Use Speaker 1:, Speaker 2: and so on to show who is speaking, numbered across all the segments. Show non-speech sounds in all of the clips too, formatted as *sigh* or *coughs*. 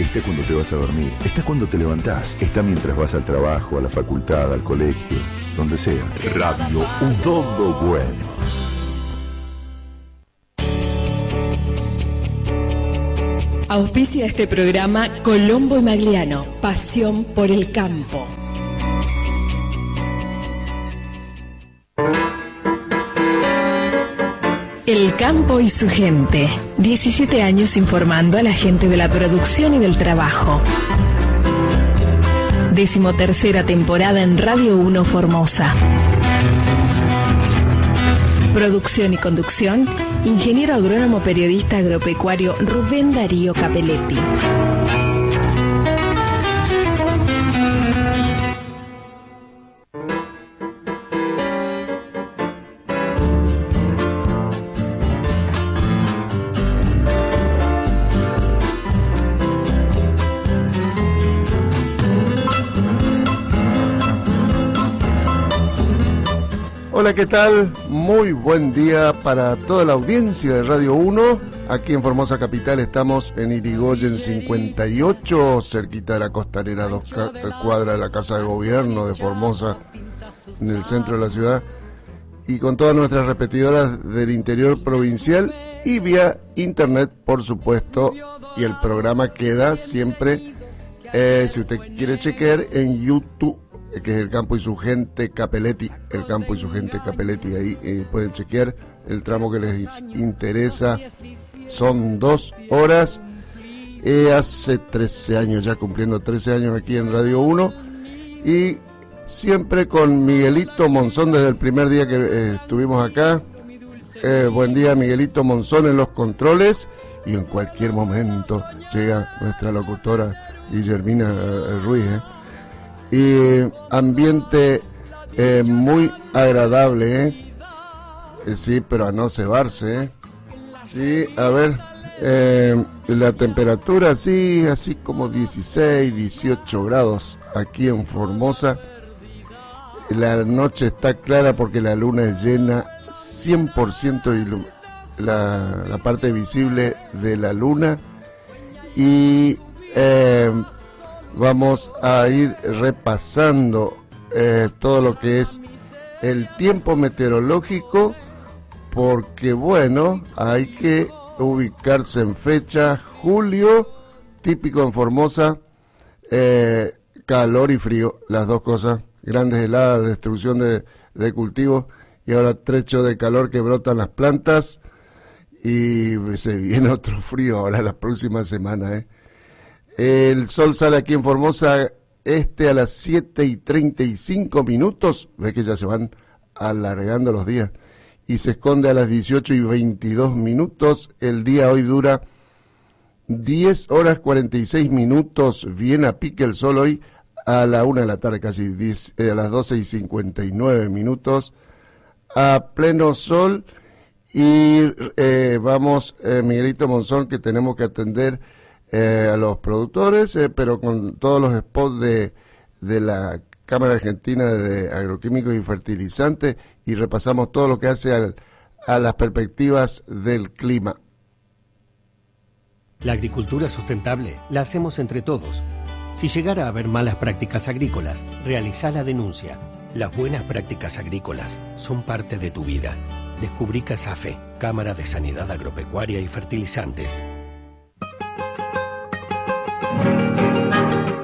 Speaker 1: está cuando te vas a dormir, está cuando te levantás, está mientras vas al trabajo, a la facultad, al colegio, donde sea. Radio Un Todo Bueno.
Speaker 2: Auspicia este programa Colombo y Magliano, pasión por el campo. El campo y su gente. 17 años informando a la gente de la producción y del trabajo. Decimotercera temporada en Radio 1 Formosa. Producción y conducción, ingeniero agrónomo periodista agropecuario Rubén Darío Capelletti.
Speaker 3: Hola, ¿qué tal? Muy buen día para toda la audiencia de Radio 1. Aquí en Formosa Capital estamos en Irigoyen 58, cerquita de la costanera, dos cuadras de la Casa de Gobierno de Formosa, en el centro de la ciudad. Y con todas nuestras repetidoras del interior provincial y vía internet, por supuesto. Y el programa queda siempre, eh, si usted quiere chequear, en YouTube que es el campo y su gente Capelletti, el campo y su gente Capelletti, ahí eh, pueden chequear el tramo que les interesa. Son dos horas. Eh, hace 13 años, ya cumpliendo 13 años aquí en Radio 1. Y siempre con Miguelito Monzón desde el primer día que eh, estuvimos acá. buen día Miguelito Monzón en los controles. Y en cualquier momento llega nuestra locutora Guillermina Ruiz y ambiente eh, muy agradable, ¿eh? ¿eh? sí, pero a no cebarse, sí, a ver, la temperatura sí, así como 16, 18 grados aquí en Formosa, la noche está clara porque la luna es llena, 100% la, la parte visible de la luna y vamos a ir repasando eh, todo lo que es el tiempo meteorológico porque bueno, hay que ubicarse en fecha, julio, típico en Formosa, eh, calor y frío, las dos cosas, grandes heladas, destrucción de, de cultivos y ahora trecho de calor que brotan las plantas y se viene otro frío ahora la próxima semana, ¿eh? El sol sale aquí en Formosa este a las 7 y 35 minutos. Ve que ya se van alargando los días. Y se esconde a las 18 y 22 minutos. El día hoy dura 10 horas 46 minutos. Viene a pique el sol hoy a la 1 de la tarde, casi eh, a las 12 y 59 minutos. A pleno sol. Y eh, vamos, eh, Miguelito Monzón, que tenemos que atender eh, a los productores, eh, pero con todos los spots de, de la Cámara Argentina de Agroquímicos y Fertilizantes y repasamos todo lo que hace al, a las perspectivas del clima.
Speaker 4: La agricultura sustentable la hacemos entre todos. Si llegara a haber malas prácticas agrícolas, realiza la denuncia. Las buenas prácticas agrícolas son parte de tu vida. Descubrí CASAFE, Cámara de Sanidad Agropecuaria y Fertilizantes.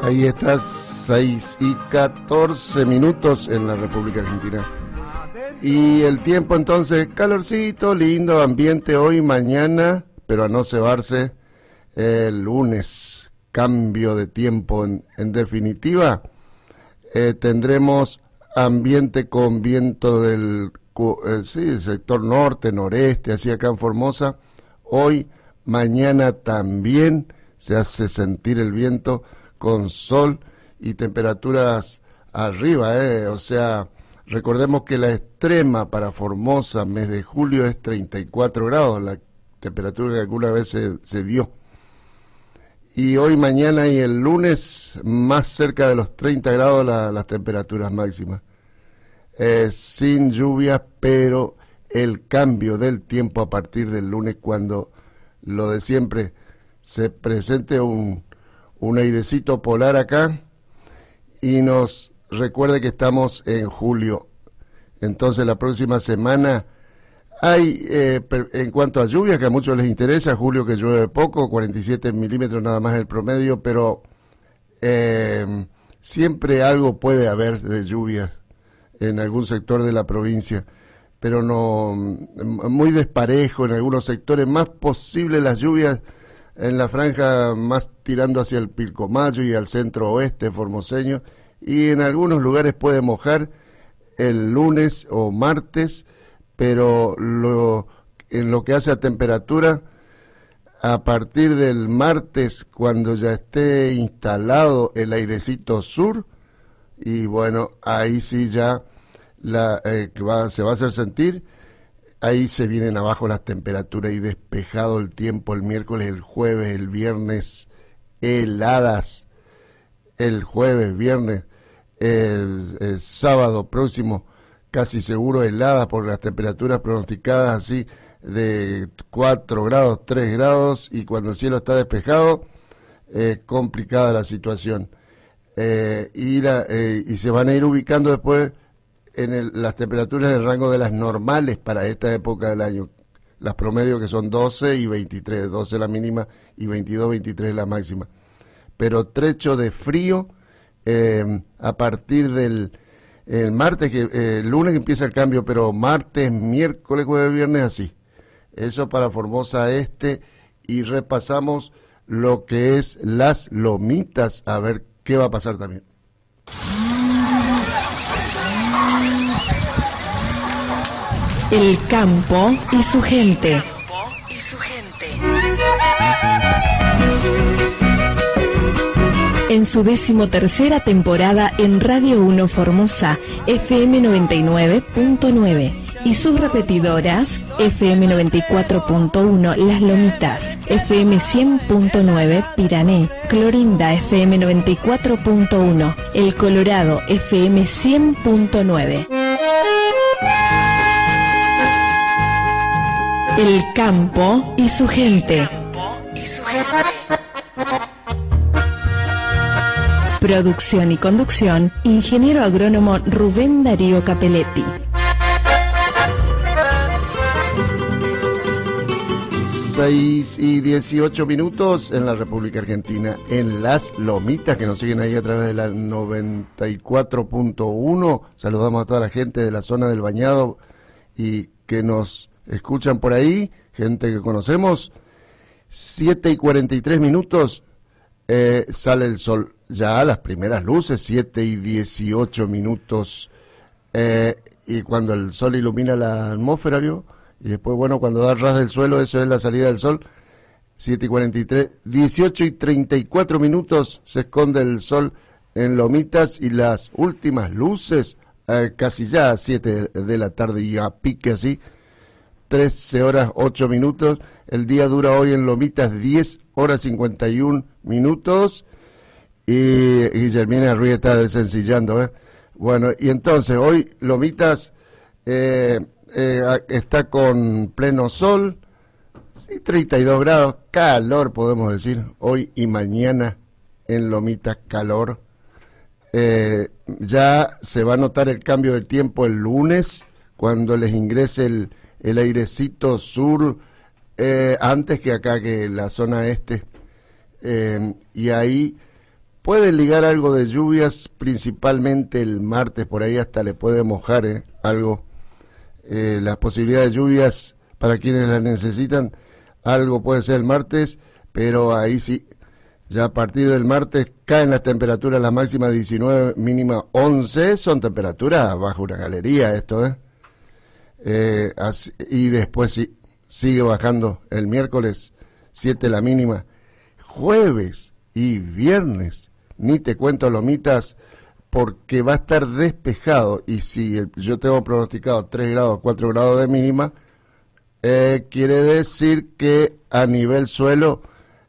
Speaker 3: Ahí está, 6 y 14 minutos en la República Argentina. Y el tiempo entonces, calorcito, lindo ambiente hoy, mañana, pero a no cebarse el lunes, cambio de tiempo en, definitiva. Eh, tendremos ambiente con viento del eh, sí, sector norte, noreste, así acá en Formosa. Hoy, mañana también se hace sentir el viento con sol y temperaturas arriba, ¿eh? o sea, recordemos que la extrema para Formosa, mes de julio, es 34 grados, la temperatura que alguna vez se, dio. Y hoy, mañana y el lunes, más cerca de los 30 grados las temperaturas máximas. Eh, sin lluvia, pero el cambio del tiempo a partir del lunes, cuando lo de siempre se presente un un airecito polar acá y nos recuerde que estamos en julio. Entonces la próxima semana hay, eh, en cuanto a lluvias, que a muchos les interesa, julio que llueve poco, 47 milímetros nada más el promedio, pero eh, siempre algo puede haber de lluvias en algún sector de la provincia, pero no muy desparejo en algunos sectores, más posible las lluvias en la franja más tirando hacia el Pilcomayo y al centro oeste formoseño, y en algunos lugares puede mojar el lunes o martes, pero lo, en lo que hace a temperatura, a partir del martes, cuando ya esté instalado el airecito sur, y bueno, ahí sí ya la, eh, se va a hacer sentir, ahí se vienen abajo las temperaturas y despejado el tiempo el miércoles, el jueves, el viernes, heladas, el jueves, viernes, el, sábado próximo, casi seguro helada por las temperaturas pronosticadas así de 4 grados, 3 grados y cuando el cielo está despejado, eh, complicada la situación. Eh, eh, y se van a ir ubicando después en las temperaturas en el rango de las normales para esta época del año. Las promedios que son 12 y 23, 12 la mínima y 22, 23 la máxima. Pero trecho de frío eh, a partir del el martes, que eh, el lunes empieza el cambio, pero martes, miércoles, jueves, viernes, así. Eso para Formosa Este y repasamos lo que es las lomitas, a ver qué va a pasar también.
Speaker 2: El campo y su gente. En su decimotercera temporada en Radio 1 Formosa, FM 99.9 y sus repetidoras FM 94.1 Las Lomitas, FM 100.9 Pirané, Clorinda FM 94.1, El Colorado FM 100.9. El campo y su gente. Producción y conducción, ingeniero agrónomo Rubén Darío Capelletti.
Speaker 3: 6 y 18 minutos en la República Argentina, en Las Lomitas, que nos siguen ahí a través de la 94.1. Saludamos a toda la gente de la zona del Bañado y que nos escuchan por ahí, gente que conocemos. 7 y 43 minutos eh, sale el sol. Ya las primeras luces, 7 y 18 minutos. Eh, y cuando el sol ilumina la atmósfera, ¿vio? Y después, bueno, cuando da ras del suelo, eso es la salida del sol. 7 y 43, 18 y 34 minutos se esconde el sol en Lomitas y las últimas luces, eh, casi ya a 7 de la tarde y a pique así, 13 horas 8 minutos. El día dura hoy en Lomitas 10 horas 51 minutos. Y Guillermina Ruiz está desencillando. ¿eh? Bueno, y entonces hoy Lomitas eh, eh, está con pleno sol, sí, 32 grados, calor podemos decir, hoy y mañana en Lomitas calor. ya se va a notar el cambio de tiempo el lunes, cuando les ingrese el, el airecito sur eh, antes que acá, que la zona este. Eh, y ahí puede ligar algo de lluvias, principalmente el martes, por ahí hasta le puede mojar eh, algo. las posibilidades de lluvias para quienes las necesitan, algo puede ser el martes, pero ahí sí, ya a partir del martes caen las temperaturas, la máxima 19, mínima 11, son temperaturas bajo una galería esto, ¿eh? Eh, y después sigue bajando el miércoles 7 la mínima. Jueves y viernes, ni te cuento lomitas, porque va a estar despejado. Y si yo tengo pronosticado 3 grados, 4 grados de mínima, eh, quiere decir que a nivel suelo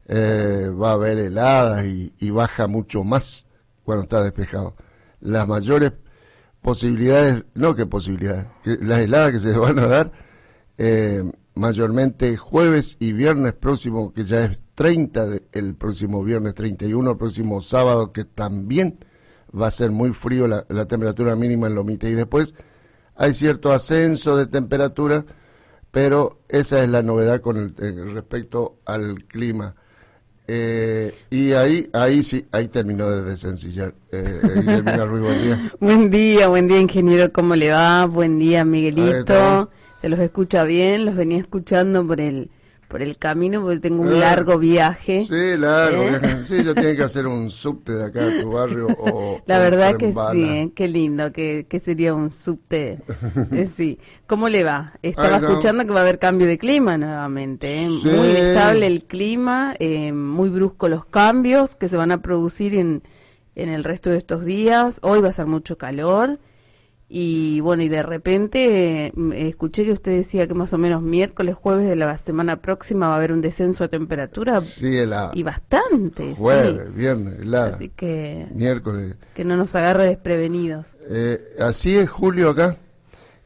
Speaker 3: eh, va a haber heladas y, y baja mucho más cuando está despejado. Las mayores posibilidades, no que posibilidades, las heladas que se *laughs* van a dar eh, mayormente jueves y viernes próximo, que ya es 30 el próximo viernes 31, el próximo sábado que también va a ser muy frío la, temperatura mínima en Lomita y después hay cierto ascenso de temperatura, pero esa es la novedad con el, eh, respecto al clima. Eh, y ahí, ahí sí, ahí terminó de desencillar. Eh, *laughs*
Speaker 5: Ruiz, buen día. Buen día, buen día, ingeniero, ¿cómo le va? Buen día, Miguelito. Se los escucha bien, los venía escuchando por el por el camino porque tengo un largo viaje.
Speaker 3: Sí, largo ¿Eh? viaje. Sí, yo tengo que *laughs* hacer un subte de acá a tu barrio. O, *laughs*
Speaker 5: La verdad que sí, ¿eh? qué lindo, que, sería un subte. Eh, sí. ¿Cómo le va? Estaba escuchando que va a haber cambio de clima nuevamente. Muy estable el clima, muy brusco los cambios que se van a producir en, en el resto de estos días. Hoy va a ser mucho calor. Y bueno, y de repente mm, escuché que usted decía que más o menos miércoles, jueves de la semana próxima va a haber un descenso de temperatura.
Speaker 3: Sí,
Speaker 5: y bastante.
Speaker 3: Jueves, viernes,
Speaker 5: Así que.
Speaker 3: Miércoles.
Speaker 5: Que no nos agarre desprevenidos.
Speaker 3: Eh, así es, Julio, acá.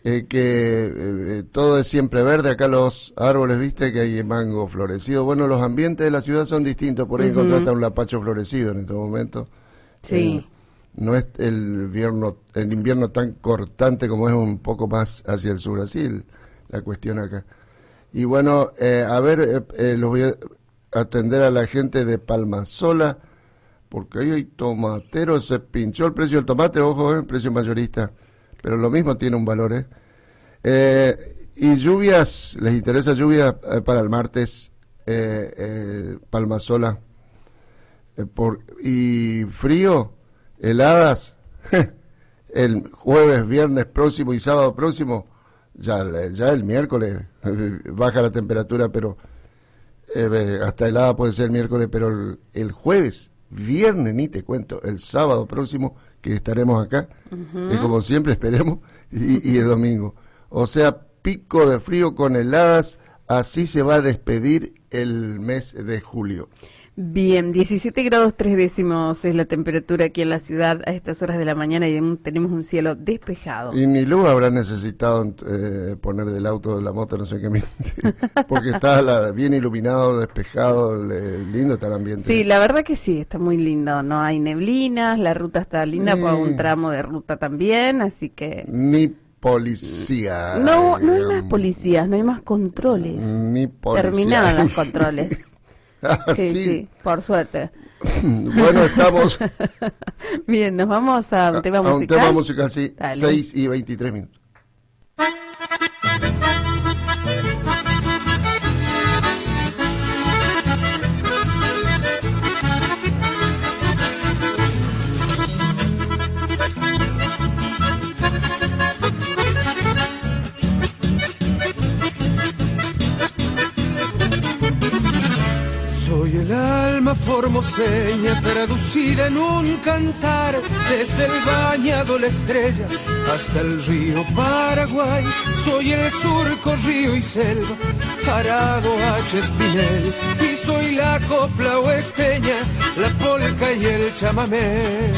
Speaker 3: Eh, que eh, todo es siempre verde, acá los árboles, viste que hay mango florecido. Bueno, los ambientes de la ciudad son distintos, por ahí uh un lapacho florecido en este momento.
Speaker 5: Sí
Speaker 3: no es el invierno, el invierno tan cortante como es un poco más hacia el sur, así la cuestión acá. Y bueno, eh, a ver, eh, eh, los voy a atender a la gente de Palma Sola, porque ahí hay tomatero, se pinchó el precio del tomate, ojo, eh, precio mayorista, pero lo mismo tiene un valor, ¿eh? y lluvias, ¿les interesa lluvia para el martes? Palma Sola. por, y frío, heladas *laughs* el jueves, viernes próximo y sábado próximo, ya, ya el miércoles *laughs* baja la temperatura, pero eh, hasta helada puede ser el miércoles, pero el, jueves, viernes, ni te cuento, el sábado próximo que estaremos acá, y como siempre *laughs* esperemos, y, y el domingo. O sea, pico de frío con heladas, así se va a despedir el mes de julio.
Speaker 5: Bien, 17 grados 3 décimos es la temperatura aquí en la ciudad a estas horas de la mañana y tenemos un cielo despejado.
Speaker 3: Y ni luz habrá necesitado eh, poner del auto, de la moto, no sé qué, *laughs* porque está bien iluminado, despejado, lindo está el ambiente.
Speaker 5: Sí, la verdad que sí, está muy lindo, no hay neblinas, la ruta está linda, por un tramo de ruta también, así que...
Speaker 3: Ni policía.
Speaker 5: No, no hay más policías, no hay más controles.
Speaker 3: Ni policía.
Speaker 5: Terminaron los controles. *laughs* *laughs* Sí, sí, por suerte. *laughs*
Speaker 3: bueno, estamos. *laughs*
Speaker 5: Bien, nos vamos a un tema musical.
Speaker 3: A un tema musical, sí. 6 y 23 minutos.
Speaker 6: Formoseña traducida en un cantar desde el bañado la estrella hasta el río Paraguay. Soy el surco, río y selva, parado H. Espinel y soy la copla oesteña, la polca y el chamamé.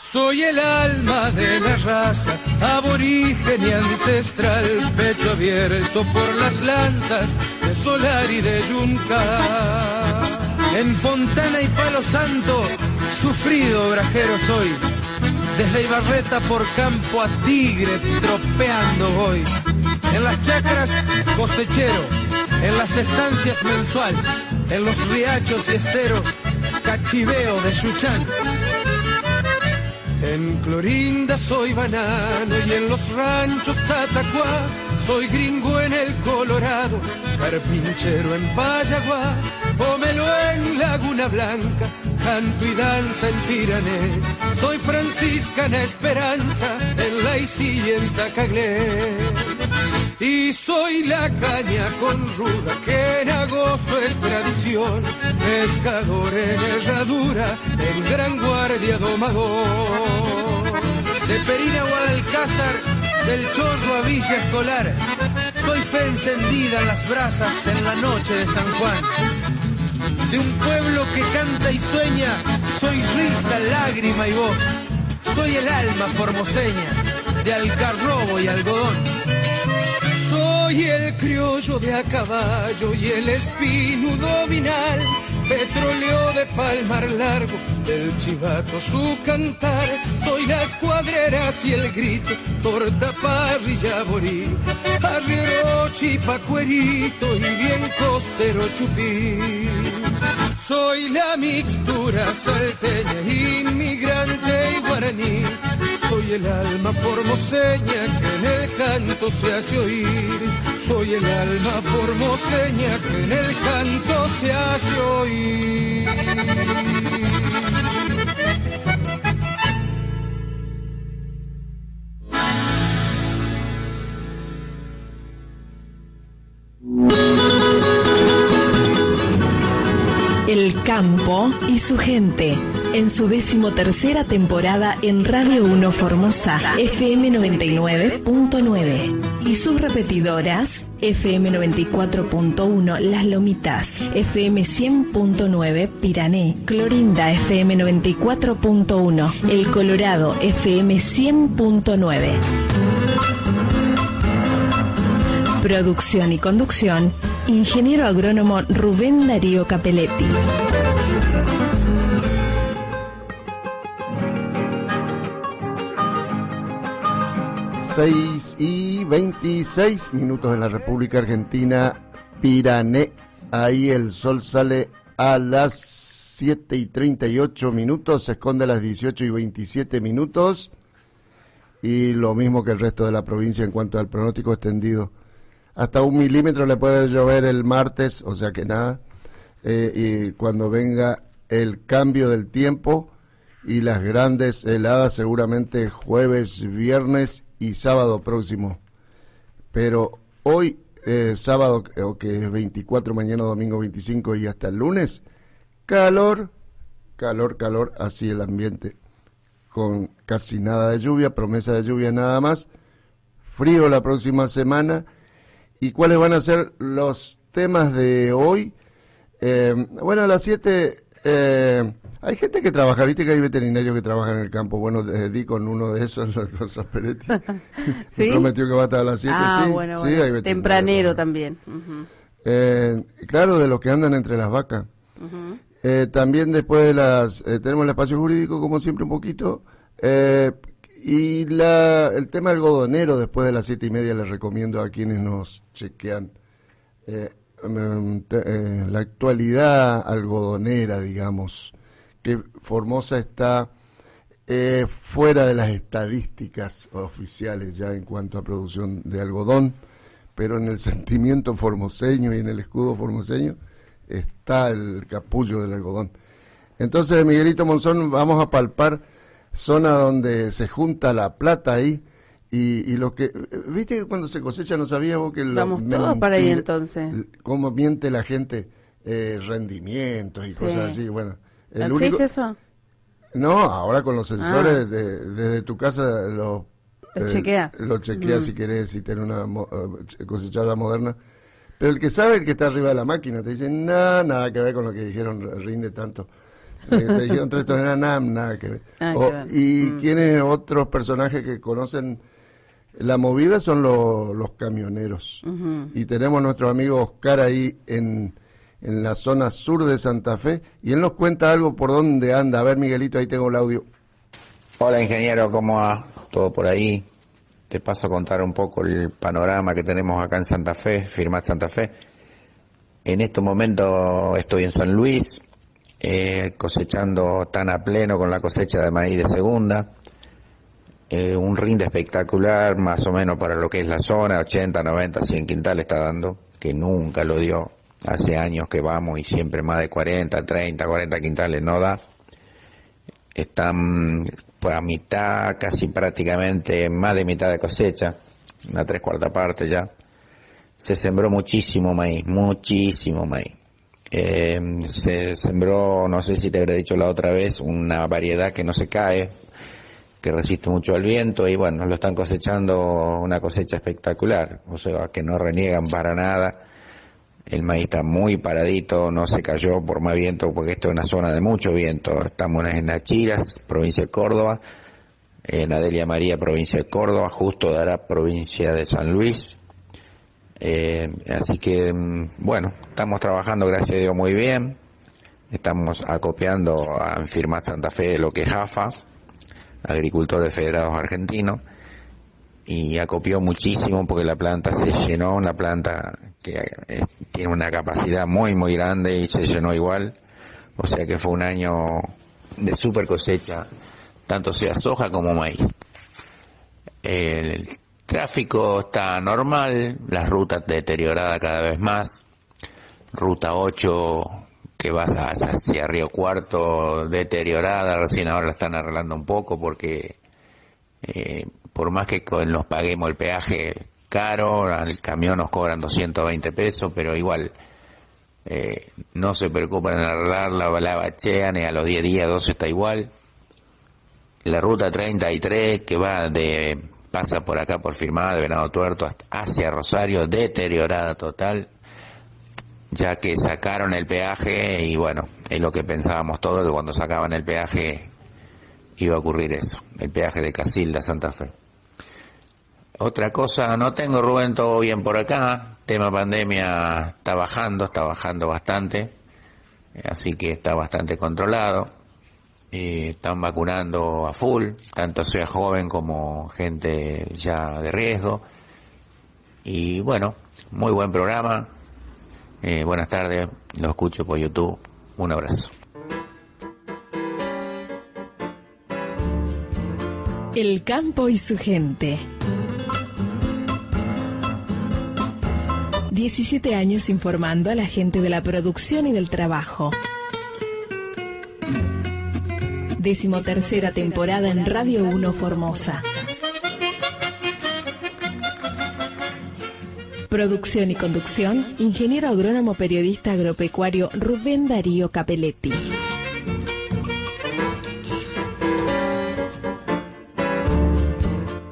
Speaker 6: Soy el alma de la raza, aborigen y ancestral, pecho abierto por las lanzas de Solar y de Yunca. En Fontana y Palo Santo, sufrido brajero soy. Desde Ibarreta por campo a Tigre, tropeando voy. En las chacras, cosechero. En las estancias mensual. En los riachos y esteros, cachiveo de Chuchán. En Clorinda soy banano y en los ranchos Tatacuá soy gringo en el Colorado, carpinchero en Payaguá, en Laguna Blanca, canto y danza en Pirané. Soy franciscana esperanza en la y en Tacaglé. Y soy la caña con ruda que en agosto es tradición, pescador en herradura, en gran guardia domador. De Perina Guadalcázar del chorro a Villa Escolar. Soy fe encendida en las brasas en la noche de San Juan. De un pueblo que canta y sueña, soy risa, lágrima y voz. Soy el alma formoseña de algarrobo y algodón. Soy
Speaker 7: el criollo de a caballo y el espino dominal petróleo de palmar largo, del chivato su cantar, soy las cuadreras y el grito, torta parrilla borí, arriero chipa cuerito y bien costero chupí. Soy la mixtura salteña, inmigrante y guaraní. Soy el alma formoseña que en el canto se hace oír. Soy el alma formoseña que en el canto se hace oír.
Speaker 2: Campo y su gente, en su decimotercera temporada en Radio 1 Formosa, FM 99.9. Y sus repetidoras, FM 94.1 Las Lomitas, FM 100.9 Pirané, Clorinda FM 94.1, El Colorado FM 100.9. Producción y conducción, Ingeniero Agrónomo Rubén Darío Capelletti.
Speaker 3: Seis y 26 minutos en la República Argentina, Pirané. Ahí el sol sale a las 7 y 38 minutos, se esconde a las 18 y 27 minutos. Y lo mismo que el resto de la provincia en cuanto al pronóstico extendido hasta un milímetro le puede llover el martes, o sea que nada. Eh, y cuando venga el cambio del tiempo y las grandes heladas, seguramente jueves, viernes y sábado próximo. Pero hoy, eh, sábado, o que es 24, mañana domingo 25 y hasta el lunes, calor, calor, calor, así el ambiente, con casi nada de lluvia, promesa de lluvia nada más, frío la próxima semana y cuáles van a ser los temas de hoy. Eh, bueno, a las 7 eh, hay gente que trabaja, viste que hay veterinarios que trabajan en el campo. Bueno, di con uno de esos, *laughs* doctor Zasperetti. *laughs* ¿Sí? prometió que va a estar a las 7.
Speaker 5: Ah,
Speaker 3: sí,
Speaker 5: bueno, sí Tempranero también.
Speaker 3: eh, claro, de los que andan entre las vacas. eh, también después de las... Eh, tenemos el espacio jurídico, como siempre, un poquito. Y la, el tema algodonero, después de las siete y media, les recomiendo a quienes nos chequean eh, eh, la actualidad algodonera, digamos, que Formosa está eh, fuera de las estadísticas oficiales ya en cuanto a producción de algodón, pero en el *laughs* sentimiento formoseño y en el escudo formoseño está el capullo del algodón. Entonces, Miguelito Monzón, vamos a palpar zona donde se junta la plata ahí. Y, lo que, viste que cuando se cosecha no sabíamos que...
Speaker 5: Vamos todos para ahí entonces.
Speaker 3: Cómo miente la gente eh, rendimientos y cosas así, bueno.
Speaker 5: El ¿Existe eso?
Speaker 3: No, ahora con los sensores ah. desde tu casa los...
Speaker 5: Lo chequeas.
Speaker 3: Lo chequeas si querés, si tenés una eh, cosechadora moderna. Pero el que sabe, el que está arriba de la máquina, te dice, nada, nada que ver con lo que dijeron, rinde tanto. Eh, tres nada, nada que ver. Ah, y mm. quienes otros personajes que conocen la movida son los camioneros. Y tenemos nuestro amigo Oscar ahí en, en la zona sur de Santa Fe. Y él nos cuenta algo por dónde anda. A ver, Miguelito, ahí tengo el audio.
Speaker 8: Hola, ingeniero, ¿cómo va? ¿Todo por ahí? Te paso a contar un poco el panorama que tenemos acá en Santa Fe, Firmat Santa Fe. En estos momentos estoy en San Luis, eh, cosechando tan a pleno con la cosecha de maíz de segunda. Eh, un rinde espectacular, más o menos para lo que es la zona, 80, 90, 100 quintales está dando, que nunca lo dio. Hace años que vamos y siempre más de 40, 30, 40 quintales no da. Están a mitad, casi prácticamente más de mitad de cosecha, una tres cuarta parte ya. Se sembró muchísimo maíz, muchísimo maíz. Eh, se sembró, no sé si te habré dicho la otra vez, una variedad que no se cae, que resiste mucho al viento y bueno, lo están cosechando una cosecha espectacular, o sea, que no reniegan para nada. El maíz está muy paradito, no se cayó por más viento porque esto es una zona de mucho viento. Estamos en Nachiras, provincia de Córdoba, en Adelia María, provincia de Córdoba, justo dará provincia de San Luis, Eh, así que, mm, bueno, estamos trabajando, gracias a Dios, muy bien. Estamos acopiando a firma Santa Fe lo que es AFA, Agricultores Federados Argentinos, y acopió muchísimo porque la planta se llenó, una planta que eh, tiene una capacidad muy, muy grande y se llenó igual. O sea que fue un año de super cosecha, tanto sea soja como maíz. El tráfico está normal, las rutas deterioradas cada vez más. Ruta 8 que vas hacia Río Cuarto deteriorada, recién ahora la están arreglando un poco porque eh, por más que nos paguemos el peaje caro, al camión nos cobran 220 pesos, pero igual eh, no se preocupan en arreglarla, la bachean y a los 10 días 12 está igual. La ruta 33 que va de pasa por acá por firmada de Venado Tuerto hacia Rosario, deteriorada total, ya que sacaron el peaje y bueno, es lo que pensábamos todos que cuando sacaban el peaje iba a ocurrir eso, el peaje de Casilda Santa Fe. Otra cosa, no tengo Rubén todo bien por acá, tema pandemia está bajando, está bajando bastante, así que está bastante controlado. Y están vacunando a full, tanto sea joven como gente ya de riesgo. Y bueno, muy buen programa. Eh, buenas tardes, lo escucho por YouTube. Un abrazo.
Speaker 2: El campo y su gente. 17 años informando a la gente de la producción y del trabajo. Decimotercera temporada en Radio 1 Formosa. Producción y conducción, ingeniero agrónomo periodista agropecuario Rubén Darío Capelletti.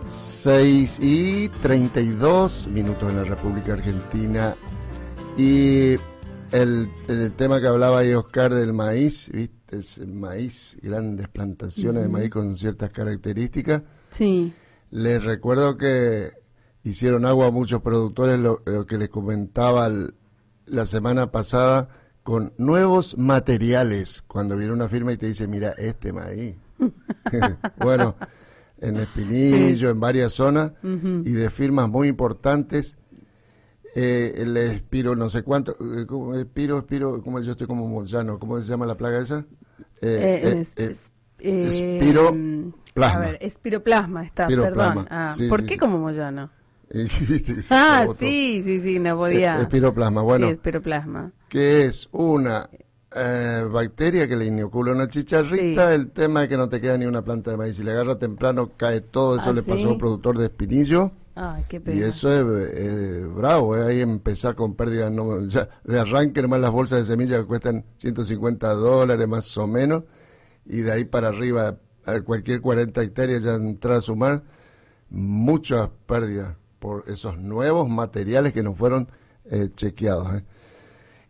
Speaker 3: 6 y 32 minutos en la República Argentina. Y el, tema que hablaba ahí Oscar del maíz, ¿viste? Es maíz, grandes plantaciones de maíz con ciertas características.
Speaker 5: Sí.
Speaker 3: Les recuerdo que hicieron agua a muchos productores, lo, que les comentaba la semana pasada, con nuevos materiales. Cuando viene una firma y te dice, mira, este maíz. *laughs* *laughs* bueno en Espinillo, en varias zonas, y de firmas muy importantes. Eh, el Espiro, no sé cuánto, eh, Espiro, Espiro, como yo estoy como Moyano, ¿cómo se llama la plaga esa?
Speaker 5: Eh, eh Espiro Plasma. A ver, Espiroplasma está, perdón. Ah, ¿Por qué como Moyano? *laughs* ah, sí, sí, sí, no podía.
Speaker 3: Espiroplasma, bueno.
Speaker 5: Sí, espiroplasma.
Speaker 3: Que es una eh, bacteria que le inocula una chicharrita, el tema es que no te queda ni una planta de maíz. Si le agarra temprano, cae todo. Eso ¿Ah, le pasó a un productor de espinillo. Y eso es, bravo, eh. ahí empezar con pérdidas, no, ya, de arranque más las bolsas de semillas que cuestan 150 dólares más o menos, y de ahí para arriba, a cualquier 40 hectáreas ya entrar a sumar muchas pérdidas por esos nuevos materiales que no fueron eh, chequeados. Eh.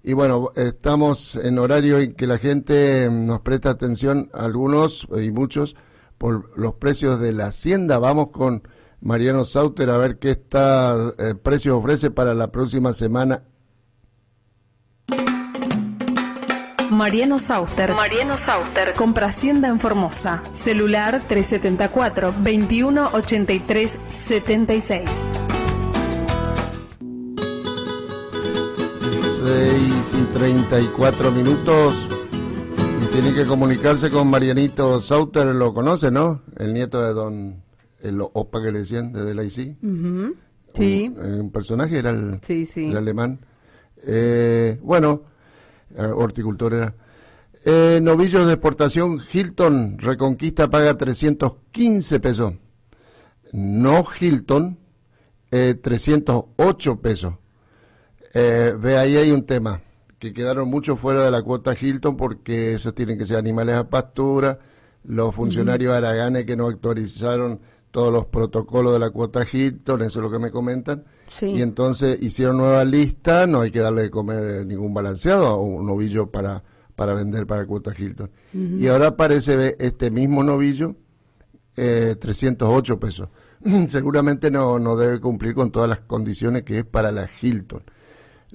Speaker 3: Y bueno, estamos en horario en que la gente nos presta atención, algunos y muchos, por los precios de la hacienda. Vamos con Mariano Sauter a ver qué está, eh, precio ofrece para la próxima semana.
Speaker 2: Mariano Sauter.
Speaker 5: Mariano Sauter.
Speaker 2: Compra Hacienda en Formosa. Celular 374 2183 76.
Speaker 3: 6 y 34 minutos y tiene que comunicarse con Marianito Sauter, lo conoce, ¿no? El nieto de don el Opa que le decían, de la
Speaker 5: Sí.
Speaker 3: Un, personaje era el, alemán. Eh, bueno, eh, horticultor era. Eh, novillos de exportación Hilton Reconquista paga 315 pesos. No Hilton, 308 pesos. Eh, ve ahí hay un tema, que quedaron muchos fuera de la cuota Hilton porque esos tienen que ser animales a pastura, los funcionarios araganes que no actualizaron todos los protocolos de la cuota Hilton, eso es lo que me comentan, y entonces hicieron nueva lista, no hay que darle de comer ningún balanceado o un novillo para, para vender para cuota Hilton. Y ahora aparece este mismo novillo, eh, 308 pesos. *clears throat* seguramente no, no debe cumplir con todas las condiciones que es para la Hilton.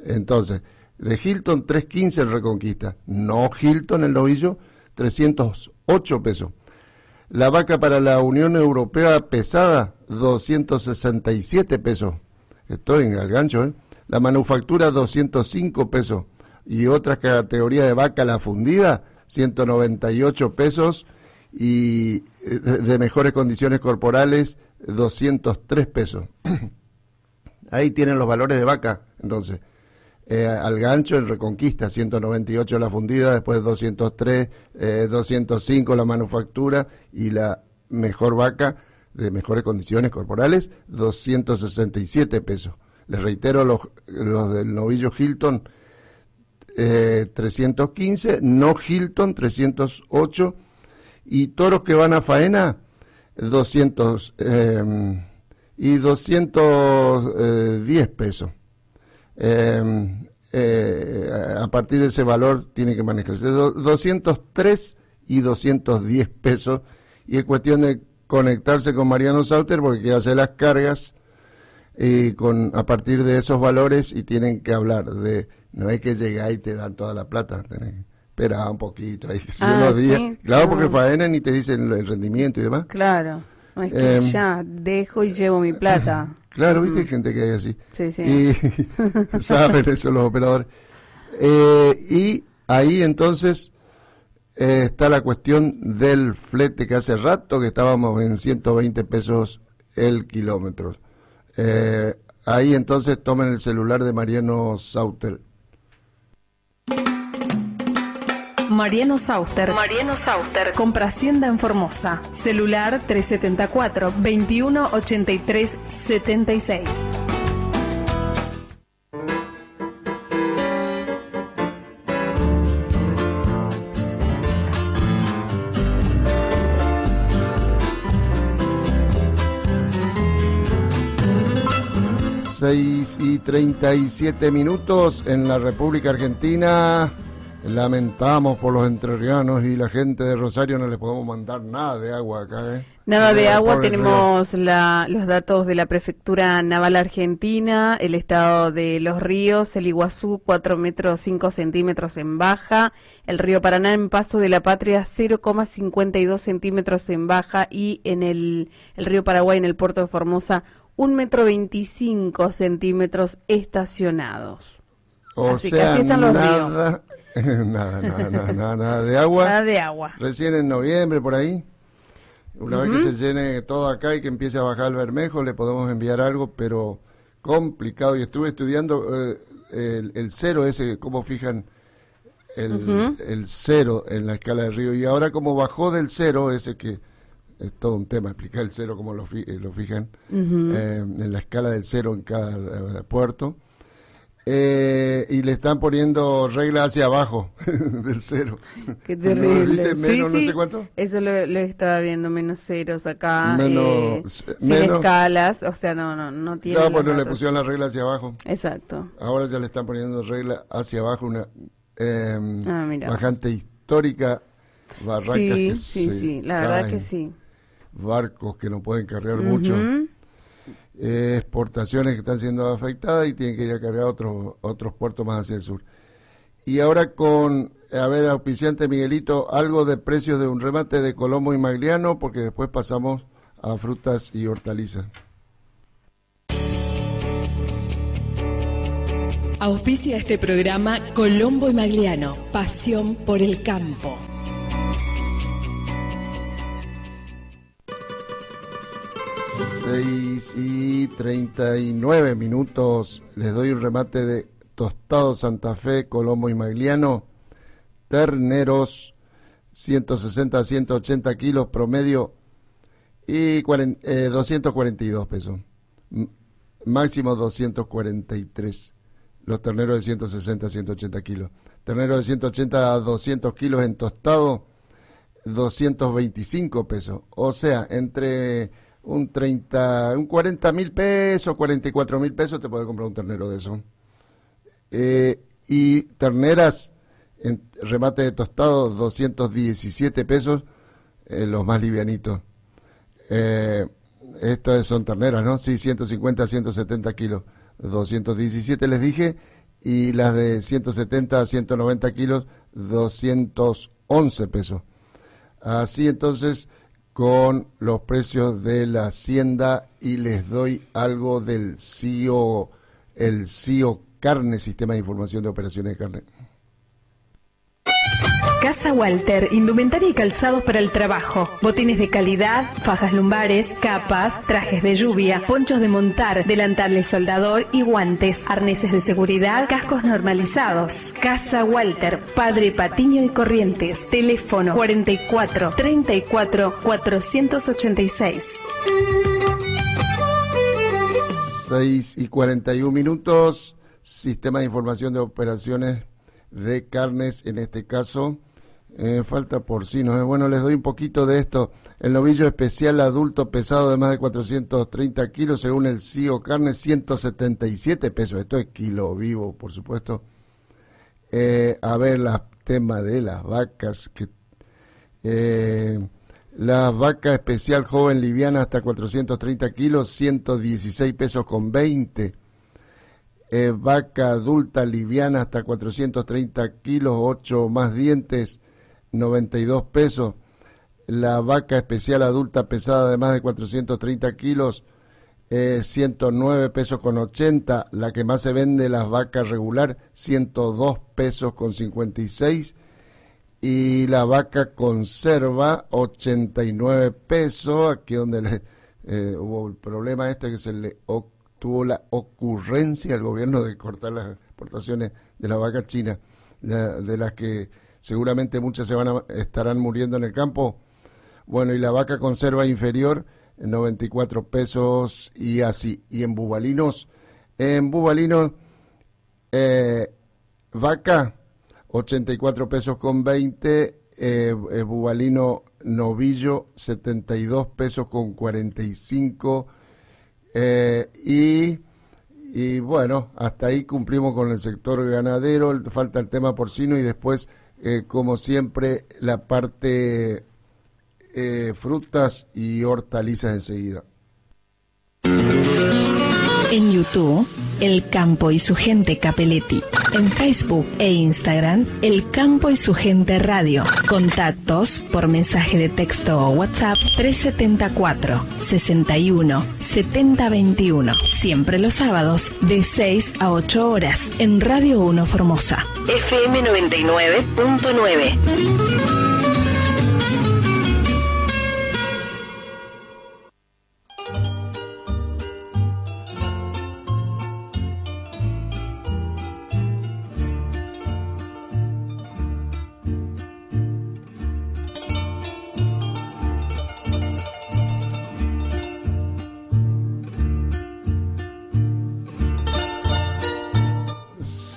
Speaker 3: Entonces, de Hilton 315 el Reconquista, no Hilton el novillo 308 pesos. La vaca para la Unión Europea pesada 267 pesos. Estoy en el gancho, ¿eh? La manufactura 205 pesos. Y otra categoría de vaca, la fundida, 198 pesos. Y eh, de mejores condiciones corporales, 203 pesos. *clears throat* Ahí tienen los valores de vaca, entonces. Eh, al gancho el Reconquista, 198 la fundida, después 203, 205 eh, la manufactura y la mejor vaca de mejores condiciones corporales, 267 pesos. Les reitero, los, los del novillo Hilton, 315, eh, no Hilton, 308, y toros que van a faena, 200 y 210 pesos. Em, eh, a partir de ese valor tiene que manejarse 203 y 210 pesos. Y es cuestión de conectarse con Mariano Sauter porque hace las cargas y con a partir de esos valores y tienen que hablar de no es que llega y te dan toda la plata espera un poquito ahí
Speaker 5: ah, unos días.
Speaker 3: claro porque faenan y te dicen el rendimiento y demás.
Speaker 5: Claro es que em, ya dejo y llevo mi plata
Speaker 3: Claro, viste, hay gente que hay así.
Speaker 5: Sí, sí.
Speaker 3: Y *laughs* saben eso los operadores. Eh, y ahí entonces eh, está la cuestión del flete que hace rato que estábamos en 120 pesos el kilómetro. Eh, ahí entonces tomen el celular de Mariano Sauter.
Speaker 2: Mariano Sauter. Mariano Sauter. Compra Hacienda en Formosa. Celular 374 2183 76.
Speaker 3: Seis y treinta y siete minutos en la República Argentina. Lamentamos por los entrerrianos y la gente de Rosario no le podemos mandar nada de agua acá. ¿eh?
Speaker 5: Nada de agua, tenemos los datos de la Prefectura Naval Argentina, el estado de los ríos, el Iguazú 4 metros 5 centímetros en baja, el río Paraná en Paso de la Patria 0,52 centímetros en baja y en el, el río Paraguay en el puerto de Formosa 1 metro 25 centímetros estacionados.
Speaker 3: así que así están los ríos. *laughs* nada, nada, nada, nada, de agua.
Speaker 5: Nada de agua.
Speaker 3: Recién en noviembre, por ahí. Una vez que se llene todo acá y que empiece a bajar el bermejo, le podemos enviar algo, pero complicado. Y estuve estudiando eh, el, cero ese, cómo fijan el, el, cero en la escala del río. Y ahora como bajó del cero, ese que es todo un tema, explicar el cero, cómo lo, lo fijan eh, en la escala del cero en cada eh, puerto eh, y le están poniendo reglas hacia abajo *laughs* del cero.
Speaker 5: Qué terrible. sí, no sé cuánto? Eso lo, estaba viendo, menos ceros acá. Menos, eh, sin escalas, o sea, no, no, no tiene.
Speaker 3: No, pues le pusieron la regla hacia abajo.
Speaker 5: Exacto.
Speaker 3: Ahora ya le están poniendo regla hacia abajo, una eh, bajante histórica, barrancas
Speaker 5: sí, que sí, sí, la verdad que sí.
Speaker 3: Barcos que no pueden cargar mucho exportaciones que están siendo afectadas y tienen que ir a cargar otros, otros puertos más hacia el sur. Y ahora con, a ver, auspiciante Miguelito, algo de precios de un remate de Colombo y Magliano, porque después pasamos a frutas y hortalizas.
Speaker 2: Auspicia este programa Colombo y Magliano, pasión por el campo.
Speaker 3: 6 y 39 minutos. Les doy un remate de Tostado Santa Fe, Colombo y Magliano. Terneros, 160 a 180 kilos promedio y 242 eh, pesos. máximo 243. Los terneros de 160 a 180 kilos. Terneros de 180 a 200 kilos en tostado, 225 pesos. O sea, entre un 30, un 40 mil pesos, 44 mil pesos, te puede comprar un ternero de eso. Eh, y terneras en remate de tostado, 217 pesos, eh, los más livianitos. Eh, estas son terneras, ¿no? Sí, 150 170 kilos. 217 les dije. Y las de 170 a 190 kilos, 211 pesos. Así entonces con los precios de la hacienda y les doy algo del CIO, el CIO Carne, Sistema de Información de Operaciones de Carne.
Speaker 2: Casa Walter, indumentaria y calzados para el trabajo, botines de calidad, fajas lumbares, capas, trajes de lluvia, ponchos de montar, delantales soldador y guantes, arneses de seguridad, cascos normalizados. Casa Walter, Padre Patiño y Corrientes, teléfono 44 34 486.
Speaker 3: 6 y 41 minutos, Sistema de Información de Operaciones de Carnes, en este caso eh, falta porcino. Eh. Bueno, les doy un poquito de esto. El novillo especial adulto pesado de más de 430 kilos, según el CIO Carne, 177 pesos. Esto es kilo vivo, por supuesto. Eh, a ver, el tema de las vacas. que eh, La vaca especial joven liviana hasta 430 kilos, 116 pesos con 20. Vaca adulta liviana hasta 430 kilos, 8 más dientes, 92 pesos. La vaca especial adulta pesada de más de 430 kilos, 109 pesos con 80. La que más se vende, las vacas regular, 102 pesos con 56. Y la vaca conserva, 89 pesos. Aquí donde le, eh, hubo el problema este que se le tuvo la ocurrencia al gobierno de cortar las exportaciones de la vaca china, de las que seguramente muchas se van a, estarán muriendo en el campo. Bueno, y la vaca conserva inferior, 94 pesos y así. Y en bubalinos, en bubalinos, eh, vaca, 84 pesos con 20, eh, bubalino novillo, 72 pesos con 45. Eh, y, y bueno, hasta ahí cumplimos con el sector ganadero, falta el tema porcino y después eh, como siempre, la parte eh, frutas y hortalizas enseguida.
Speaker 2: En YouTube, El Campo y su gente Capeletti. En Facebook e Instagram, El Campo y su gente Radio. Contactos por mensaje de texto o WhatsApp 374 61 7021. Siempre los sábados de 6 a 8 horas en Radio 1 Formosa. FM 99.9.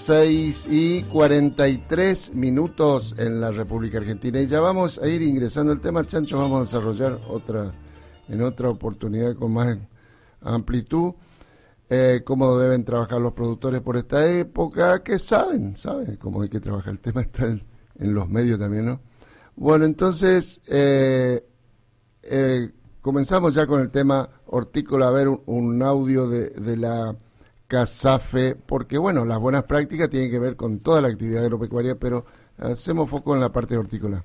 Speaker 3: Seis y 43 minutos en la República Argentina. Y ya vamos a ir ingresando el tema, Chancho, vamos a desarrollar otra en otra oportunidad con más amplitud. Eh, cómo deben trabajar los productores por esta época, que saben, saben cómo hay que trabajar. El tema está en, los medios también, ¿no? Bueno, entonces, eh, eh, comenzamos ya con el tema hortícola, a ver un, audio de, de la CASAFE, porque bueno, las buenas prácticas tienen que ver con toda la actividad agropecuaria, pero hacemos foco en la parte hortícola.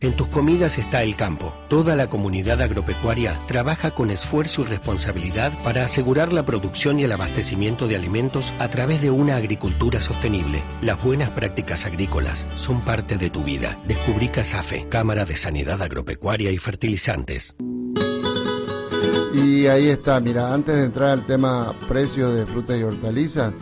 Speaker 4: En tus comidas está el campo. Toda la comunidad agropecuaria trabaja con esfuerzo y responsabilidad para asegurar la producción y el abastecimiento de alimentos a través de una agricultura sostenible. Las buenas prácticas agrícolas son parte de tu vida. Descubrí CASAFE, Cámara de Sanidad Agropecuaria y Fertilizantes.
Speaker 3: Y ahí está, mira, antes de entrar al tema precio de frutas y hortalizas,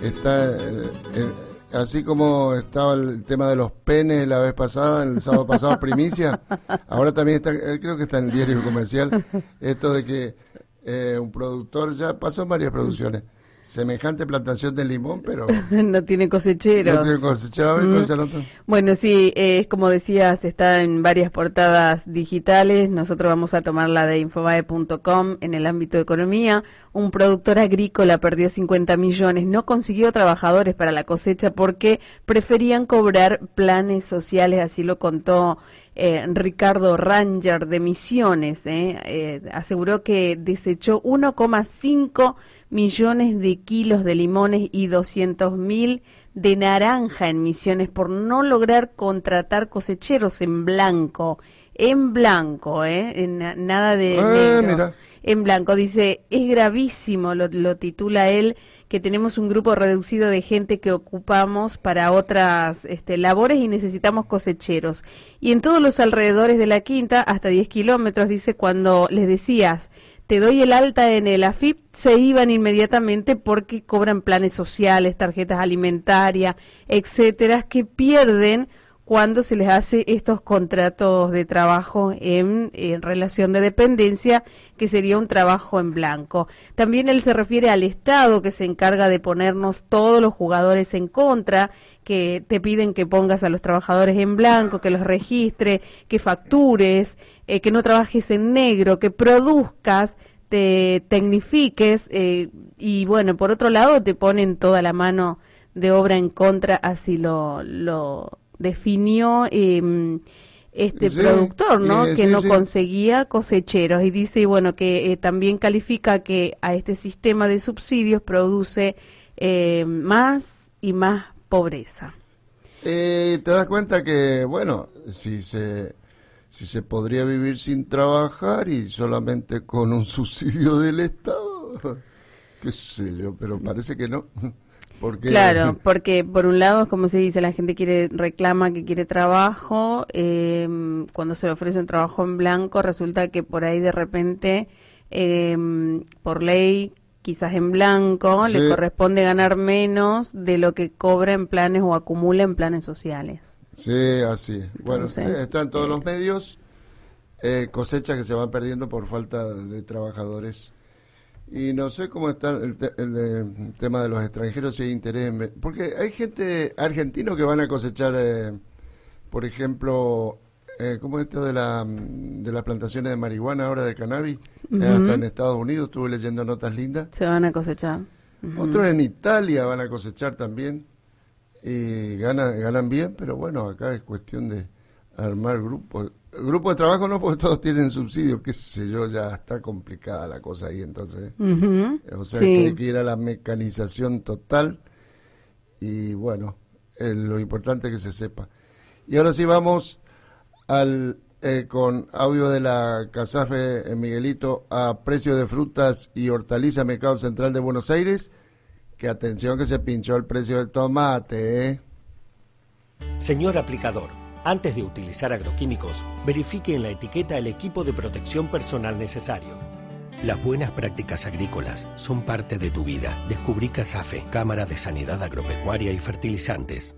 Speaker 3: está, eh, eh, así como estaba el tema de los penes la vez pasada, el sábado pasado, primicia, ahora también está, eh, creo que está en el diario comercial, esto de que un productor ya pasó en varias producciones semejante plantación de limón, pero... *laughs*
Speaker 5: no tiene cosecheros. No tiene cosecheros. Mm. Bueno, sí, eh, es como decías, está en varias portadas digitales. Nosotros vamos a tomar la de infobae.com en el ámbito de economía. Un productor agrícola perdió 50 millones, no consiguió trabajadores para la cosecha porque preferían cobrar planes sociales, así lo contó eh, Ricardo Ranger de Misiones, eh, eh, aseguró que desechó 1,5 millones de kilos de limones y 200 mil de naranja en Misiones por no lograr contratar cosecheros en blanco. En blanco, ¿eh? nada de... Ah, en blanco. Dice, es gravísimo, lo, lo titula él que tenemos un grupo reducido de gente que ocupamos para otras este, labores y necesitamos cosecheros. Y en todos los alrededores de la quinta, hasta 10 kilómetros, dice, cuando les decías, te doy el alta en el AFIP, se iban inmediatamente porque cobran planes sociales, tarjetas alimentarias, etcétera, que pierden cuando se les hace estos contratos de trabajo en, relación de dependencia, que sería un trabajo en blanco. También él se refiere al Estado que se encarga de ponernos todos los jugadores en contra, que te piden que pongas a los trabajadores en blanco, que los registre, que factures, eh, que no trabajes en negro, que produzcas, te tecnifiques eh, y bueno, por otro lado te ponen toda la mano de obra en contra, así lo, lo definió em, este productor, ¿no? que no conseguía cosecheros y dice, bueno, que eh, también califica que a este sistema de subsidios produce eh, más y más pobreza.
Speaker 3: Eh, te das cuenta que, bueno, si se, si se podría vivir sin trabajar y solamente con un *laughs* subsidio del Estado, qué sé yo, pero parece que no.
Speaker 5: Claro, *laughs* porque por un lado, como se dice, la gente quiere reclama que quiere trabajo, em, cuando se le ofrece un trabajo en blanco, resulta que por ahí de repente, em, por ley, quizás en blanco, le corresponde ganar menos de lo que cobra en planes o acumula en planes sociales.
Speaker 3: Sí, así. bueno, eh, están todos los medios, eh, cosechas que se van perdiendo por falta de trabajadores y no sé cómo está el, tema de los extranjeros, si hay interés en... Porque hay gente argentino que van a cosechar, eh, por ejemplo, eh, ¿cómo es esto de, la, de las plantaciones de marihuana ahora de cannabis? Eh, hasta en Estados Unidos, estuve leyendo notas lindas.
Speaker 5: Se van a cosechar.
Speaker 3: Otros en Italia van a cosechar también. Y ganan, ganan bien, pero bueno, acá es cuestión de armar grupos grupo de trabajo no, porque todos tienen subsidio, qué sé yo, ya está complicada la cosa ahí entonces. O sea, que hay que ir a la mecanización total y bueno, lo importante es que se sepa. Y ahora sí vamos al eh, con audio de la Casafe eh, Miguelito a precio de frutas y hortalizas Mercado Central de Buenos Aires. Que atención que se pinchó el precio del tomate. ¿eh?
Speaker 4: Señor aplicador antes de utilizar agroquímicos, verifique en la etiqueta el equipo de protección personal necesario. Las buenas prácticas agrícolas son parte de tu vida. Descubrí CASAFE, Cámara de Sanidad Agropecuaria y Fertilizantes.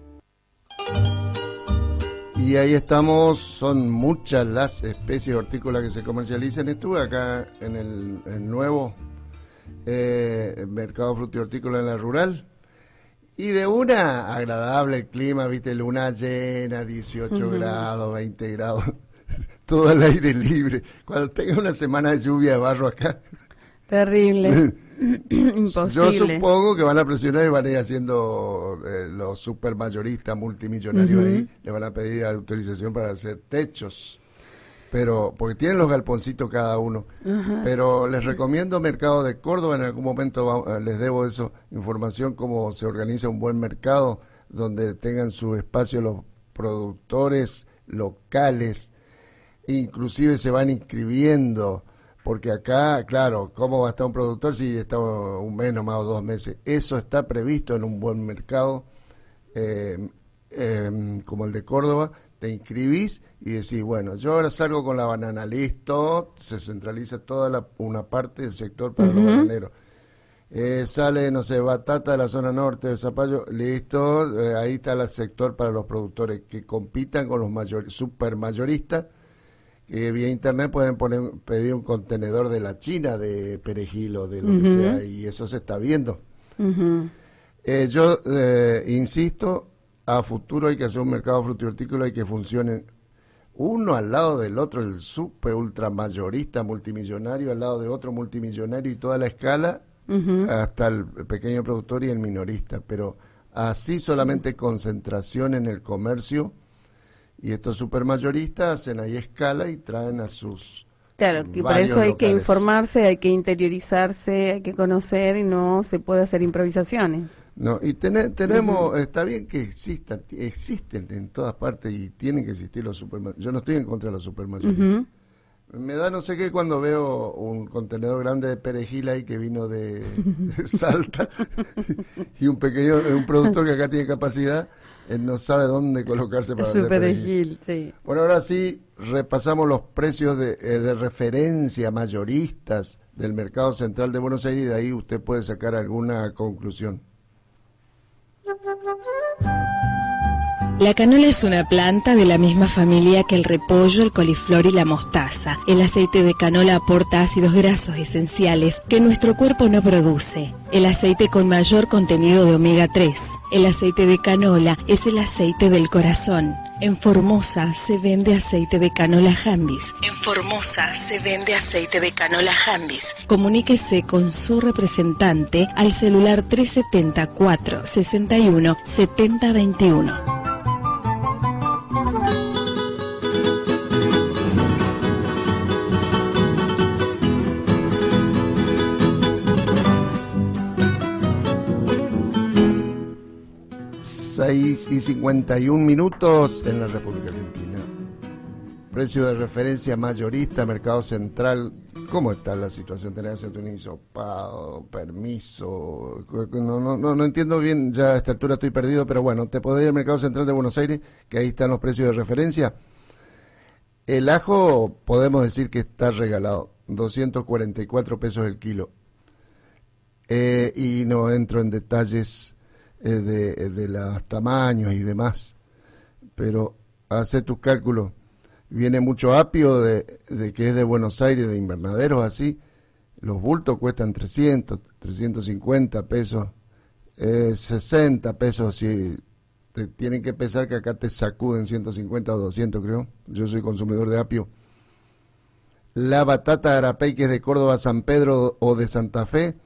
Speaker 3: Y ahí estamos, son muchas las especies hortícolas que se comercializan. Estuve acá en el, nuevo eh, mercado hortícola en la rural y de una, agradable el clima, viste, luna llena, 18 grados, 20 grados, *laughs* todo el aire libre. Cuando tenga una semana de lluvia de barro acá.
Speaker 5: Terrible. *laughs* Imposible.
Speaker 3: Yo supongo que van a presionar y van a ir haciendo eh, los supermayoristas multimillonarios ahí, le van a pedir autorización para hacer techos pero porque tienen los galponcitos cada uno. Pero les recomiendo Mercado de Córdoba, en algún momento eh, les debo eso, información cómo se organiza un buen mercado donde tengan su espacio los productores locales, inclusive se van inscribiendo, porque acá, claro, ¿cómo va a estar un productor si está un mes nomás o dos meses? Eso está previsto en un buen mercado eh, em, como el de Córdoba, te inscribís y decís, bueno, yo ahora salgo con la banana, listo, se centraliza toda la, una parte del sector para los bananeros. Eh, sale, no sé, batata de la zona norte de Zapallo, listo, eh, ahí está el sector para los productores que compitan con los mayor, super mayoristas, que vía internet pueden poner, pedir un contenedor de la China de perejil o de lo que sea, y eso se está viendo. Eh, yo insisto, a futuro hay que hacer un mercado frutihortícola y que funcione uno al lado del otro, el super ultramayorista multimillonario al lado de otro multimillonario y toda la escala hasta el pequeño productor y el minorista, pero así solamente concentración en el comercio Y estos supermayoristas hacen ahí escala y traen a sus
Speaker 5: Claro, que para eso hay que informarse, hay que interiorizarse, hay que conocer y no se puede hacer improvisaciones.
Speaker 3: No, y tenemos, está bien que existan, existen en todas partes y tienen que existir los supermercados. Yo no estoy en contra de los supermercados. Me da no sé qué cuando veo un contenedor grande de perejil ahí que vino de, *laughs* Salta *laughs* y un pequeño, un productor que acá tiene capacidad él no sabe dónde colocarse para
Speaker 5: Su perejil, sí.
Speaker 3: Bueno, ahora sí, repasamos los precios de, eh, de, referencia mayoristas del mercado central de Buenos Aires y de ahí usted puede sacar alguna conclusión.
Speaker 2: La canola es una planta de la misma familia que el repollo, el coliflor y la mostaza. El aceite de canola aporta ácidos grasos esenciales que nuestro cuerpo no produce. El aceite con mayor contenido de omega 3. El aceite de canola es el aceite del corazón. En Formosa se vende aceite de canola Jambis. En Formosa se vende aceite de canola Jambis. Comuníquese con su representante al celular 374 61 7021.
Speaker 3: Y 51 minutos en la República Argentina. Precio de referencia mayorista, mercado central. ¿Cómo está la situación? ¿Tenés que un hisopado, permiso? No, no, no, no, entiendo bien, ya a esta altura estoy perdido, pero bueno, te podés ir al mercado central de Buenos Aires, que ahí están los precios de referencia. El ajo podemos decir que está regalado, 244 pesos el kilo. Eh, y no entro en detalles eh, de, los tamaños y demás. Pero hace tus cálculos. Viene mucho apio de, que es de Buenos Aires, de invernaderos así. Los bultos cuestan 300, 350 pesos, eh, 60 pesos si te tienen que pensar que acá te sacuden 150 o 200 creo. Yo soy consumidor de apio. La batata arapey que es de Córdoba, San Pedro o de Santa Fe,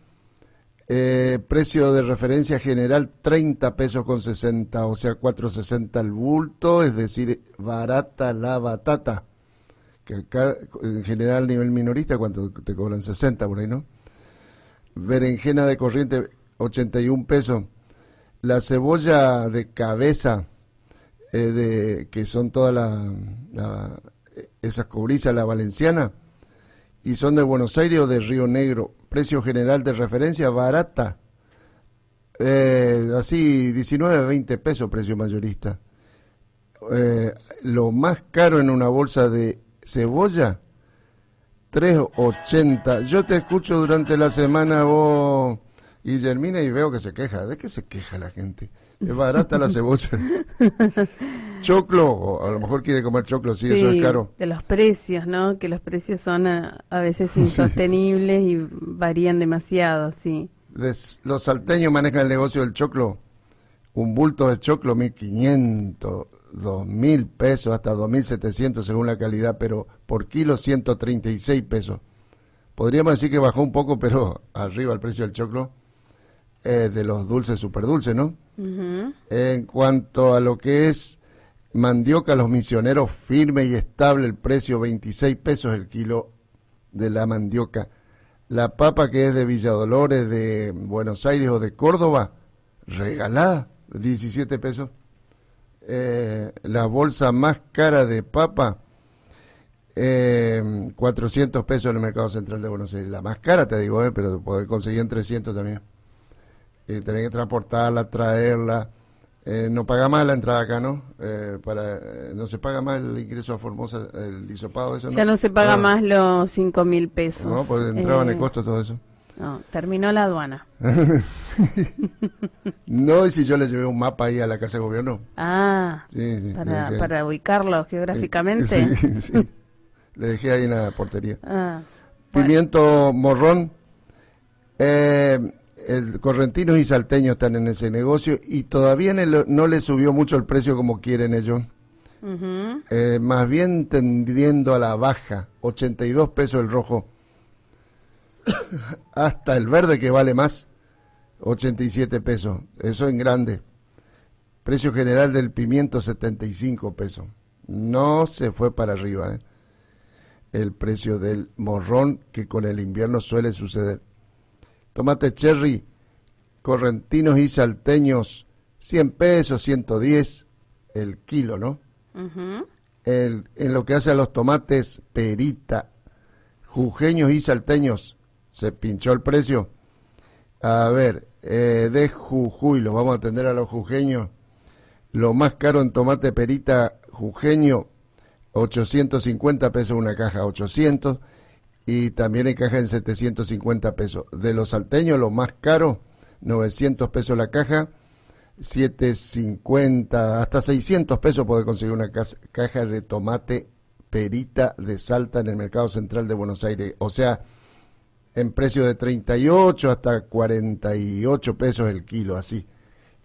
Speaker 3: eh, precio de referencia general 30 pesos con 60, o sea 4.60 el bulto, es decir, barata la batata. Que acá en general a nivel minorista, cuando te cobran 60 por ahí, ¿no? Berenjena de corriente 81 pesos. La cebolla de cabeza, eh, de, que son todas la, esas cobrizas, la valenciana, y son de Buenos Aires o de Río Negro, precio general de referencia barata, eh, así 19, 20 pesos precio mayorista. Eh, lo más caro en una bolsa de cebolla, 3.80. Yo te escucho durante la semana vos, Guillermina, y veo que se queja. ¿De qué se queja la gente? Es barata la cebolla. *laughs* choclo, a lo mejor quiere comer choclo, sí, eso es caro.
Speaker 5: De los precios, ¿no? Que los precios son a, veces *laughs* insostenibles y varían demasiado, sí.
Speaker 3: los salteños manejan el negocio del choclo. Un bulto de choclo, 1.500, 2.000 pesos, hasta 2.700 según la calidad, pero por kilo 136 pesos. Podríamos decir que bajó un poco, pero *laughs* arriba el precio del choclo. Eh, de los dulces, super dulces, ¿no? En cuanto a lo que es mandioca, los misioneros, firme y estable el precio, 26 pesos el kilo de la mandioca. La papa que es de Villadolores, de Buenos Aires o de Córdoba, regalada, 17 pesos. Eh, la bolsa más cara de papa, eh, 400 pesos en el mercado central de Buenos Aires. La más cara, te digo, eh, pero poder conseguir en 300 también y tener que transportarla, traerla. Eh, no paga más la entrada acá, ¿no? Eh, para, eh, no se paga más el ingreso a Formosa, el hisopado, eso
Speaker 5: Ya no, se paga más los cinco mil pesos.
Speaker 3: No, pues entraba en el costo todo eso.
Speaker 5: No, terminó la aduana. *laughs*
Speaker 3: no, y si yo le llevé un mapa ahí a la Casa de Gobierno.
Speaker 5: Ah, para, para ubicarlo geográficamente.
Speaker 3: Sí, sí. Le dejé ahí en la portería. Ah, Pimiento morrón. Eh, el correntinos y salteños están en ese negocio y todavía no le subió mucho el precio como quieren ellos. Eh, más bien tendiendo a la baja, 82 pesos el rojo. *coughs* Hasta el verde que vale más, 87 pesos. Eso en grande. Precio general del pimiento, 75 pesos. No se fue para arriba ¿eh? el precio del morrón que con el invierno suele suceder. Tomate cherry, correntinos y salteños, 100 pesos, 110 el kilo, ¿no? el, en lo que hace a los tomates perita, jujeños y salteños, se pinchó el precio. A ver, eh, de Jujuy, lo vamos a atender a los jujeños. Lo más caro en tomate perita jujeño, 850 pesos una caja, 800. Y también en caja en 750 pesos. De los salteños, lo más caro, 900 pesos la caja. 750, hasta 600 pesos puede conseguir una caja de tomate perita de Salta en el mercado central de Buenos Aires. O sea, en precio de 38 hasta 48 pesos el kilo, así.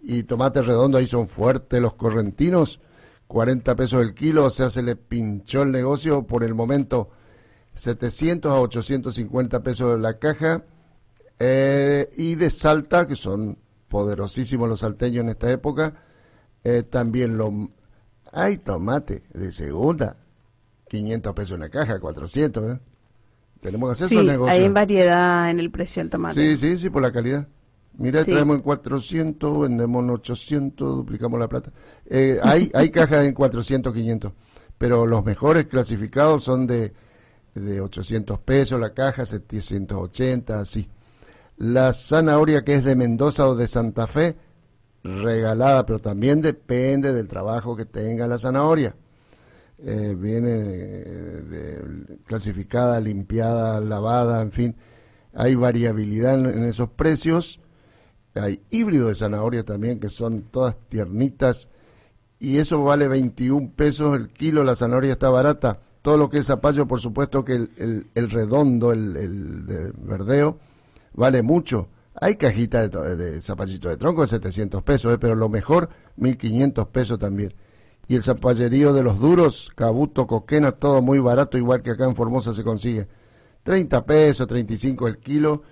Speaker 3: Y tomate redondo, ahí son fuertes los correntinos, 40 pesos el kilo, o sea, se le pinchó el negocio por el momento 700 a 850 pesos la caja. Eh, y de Salta, que son poderosísimos los salteños en esta época, eh, también lo... Hay tomate de segunda, 500 pesos en la caja, 400, ¿eh? Tenemos que hacer
Speaker 5: sí, hay variedad en el precio del tomate.
Speaker 3: Sí, sí, sí, por la calidad. Mira, traemos en 400, vendemos en 800, duplicamos la plata. Eh, hay, hay *laughs* cajas en 400, 500, pero los mejores clasificados son de, de 800 pesos la caja, 780, así. La zanahoria que es de Mendoza o de Santa Fe, regalada, pero también depende del trabajo que tenga la zanahoria. Eh, viene eh, clasificada, limpiada, lavada, en fin, hay variabilidad en, esos precios. Hay híbrido de zanahoria también, que son todas tiernitas, y eso vale 21 pesos el kilo, la zanahoria está barata. Todo lo que es zapallo, por supuesto que el, redondo, el, verdeo, vale mucho. Hay cajitas de, de, zapallito de tronco de 700 pesos, eh, pero lo mejor, 1500 pesos también y el zapallerío de los duros, Cabuto, Coquena, todo muy barato, igual que acá en Formosa se consigue. 30 pesos, 35 el kilo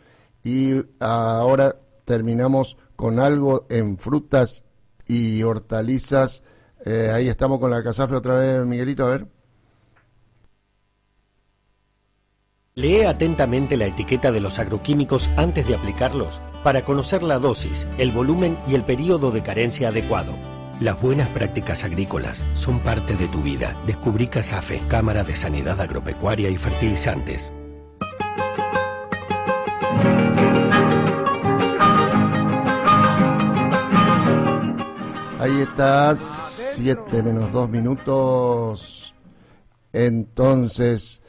Speaker 3: y ahora terminamos con algo en frutas y hortalizas. Eh, ahí estamos con la casafe otra vez, Miguelito, a ver.
Speaker 4: Lee atentamente la etiqueta de los agroquímicos antes de aplicarlos para conocer la dosis, el volumen y el periodo de carencia adecuado. Las buenas prácticas agrícolas son parte de tu vida. Descubrí CASAFE, Cámara de Sanidad Agropecuaria y Fertilizantes.
Speaker 3: Ahí estás, 7 menos 2 minutos. Entonces,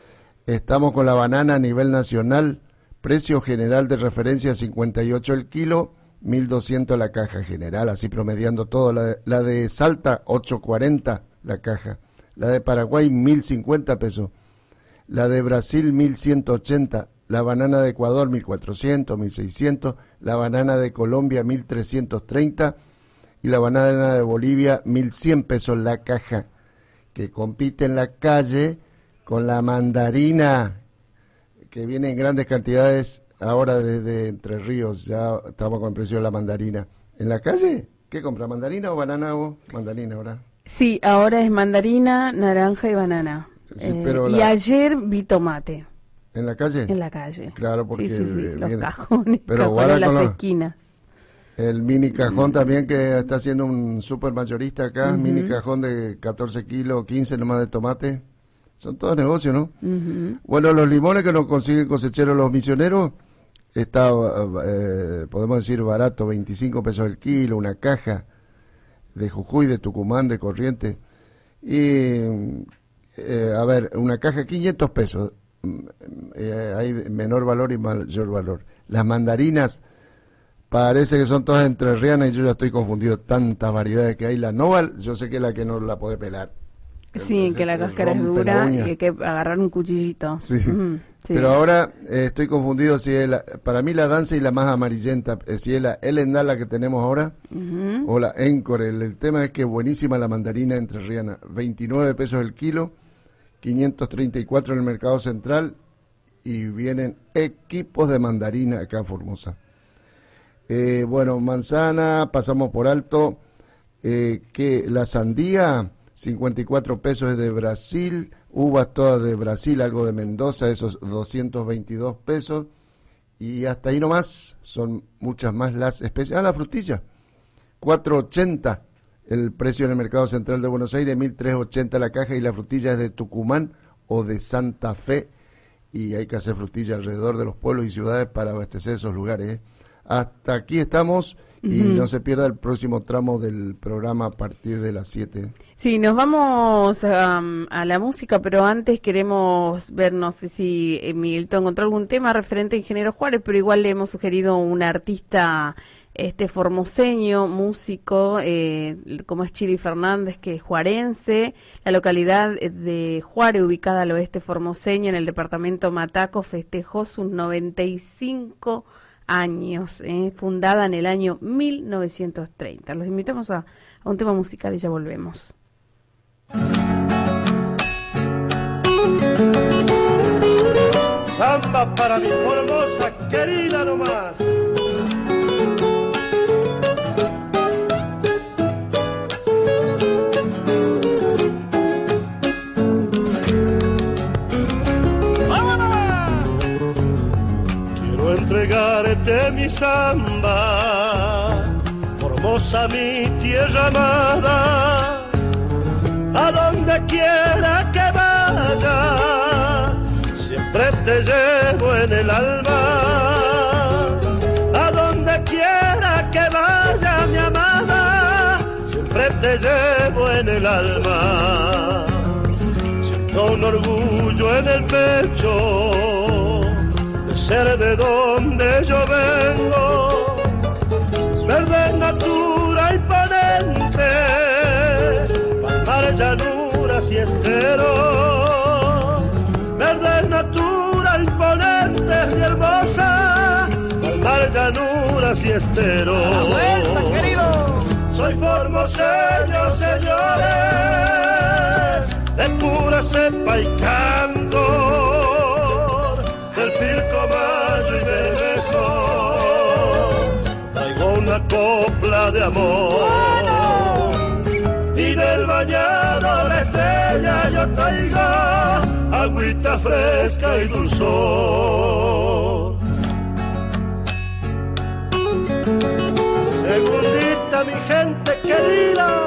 Speaker 3: estamos con la banana a nivel nacional. Precio general de referencia 58 el kilo 1200 la caja general, así promediando todo. La de, Salta, 840 la caja. La de Paraguay, 1050 pesos. La de Brasil, 1180. La banana de Ecuador, 1400, 1600. La banana de Colombia, 1330. Y la banana de Bolivia, 1100 pesos la caja. Que compite en la calle con la mandarina, que viene en grandes cantidades ahora desde Entre Ríos, ya estamos con el precio de la mandarina. ¿En la calle? ¿Qué compra? ¿Mandarina o banana o mandarina ahora?
Speaker 5: Sí, ahora es mandarina, naranja y banana. Eh, y ayer vi tomate.
Speaker 3: ¿En la calle?
Speaker 5: En la calle.
Speaker 3: Claro, porque
Speaker 5: sí, sí, sí. los cajones, pero cajones las esquinas.
Speaker 3: El mini cajón también que está haciendo un super mayorista acá, mini cajón de 14 kilos, 15 nomás de tomate. Son todos negocios, ¿no? Bueno, los limones que nos consiguen cosecheros los misioneros, está, eh, podemos decir, barato, 25 pesos el kilo, una caja de Jujuy, de Tucumán, de Corriente. Y, eh, a ver, una caja 500 pesos. Mm, eh, hay menor valor y mayor valor. Las mandarinas parece que son todas entrerrianas y yo ya estoy confundido. Tantas variedades que hay. La Noval, yo sé que es la que no la puede pelar.
Speaker 5: Sí, que la cáscara es dura y hay que agarrar un cuchillito.
Speaker 3: Sí. Pero ahora eh, estoy confundido si es la, para mí la danza y la más amarillenta, eh, si es la Elendal la que tenemos ahora o la Encore. El, tema es que es buenísima la mandarina entre Riana, 29 pesos el kilo, 534 en el mercado central y vienen equipos de mandarina acá en Formosa. Eh, bueno, manzana, pasamos por alto, que la sandía 54 pesos es de Brasil, uvas todas de Brasil, algo de Mendoza, esos 222 pesos. Y hasta ahí nomás son muchas más las especies. Ah, la frutilla, 480 el precio en el mercado central de Buenos Aires, 1380 la caja y la frutilla es de Tucumán o de Santa Fe y hay que hacer frutilla alrededor de los pueblos y ciudades para abastecer esos lugares. ¿eh? Hasta aquí estamos y no se pierda el próximo tramo del programa a partir de las 7.
Speaker 5: Sí, nos vamos a la música, pero antes queremos ver, no sé si eh, Milton encontró algún tema referente a Ingeniero Juárez, pero igual le hemos sugerido un artista este formoseño, músico, eh, como es Chili Fernández, que es juarense, la localidad de Juárez, ubicada al oeste formoseño, en el departamento Mataco, festejó sus 95 años, eh, fundada en el año 1930. Los invitamos a, a un tema musical y ya volvemos.
Speaker 7: Samba para mi formosa querida nomás. Samba, Formosa mi tierra amada, a donde quiera que vaya, siempre te llevo en el alma. A donde quiera que vaya mi amada, siempre te llevo en el alma. Siento un orgullo en el pecho ser de donde yo vengo, verde natura imponente, palmar llanuras y esteros, verde natura imponente y hermosa, palmar llanuras y esteros. querido! Soy formoseño, señores, de pura cepa y canto Traigo una copla de amor. Y del bañado la estrella yo traigo agüita fresca y dulzor. Segundita mi gente querida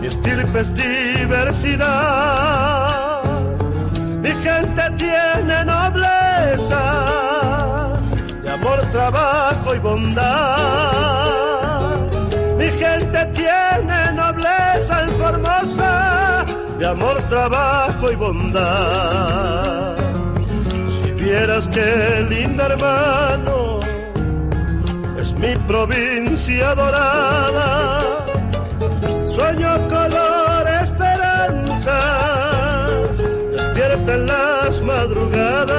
Speaker 7: mi estirpe es diversidad, mi gente tiene nobleza, de amor, trabajo y bondad, mi gente tiene nobleza en Formosa, de amor, trabajo y bondad. Si vieras qué linda hermano, mi provincia dorada. Sueño color esperanza, despierta en las madrugadas.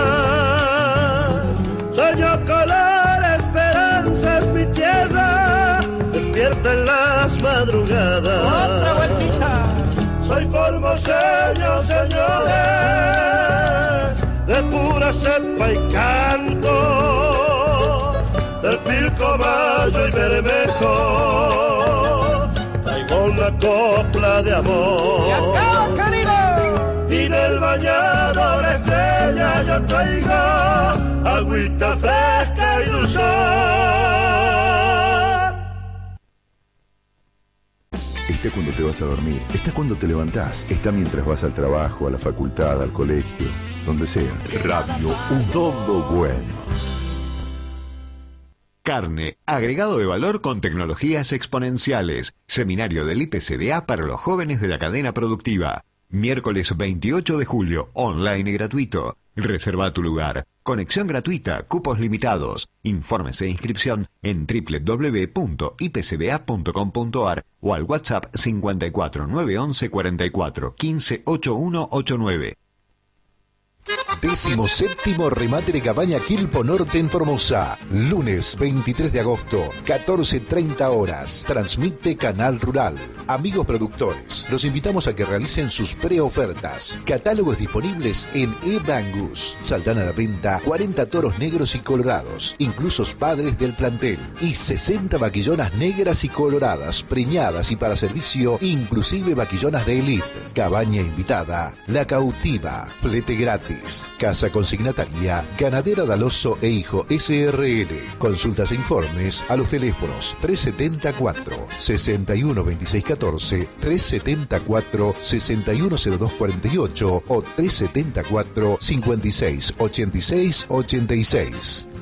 Speaker 7: Sueño color esperanza es mi tierra, despierta en las madrugadas.
Speaker 5: Otra vueltita.
Speaker 7: Soy formoseño, señores, de pura cepa y canto Mayo y Bermejo. Traigo una copla de amor.
Speaker 5: ¡Se acaba, querido!
Speaker 7: Y del bañado la estrella yo traigo agüita fresca y dulzor.
Speaker 1: Está cuando te vas a dormir, está cuando te levantás, está mientras vas al trabajo, a la facultad, al colegio, donde sea. Radio Un Todo Bueno.
Speaker 9: Carne, agregado de valor con tecnologías exponenciales. Seminario del IPCDA para los jóvenes de la cadena productiva. Miércoles 28 de julio, online y gratuito. Reserva tu lugar. Conexión gratuita, cupos limitados. Informes e inscripción en www.ipcda.com.ar o al WhatsApp 54 911 44 15 8189.
Speaker 10: Décimo séptimo remate de cabaña Quilpo Norte en Formosa. Lunes 23 de agosto, 14.30 horas. Transmite Canal Rural. Amigos productores, los invitamos a que realicen sus preofertas. Catálogos disponibles en eBangus. Saldrán a la venta 40 toros negros y colorados, inclusos padres del plantel, y 60 vaquillonas negras y coloradas, preñadas y para servicio, inclusive vaquillonas de elite. Cabaña invitada, La Cautiva, flete gratis. Casa consignataria, Ganadera Daloso e Hijo SRL. Consultas e informes a los teléfonos 374 61 14 374 610248 o 374 56 86 86.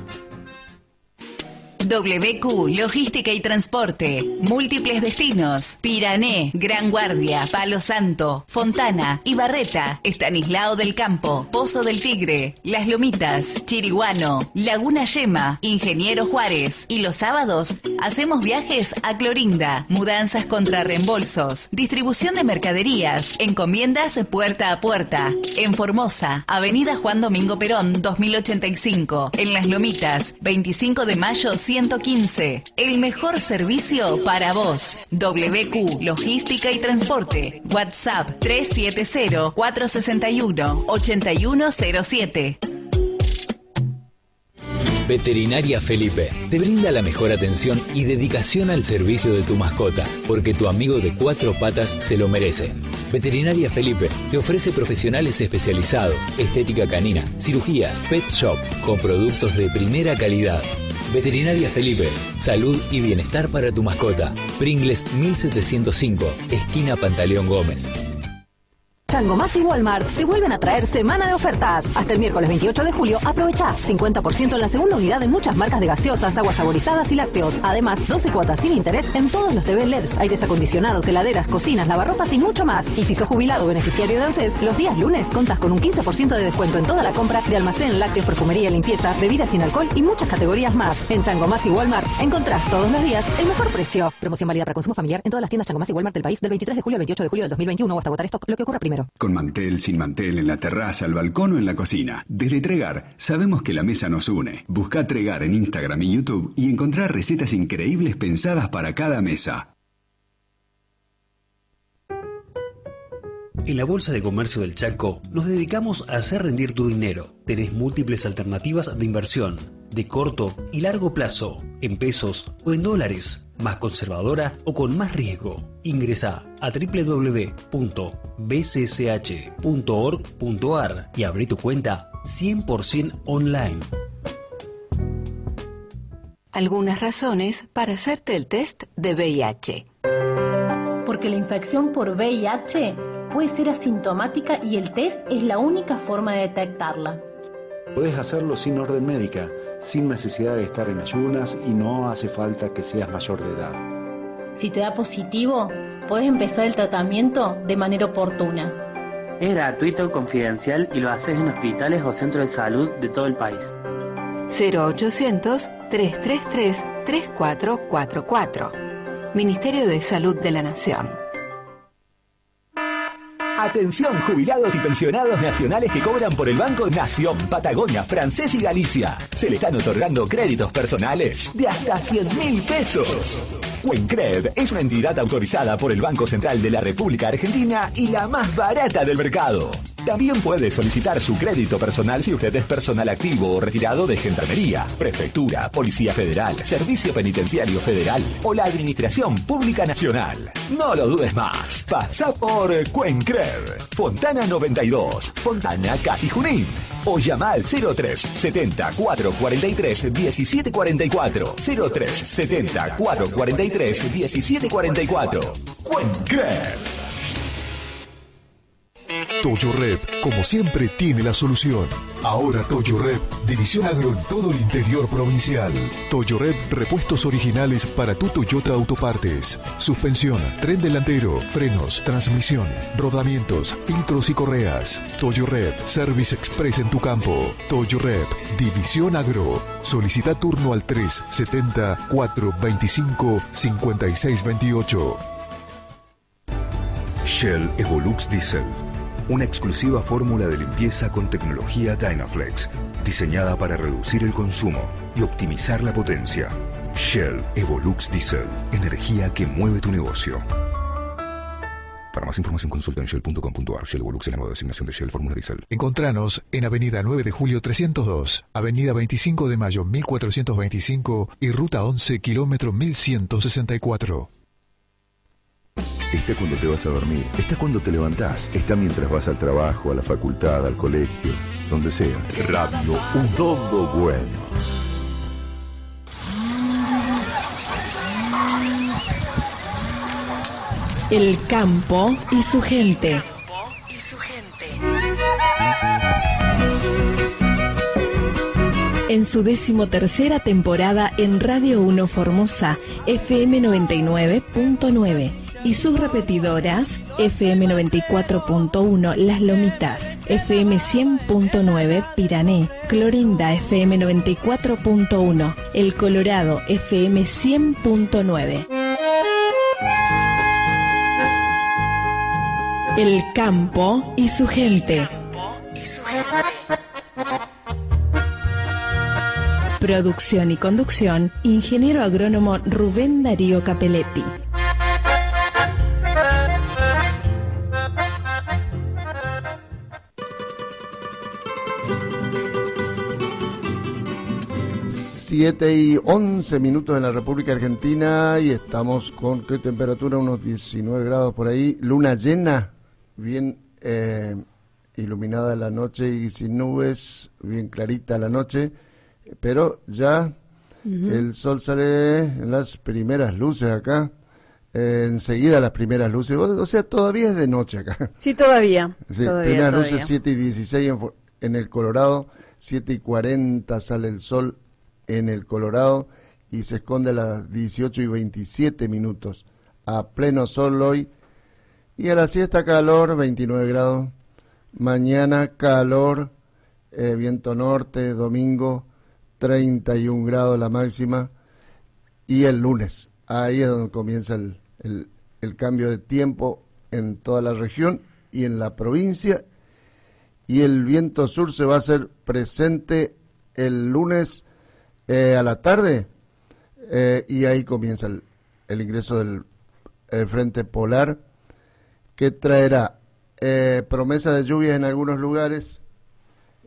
Speaker 11: WQ, Logística y Transporte, múltiples destinos, Pirané, Gran Guardia, Palo Santo, Fontana, Ibarreta, Estanislao del Campo, Pozo del Tigre, Las Lomitas, Chiriguano, Laguna Yema, Ingeniero Juárez. Y los sábados hacemos viajes a Clorinda, mudanzas contra reembolsos, distribución de mercaderías, encomiendas puerta a puerta, en Formosa, Avenida Juan Domingo Perón 2085, en Las Lomitas, 25 de mayo 115. El mejor servicio para vos. WQ, Logística y Transporte. WhatsApp 370-461-8107.
Speaker 12: Veterinaria Felipe te brinda la mejor atención y dedicación al servicio de tu mascota, porque tu amigo de cuatro patas se lo merece. Veterinaria Felipe te ofrece profesionales especializados, estética canina, cirugías, pet shop, con productos de primera calidad Veterinaria Felipe, salud y bienestar para tu mascota. Pringles 1705, esquina Pantaleón Gómez.
Speaker 13: Chango Más y Walmart te vuelven a traer semana de ofertas. Hasta el miércoles 28 de julio, aprovecha 50% en la segunda unidad en muchas marcas de gaseosas, aguas saborizadas y lácteos. Además, 12 cuotas sin interés en todos los TV LEDs, aires acondicionados, heladeras, cocinas, lavarropas y mucho más. Y si sos jubilado o beneficiario de ANSES, los días lunes contas con un 15% de descuento en toda la compra de almacén, lácteos, perfumería, limpieza, bebidas sin alcohol y muchas categorías más. En Chango Más y Walmart encontrás todos los días el mejor precio. Promoción válida para consumo familiar en todas las tiendas Chango Más y Walmart del país del 23 de julio al 28 de julio del 2021 o hasta votar esto, lo que ocurra primero.
Speaker 14: Con mantel, sin mantel, en la terraza, al balcón o en la cocina. Desde Tregar, sabemos que la mesa nos une. Busca Tregar en Instagram y YouTube y encontrar recetas increíbles pensadas para cada mesa.
Speaker 15: En la Bolsa de Comercio del Chaco nos dedicamos a hacer rendir tu dinero. Tenés múltiples alternativas de inversión, de corto y largo plazo, en pesos o en dólares, más conservadora o con más riesgo. Ingresa a www.bcsh.org.ar y abrí tu cuenta 100% online.
Speaker 16: Algunas razones para hacerte el test de VIH.
Speaker 17: Porque la infección por VIH puede ser asintomática y el test es la única forma de detectarla.
Speaker 18: Puedes hacerlo sin orden médica, sin necesidad de estar en ayunas y no hace falta que seas mayor de edad.
Speaker 17: Si te da positivo, puedes empezar el tratamiento de manera oportuna.
Speaker 19: Es gratuito, confidencial y lo haces en hospitales o centros de salud de todo el país.
Speaker 16: 0800 333 3444. Ministerio de Salud de la Nación.
Speaker 20: Atención jubilados y pensionados nacionales que cobran por el Banco Nación, Patagonia, Francés y Galicia. Se le están otorgando créditos personales de hasta 100 mil pesos. Wencred es una entidad autorizada por el Banco Central de la República Argentina y la más barata del mercado. También puede solicitar su crédito personal si usted es personal activo o retirado de Gendarmería, Prefectura, Policía Federal, Servicio Penitenciario Federal o la Administración Pública Nacional. No lo dudes más. Pasa por Cuencred. Fontana 92. Fontana Casi Junín. O llama al 03 70 443 1744. 03 70 443 1744. Cuencred.
Speaker 21: Toyo Rep, como siempre, tiene la solución. Ahora Toyo Rep, división agro en todo el interior provincial. Toyo Rep, repuestos originales para tu Toyota Autopartes. Suspensión, tren delantero, frenos, transmisión, rodamientos, filtros y correas. Toyo Rep, Service Express en tu campo. Toyo Rep, división agro. Solicita turno al 370 425 5628.
Speaker 1: Shell Evolux Diesel
Speaker 22: una exclusiva fórmula de limpieza con tecnología Dynaflex, diseñada para reducir el consumo y optimizar la potencia. Shell Evolux Diesel, energía que mueve tu negocio. Para más información consulta en shell.com.ar. Shell Evolux, la nueva designación de Shell Fórmula Diesel.
Speaker 21: Encontranos en Avenida 9 de Julio 302, Avenida 25 de Mayo 1425 y Ruta 11, kilómetro 1164.
Speaker 1: Está cuando te vas a dormir, está cuando te levantás, está mientras vas al trabajo, a la facultad, al colegio, donde sea. Radio Udondo Bueno.
Speaker 2: El campo y su gente. En su decimotercera temporada en Radio 1 Formosa, FM 99.9 y sus repetidoras FM 94.1 Las Lomitas, FM 100.9 Pirané, Clorinda FM 94.1, El Colorado FM 100.9. El campo y su gente. Producción y conducción, ingeniero agrónomo Rubén Darío Capelletti.
Speaker 3: Siete y 11 minutos en la República Argentina y estamos con qué temperatura, unos 19 grados por ahí, luna llena, bien eh, iluminada la noche y sin nubes, bien clarita la noche, pero ya el sol sale en las primeras luces acá, eh, enseguida las primeras luces, o sea, todavía es de noche acá.
Speaker 5: Sí, todavía.
Speaker 3: Sí,
Speaker 5: todavía,
Speaker 3: primeras
Speaker 5: todavía.
Speaker 3: luces 7 y 16 en, en el Colorado, 7 y 40 sale el sol en el Colorado y se esconde a las 18 y 27 minutos. A pleno sol hoy y a la siesta calor, 29 grados. Mañana calor, eh, viento norte, domingo 31 grados la máxima. Y el lunes, ahí es donde comienza el, el- el cambio de tiempo en toda la región y en la provincia. Y el viento sur se va a hacer presente el lunes eh, a la tarde. eh, y ahí comienza el, ingreso del el frente polar que traerá eh, promesa de lluvias en algunos lugares.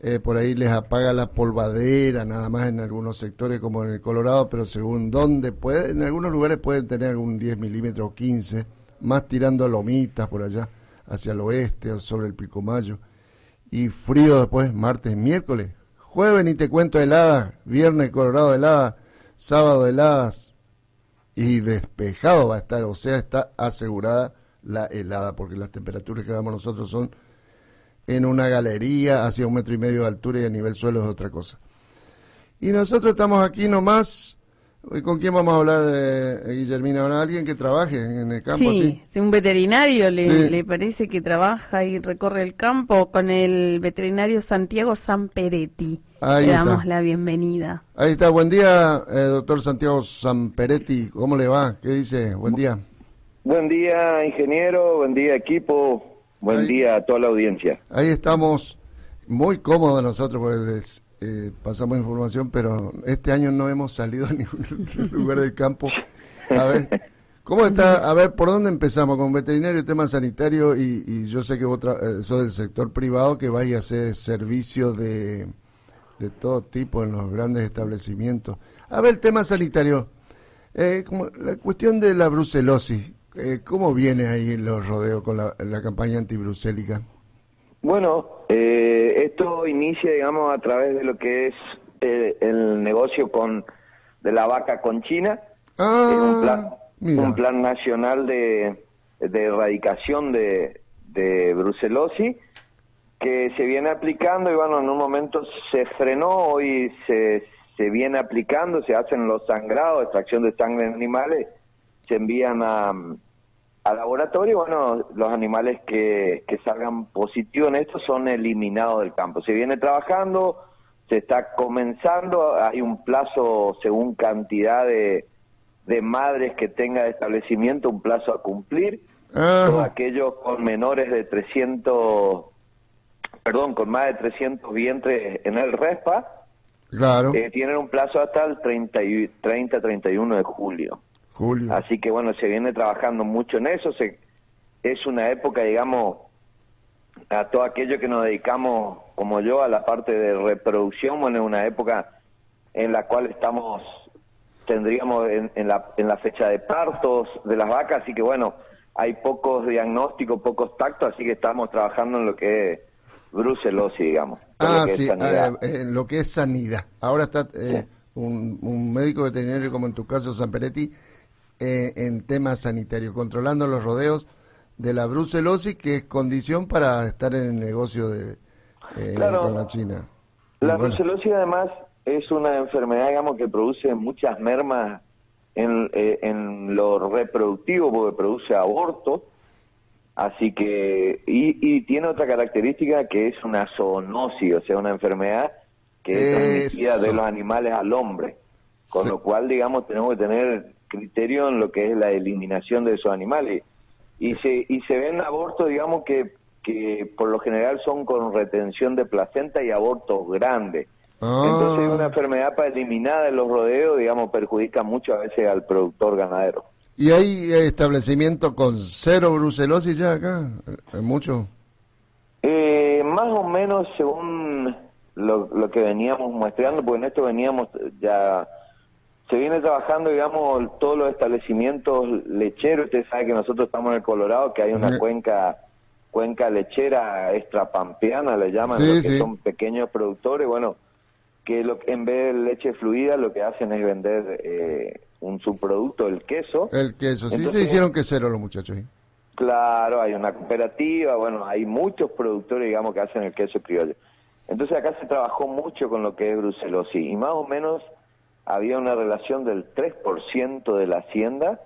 Speaker 3: eh, por ahí les apaga la polvadera, nada más en algunos sectores como en el Colorado, pero según dónde puede, en algunos lugares pueden tener algún 10 milímetros o 15, más tirando a lomitas por allá, hacia el oeste sobre el Picomayo. Y frío después, martes, miércoles. Jueves ni te cuento helada, viernes Colorado helada, sábado heladas, y despejado va a estar, o sea, está asegurada la helada, porque las temperaturas que damos nosotros son en una galería hacia un metro y medio de altura y a nivel suelo es otra cosa. Y nosotros estamos aquí nomás. ¿Y ¿Con quién vamos a hablar, eh, Guillermina? ¿Habrá alguien que trabaje en el campo?
Speaker 5: Sí, sí, un veterinario le,
Speaker 3: Sí.
Speaker 5: le parece que trabaja y recorre el campo con el veterinario Santiago Samperetti.
Speaker 3: Ahí
Speaker 5: le
Speaker 3: está.
Speaker 5: damos la bienvenida.
Speaker 3: Ahí está, buen día, eh, doctor Santiago Samperetti. ¿Cómo le va? ¿Qué dice? Buen día.
Speaker 23: Buen día, ingeniero, buen día, equipo, buen día a toda la audiencia.
Speaker 3: Ahí estamos muy cómodos nosotros, porque eh, pasamos información, pero este año no hemos salido a ningún *laughs* lugar del campo. A ver, ¿cómo está? A ver, ¿por dónde empezamos? Con veterinario, tema sanitario, y, yo sé que vos eh, sos del sector privado, que vais a hacer servicio de, de todo tipo en los grandes establecimientos. A ver, tema sanitario, eh, como la cuestión de la brucelosis, eh, ¿cómo viene ahí los rodeos con la, la campaña antibrucélica?
Speaker 23: Bueno, eh, esto inicia, digamos, a través de lo que es eh, el negocio con de la vaca con China,
Speaker 3: Ah,
Speaker 23: Es un plan,
Speaker 3: mira.
Speaker 23: un plan nacional de, de erradicación de, de brucelosis que se viene aplicando y bueno, en un momento se frenó, hoy se, se viene aplicando, se hacen los sangrados, extracción de sangre en animales, se envían a, al laboratorio bueno, los animales que, que salgan positivos en esto son eliminados del campo. Se viene trabajando, se está comenzando, hay un plazo según cantidad de, de madres que tenga de establecimiento, un plazo a cumplir. Todos aquellos con menores de 300 perdón, con más de 300 vientres en el RESPA,
Speaker 3: Claro.
Speaker 23: eh, tienen un plazo hasta el 30, y- 30, 31 de julio.
Speaker 3: Julio.
Speaker 23: Así que bueno, se viene trabajando mucho en eso. Se, es una época, digamos, a todo aquello que nos dedicamos, como yo, a la parte de reproducción. Bueno, es una época en la cual estamos, tendríamos en, en la, en la fecha de partos de las vacas. Así que bueno, hay pocos diagnósticos, pocos tactos, así que estamos trabajando en lo que es brucelosis, digamos. lo
Speaker 3: Ah, sí,
Speaker 23: sanidad.
Speaker 3: eh, en lo que es sanidad. Ahora está eh, un, un médico veterinario, como en tu caso, San Peretti, eh, en temas sanitarios, controlando los rodeos de la brucelosis, que es condición para estar en el negocio de eh,
Speaker 23: Claro.
Speaker 3: con la China.
Speaker 23: La
Speaker 3: bueno,
Speaker 23: brucelosis además es una enfermedad, digamos, que produce muchas mermas en, eh, en lo reproductivo porque produce aborto. Así que, y, y tiene otra característica que es una zoonosis, o sea, una enfermedad que es transmitida de los animales al hombre. Con
Speaker 3: Sí.
Speaker 23: lo cual, digamos, tenemos que tener criterio en lo que es la eliminación de esos animales. Y se, y se ven abortos, digamos, que, que por lo general son con retención de placenta y abortos grandes.
Speaker 3: Ah.
Speaker 23: Entonces, una enfermedad para eliminar de los rodeos, digamos, perjudica mucho a veces al productor ganadero.
Speaker 3: ¿Y hay eh, establecimiento con cero brucelosis ya acá? ¿Hay mucho?
Speaker 23: Eh, más o menos según lo, lo que veníamos muestreando, porque en esto veníamos ya, se viene trabajando, digamos, todos los establecimientos lecheros. Usted sabe que nosotros estamos en el Colorado, que hay una cuenca cuenca lechera extrapampeana, le llaman,
Speaker 3: Sí,
Speaker 23: lo que
Speaker 3: sí.
Speaker 23: son pequeños productores, bueno, que lo, en vez de leche fluida lo que hacen es vender eh, un subproducto, el queso.
Speaker 3: El queso. Sí,
Speaker 23: Entonces,
Speaker 3: se hicieron quesero los muchachos.
Speaker 23: Claro, hay una cooperativa, bueno, hay muchos productores, digamos, que hacen el queso criollo. Entonces acá se trabajó mucho con lo que es brucelosis y más o menos había una relación del 3% de la hacienda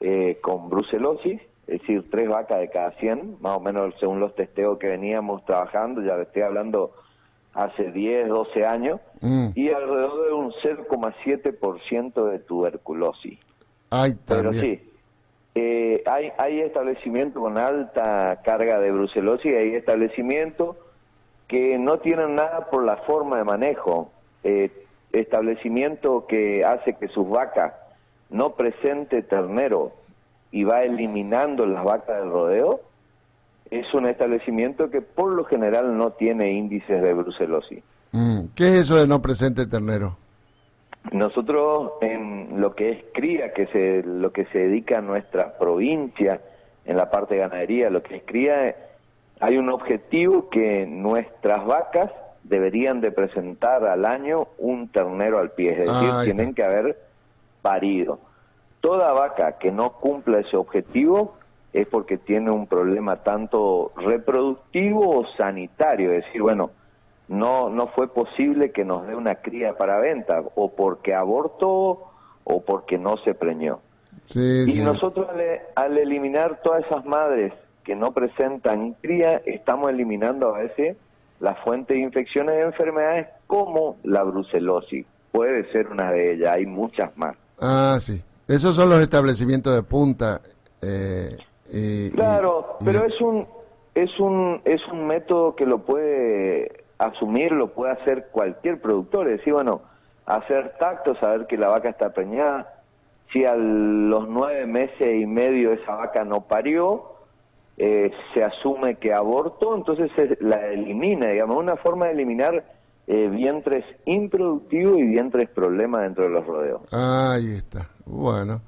Speaker 23: eh, con brucelosis, es decir, tres vacas de cada 100, más o menos según los testeos que veníamos trabajando, ya le estoy hablando hace 10, 12 años,
Speaker 3: Mm.
Speaker 23: y alrededor de un 0,7% de tuberculosis.
Speaker 3: Ay,
Speaker 23: Pero sí, eh, hay, hay establecimientos con alta carga de brucelosis y hay establecimientos que no tienen nada por la forma de manejo. Eh, establecimiento que hace que sus vacas no presente ternero y va eliminando las vacas del rodeo, es un establecimiento que por lo general no tiene índices de brucelosis.
Speaker 3: Mm. ¿Qué es eso de no presente ternero?
Speaker 23: Nosotros en lo que es cría, que se lo que se dedica a nuestra provincia en la parte de ganadería, lo que es cría, hay un objetivo que nuestras vacas deberían de presentar al año un ternero al pie, es decir,
Speaker 3: Ah,
Speaker 23: tienen que haber parido. Toda vaca que no cumpla ese objetivo es porque tiene un problema tanto reproductivo o sanitario, es decir, bueno, no no fue posible que nos dé una cría para venta o porque abortó o porque no se preñó.
Speaker 3: Sí,
Speaker 23: Y
Speaker 3: sí.
Speaker 23: nosotros al, al eliminar todas esas madres que no presentan cría, estamos eliminando a veces la fuente de infecciones de enfermedades como la brucelosis. Puede ser una de ellas, hay muchas más.
Speaker 3: Ah, sí. Esos son los establecimientos de punta. eh, y-
Speaker 23: Claro,
Speaker 3: y-
Speaker 23: pero es un es un es un método que lo puede asumir, lo puede hacer cualquier productor, es decir, bueno, hacer tacto, saber que la vaca está preñada, si a los nueve meses y medio esa vaca no parió, eh, se asume que abortó, entonces se la elimina, digamos, una forma de eliminar eh, vientres improductivos y vientres problemas dentro de los rodeos.
Speaker 3: Ahí está. Bueno.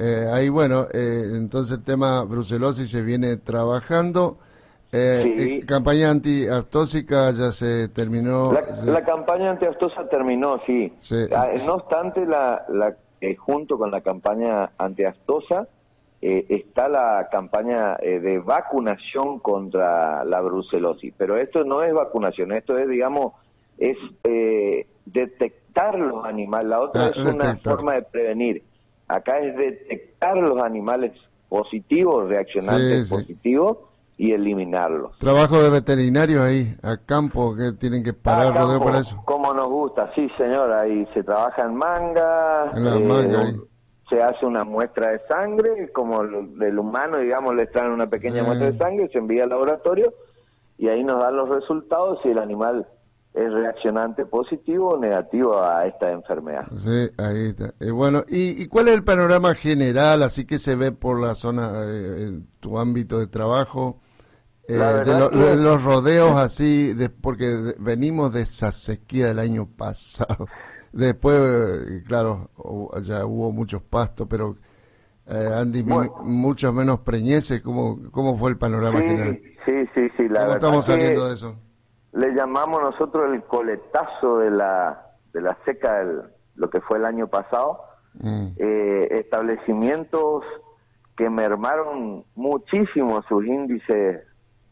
Speaker 3: Eh, ahí, bueno, eh, entonces el tema brucelosis se viene trabajando. Eh,
Speaker 23: Sí.
Speaker 3: campaña antiaftósica ya se terminó.
Speaker 23: La,
Speaker 3: se-
Speaker 23: la campaña antiaftosa terminó, sí. Ah, no obstante, la, la, eh, junto con la campaña antiaftosa eh, está la campaña eh, de vacunación contra la brucelosis. Pero esto no es vacunación, esto es, digamos, es eh, detectar los animales. La otra
Speaker 3: Ah,
Speaker 23: es una
Speaker 3: detectar.
Speaker 23: forma de prevenir. Acá es detectar los animales positivos, reaccionantes
Speaker 3: Sí, sí.
Speaker 23: positivos y eliminarlos.
Speaker 3: Trabajo de veterinario ahí, a campo, que tienen que parar rodeo para eso.
Speaker 23: Como nos gusta, sí señor, ahí se trabaja en manga,
Speaker 3: En la
Speaker 23: eh,
Speaker 3: manga, ahí.
Speaker 23: Se hace una muestra de sangre, como lo- del humano, digamos, le traen una pequeña
Speaker 3: Sí.
Speaker 23: muestra de sangre, se envía al laboratorio y ahí nos dan los resultados si el animal es reaccionante positivo o negativo a esta enfermedad.
Speaker 3: Sí, ahí está. Eh, bueno, ¿y, cuál es el panorama general, así que se ve por la zona, eh, tu ámbito de trabajo? Eh, de, los rodeos así, de, porque venimos de esa sequía del año pasado. *laughs* Después, claro, ya hubo muchos pastos, pero eh, han disminuido muchos menos preñeces. ¿Cómo, ¿Cómo fue el panorama general?
Speaker 23: Sí, sí, sí.
Speaker 3: La ¿Cómo estamos saliendo de eso?
Speaker 23: Le llamamos nosotros el coletazo de la, de la seca, del, lo que fue el año pasado. Mm. Eh, establecimientos que mermaron muchísimo sus índices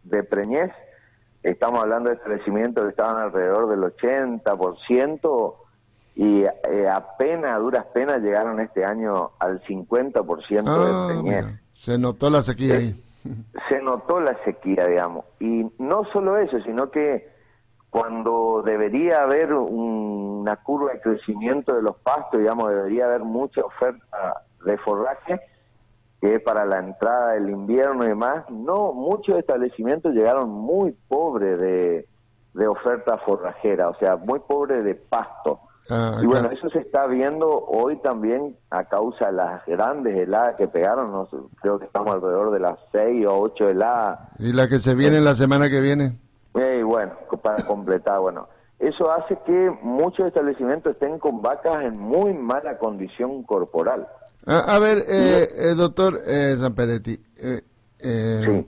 Speaker 23: de preñez. Estamos hablando de establecimientos que estaban alrededor del 80% y eh, apenas, a duras penas, llegaron este año al 50%
Speaker 3: ah,
Speaker 23: de preñez.
Speaker 3: Se notó la sequía ahí. *laughs*
Speaker 23: Se notó la sequía, digamos. Y no solo eso, sino que cuando debería haber una curva de crecimiento de los pastos, digamos, debería haber mucha oferta de forraje, que para la entrada del invierno y demás, no, muchos establecimientos llegaron muy pobres de, de oferta forrajera, o sea, muy pobres de pasto. Ah, y bueno, eso se está viendo hoy también a causa de las grandes heladas que pegaron, no, creo que estamos alrededor de las 6 o 8 heladas.
Speaker 3: ¿Y la que se viene la semana que viene?
Speaker 23: Y bueno, para completar, bueno, eso hace que muchos establecimientos estén con vacas en muy mala condición corporal.
Speaker 3: A, ver, eh, eh, doctor eh, Zamperetti, eh,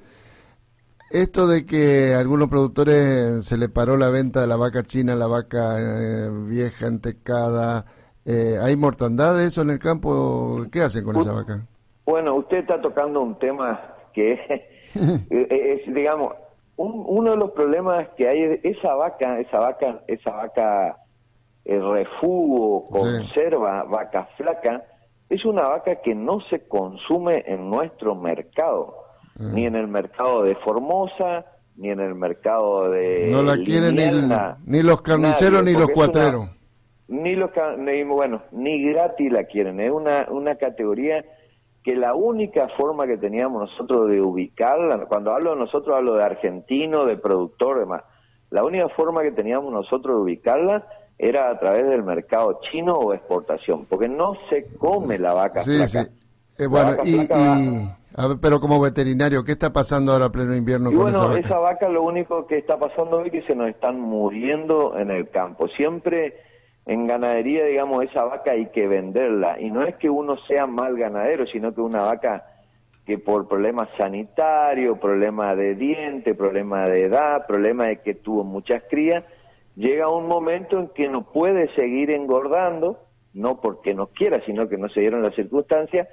Speaker 3: esto de que a algunos productores se le paró la venta de la vaca china, la vaca vieja entecada, ¿hay mortandad de eso en el campo? ¿Qué hacen con esa vaca?
Speaker 23: Bueno, usted está tocando un tema que es, *laughs* digamos, uno de los problemas que hay es esa vaca, esa vaca, esa vaca refugo, conserva, vaca flaca, es una vaca que no se consume en nuestro mercado, mm. ni en el mercado de Formosa, ni en el mercado de...
Speaker 3: No la quieren ni, los carniceros ni los cuatreros.
Speaker 23: ni los ni, bueno, ni gratis la quieren, es una, una categoría que la única forma que teníamos nosotros de ubicarla, cuando hablo de nosotros hablo de argentino, de productor, demás, la única forma que teníamos nosotros de ubicarla era a través del mercado chino o exportación, porque no se come la vaca sí, Sí.
Speaker 3: Eh, bueno, y, pero como veterinario, ¿qué está pasando ahora pleno invierno con
Speaker 23: bueno,
Speaker 3: esa vaca?
Speaker 23: esa vaca lo único que está pasando es que se nos están muriendo en el campo. Siempre en ganadería, digamos, esa vaca hay que venderla. Y no es que uno sea mal ganadero, sino que una vaca que por problemas sanitarios, problemas de diente, problemas de edad, problemas de que tuvo muchas crías, llega un momento en que no puede seguir engordando, no porque no quiera, sino que no se dieron las circunstancias,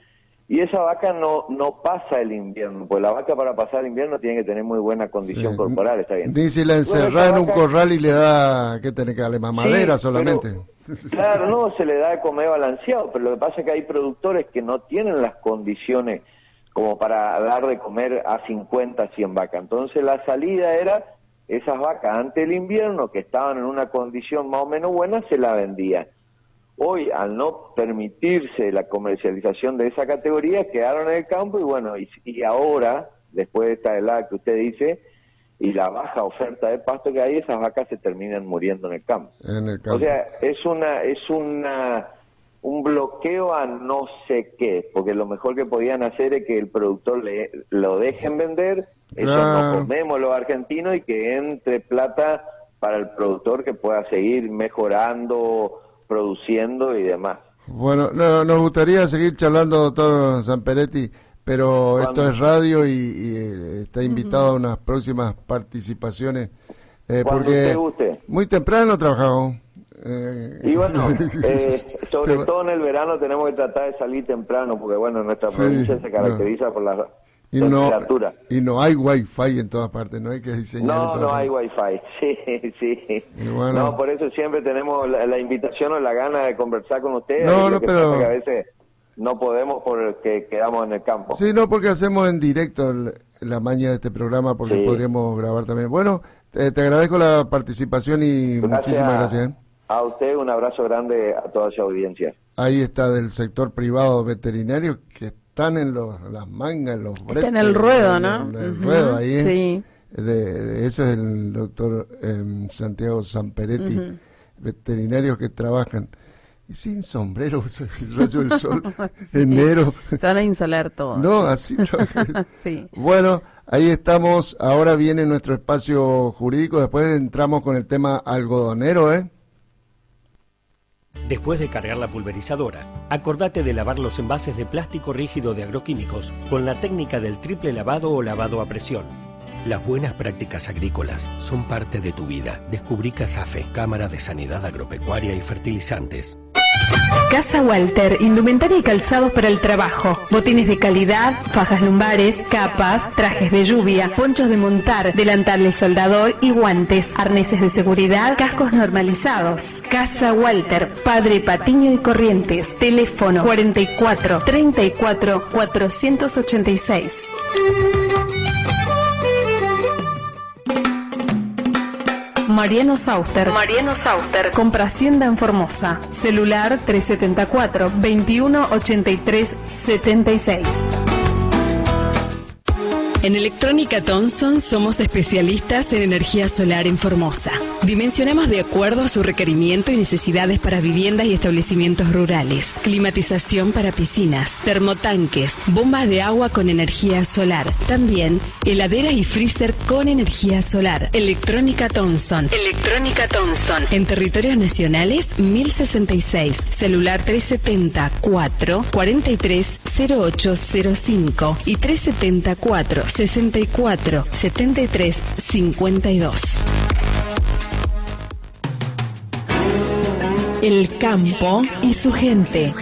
Speaker 23: y esa vaca no no pasa el invierno, pues la vaca para pasar el invierno tiene que tener muy buena condición corporal, está bien.
Speaker 3: Ni si la encerra en un corral y le da, que tiene que darle mamadera solamente. *laughs*
Speaker 23: claro, no, se le da de comer balanceado, pero lo que pasa es que hay productores que no tienen las condiciones como para dar de comer a 50, 100 vacas. Entonces la salida era esas vacas antes del invierno, que estaban en una condición más o menos buena, se la vendía. Hoy, al no permitirse la comercialización de esa categoría, quedaron en el campo y bueno, y, ahora, después de esta helada que usted dice, y la baja oferta de pasto que hay, esas vacas se terminan muriendo en el campo.
Speaker 3: En el campo.
Speaker 23: O sea, es una, es una, un bloqueo a no sé qué, porque lo mejor que podían hacer es que el productor le, lo dejen vender eso no comemos los argentinos y que entre plata para el productor que pueda seguir mejorando, produciendo y demás.
Speaker 3: Bueno, nos gustaría seguir charlando, doctor Zamperetti, pero esto es radio y, eh, está invitado a unas próximas participaciones.
Speaker 23: Eh, porque guste.
Speaker 3: muy temprano trabajamos.
Speaker 23: Eh, y bueno, *laughs* *laughs* sobre todo en el verano tenemos que tratar de salir temprano, porque bueno, nuestra provincia se caracteriza por la
Speaker 3: y no, y no hay wifi en todas partes, no hay que diseñar.
Speaker 23: No, no hay wifi, *laughs* sí, sí. no, por eso siempre tenemos la, invitación o la gana de conversar con ustedes.
Speaker 3: No, no, pero...
Speaker 23: a veces no podemos porque quedamos en el campo.
Speaker 3: Sí, no, porque hacemos en directo la maña de este programa, porque podríamos grabar también. Bueno, te, agradezco la participación y muchísimas gracias. ¿eh?
Speaker 23: A usted un abrazo grande a toda su audiencia.
Speaker 3: Ahí está del sector privado veterinario que están en los, las mangas, en los
Speaker 5: bretes. en el ruedo, ¿no?
Speaker 3: En el ruedo ahí.
Speaker 5: Sí.
Speaker 3: de, eso es el doctor em, Santiago Samperetti, veterinarios que trabajan sin sombrero, *laughs* rayo del sol, *laughs* enero.
Speaker 5: Se van a insolar todo.
Speaker 3: No, así *laughs* sí. Bueno, ahí estamos. Ahora viene nuestro espacio jurídico. Después entramos con el tema algodonero, ¿eh?
Speaker 15: Después de cargar la pulverizadora, acordate de lavar los envases de plástico rígido de agroquímicos con la técnica del triple lavado o lavado a presión. Las buenas prácticas agrícolas son parte de tu vida. Descubrí CASAFE, Cámara de Sanidad Agropecuaria y Fertilizantes.
Speaker 2: Casa Walter, indumentaria y calzados para el trabajo, botines de calidad, fajas lumbares, capas, trajes de lluvia, ponchos de montar, delantales soldador y guantes, arneses de seguridad, cascos normalizados. Casa Walter, Padre Patiño y Corrientes, teléfono 44 34 486. Mariano Sauster. Mariano Sauster. Compra Hacienda en Formosa. Celular 374 21 83 76. En Electrónica Thomson somos especialistas en energía solar en Formosa. Dimensionamos de acuerdo a su requerimiento y necesidades para viviendas y establecimientos rurales, climatización para piscinas, termotanques, bombas de agua con energía solar, también heladeras y freezer con energía solar. Electrónica Thomson. Electrónica Thomson. En territorios nacionales 1066, celular 370 4 43 0805 y 374 64 73 52. El campo y su gente.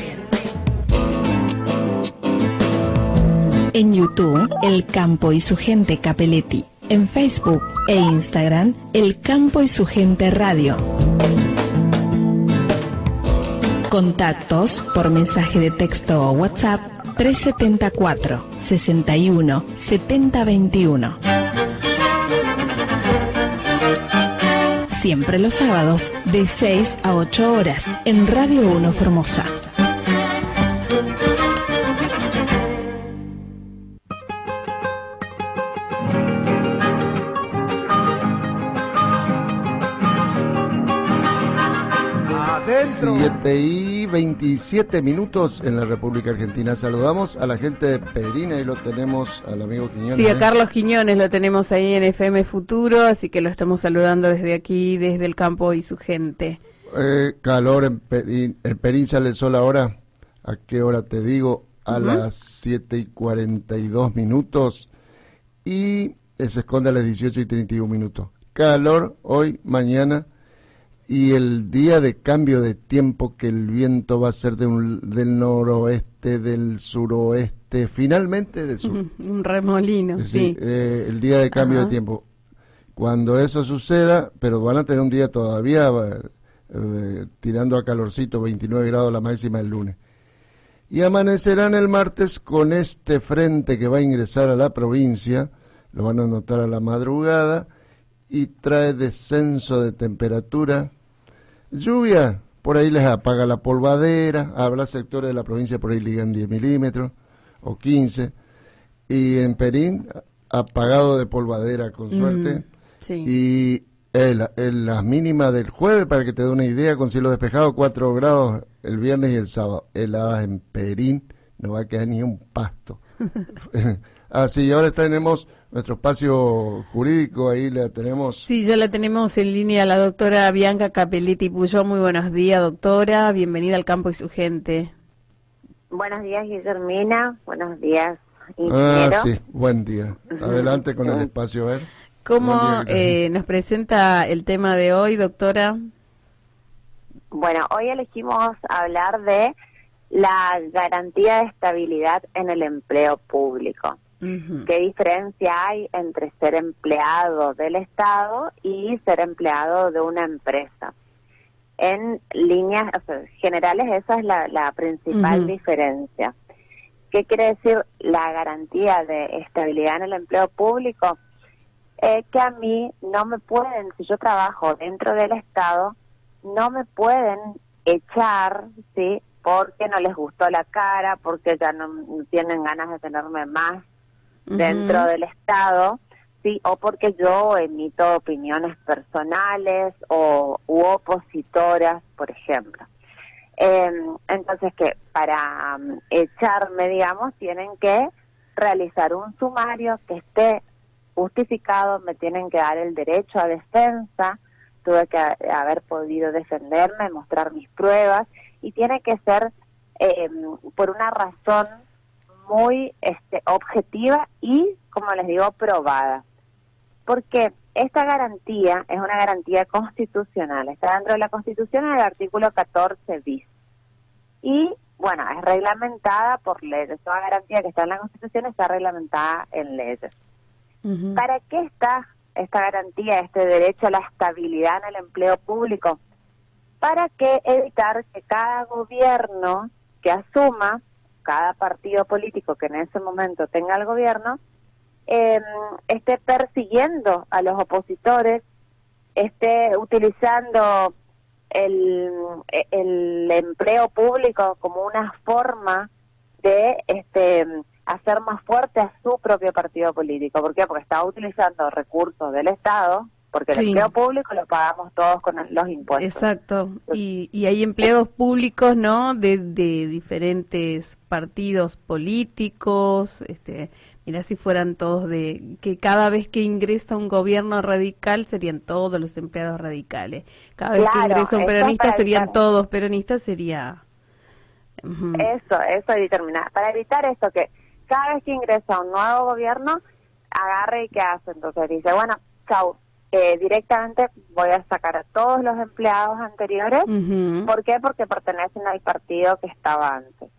Speaker 2: En YouTube, El Campo y su gente Capeletti. En Facebook e Instagram, El Campo y su gente Radio. Contactos por mensaje de texto o WhatsApp 374 61 7021. Siempre los sábados de 6 a 8 horas en Radio 1 Formosa.
Speaker 3: Siete y 27 minutos en la República Argentina. Saludamos a la gente de Perina y lo tenemos al amigo Quiñones.
Speaker 5: Sí, a Carlos Quiñones lo tenemos ahí en FM Futuro, así que lo estamos saludando desde aquí, desde el campo y su gente.
Speaker 3: Eh, calor en Perín, en Perín sale el sol ahora. ¿A qué hora te digo? A las 7 y 42 minutos y se esconde a las 18 y 31 minutos. Calor hoy, mañana y el día de cambio de tiempo que el viento va a ser de un, del noroeste, del suroeste, finalmente del sur. *laughs*
Speaker 5: Un remolino, sí.
Speaker 3: Eh, el día de cambio de tiempo. Cuando eso suceda, pero van a tener un día todavía eh, tirando a calorcito, 29 grados la máxima el lunes. Y amanecerán el martes con este frente que va a ingresar a la provincia, lo van a notar a la madrugada, y trae descenso de temperatura. Lluvia, por ahí les apaga la polvadera, habrá sectores de la provincia por ahí ligan 10 milímetros o 15. Y en Perín, apagado de polvadera con mm, suerte. Y el, las mínimas del jueves, para que te dé una idea, con cielo despejado, 4 grados el viernes y el sábado. Heladas en Perín, no va a quedar ni un pasto. *laughs* *laughs* Así, ahora tenemos nuestro espacio jurídico, ahí la tenemos.
Speaker 5: Sí, ya la tenemos en línea la doctora Bianca Capelletti Puyó. Muy buenos días, doctora. Bienvenida al campo y su gente.
Speaker 24: Buenos días, Guillermina. Buenos días,
Speaker 3: Ah, sí, buen día. Adelante con el espacio, a ver.
Speaker 5: ¿Cómo eh, nos presenta el tema de hoy, doctora?
Speaker 24: Bueno, hoy elegimos hablar de la garantía de estabilidad en el empleo público. ¿Qué diferencia hay entre ser empleado del Estado y ser empleado de una empresa? En líneas generales, esa es la, principal diferencia. ¿Qué quiere decir la garantía de estabilidad en el empleo público? Eh, que a mí no me pueden, si yo trabajo dentro del Estado, no me pueden echar, ¿sí? Porque no les gustó la cara, porque ya no tienen ganas de tenerme más dentro del Estado, sí, o porque yo emito opiniones personales o u opositoras, por ejemplo. Em, entonces que para um, echarme, digamos, tienen que realizar un sumario que esté justificado, me tienen que dar el derecho a defensa, tuve que haber podido defenderme, mostrar mis pruebas y tiene que ser em, por una razón muy este, objetiva y, como les digo, probada. Porque esta garantía es una garantía constitucional, está dentro de la Constitución en el artículo 14 bis. Y, bueno, es reglamentada por leyes. Toda garantía que está en la Constitución está reglamentada en leyes. ¿Para qué está esta garantía, este derecho a la estabilidad en el empleo público? Para que evitar que cada gobierno que asuma cada partido político que en ese momento tenga el gobierno eh, esté persiguiendo a los opositores, esté utilizando el, el empleo público como una forma de este hacer más fuerte a su propio partido político. ¿Por qué? Porque está utilizando recursos del Estado porque el empleo público lo pagamos todos con los impuestos.
Speaker 5: Exacto, y, y hay empleados públicos, ¿no? De, de diferentes partidos políticos, este, mira si fueran todos de, que cada vez que ingresa un gobierno radical serían todos los empleados radicales, cada vez que ingresa un peronista serían todos peronistas, sería...
Speaker 24: Eso, eso determinar, para evitar esto que cada vez que ingresa un nuevo gobierno, agarre y qué hace, entonces dice, bueno, chau, directamente voy a sacar a todos los empleados anteriores. ¿Por qué? Porque pertenecen al partido que estaba antes.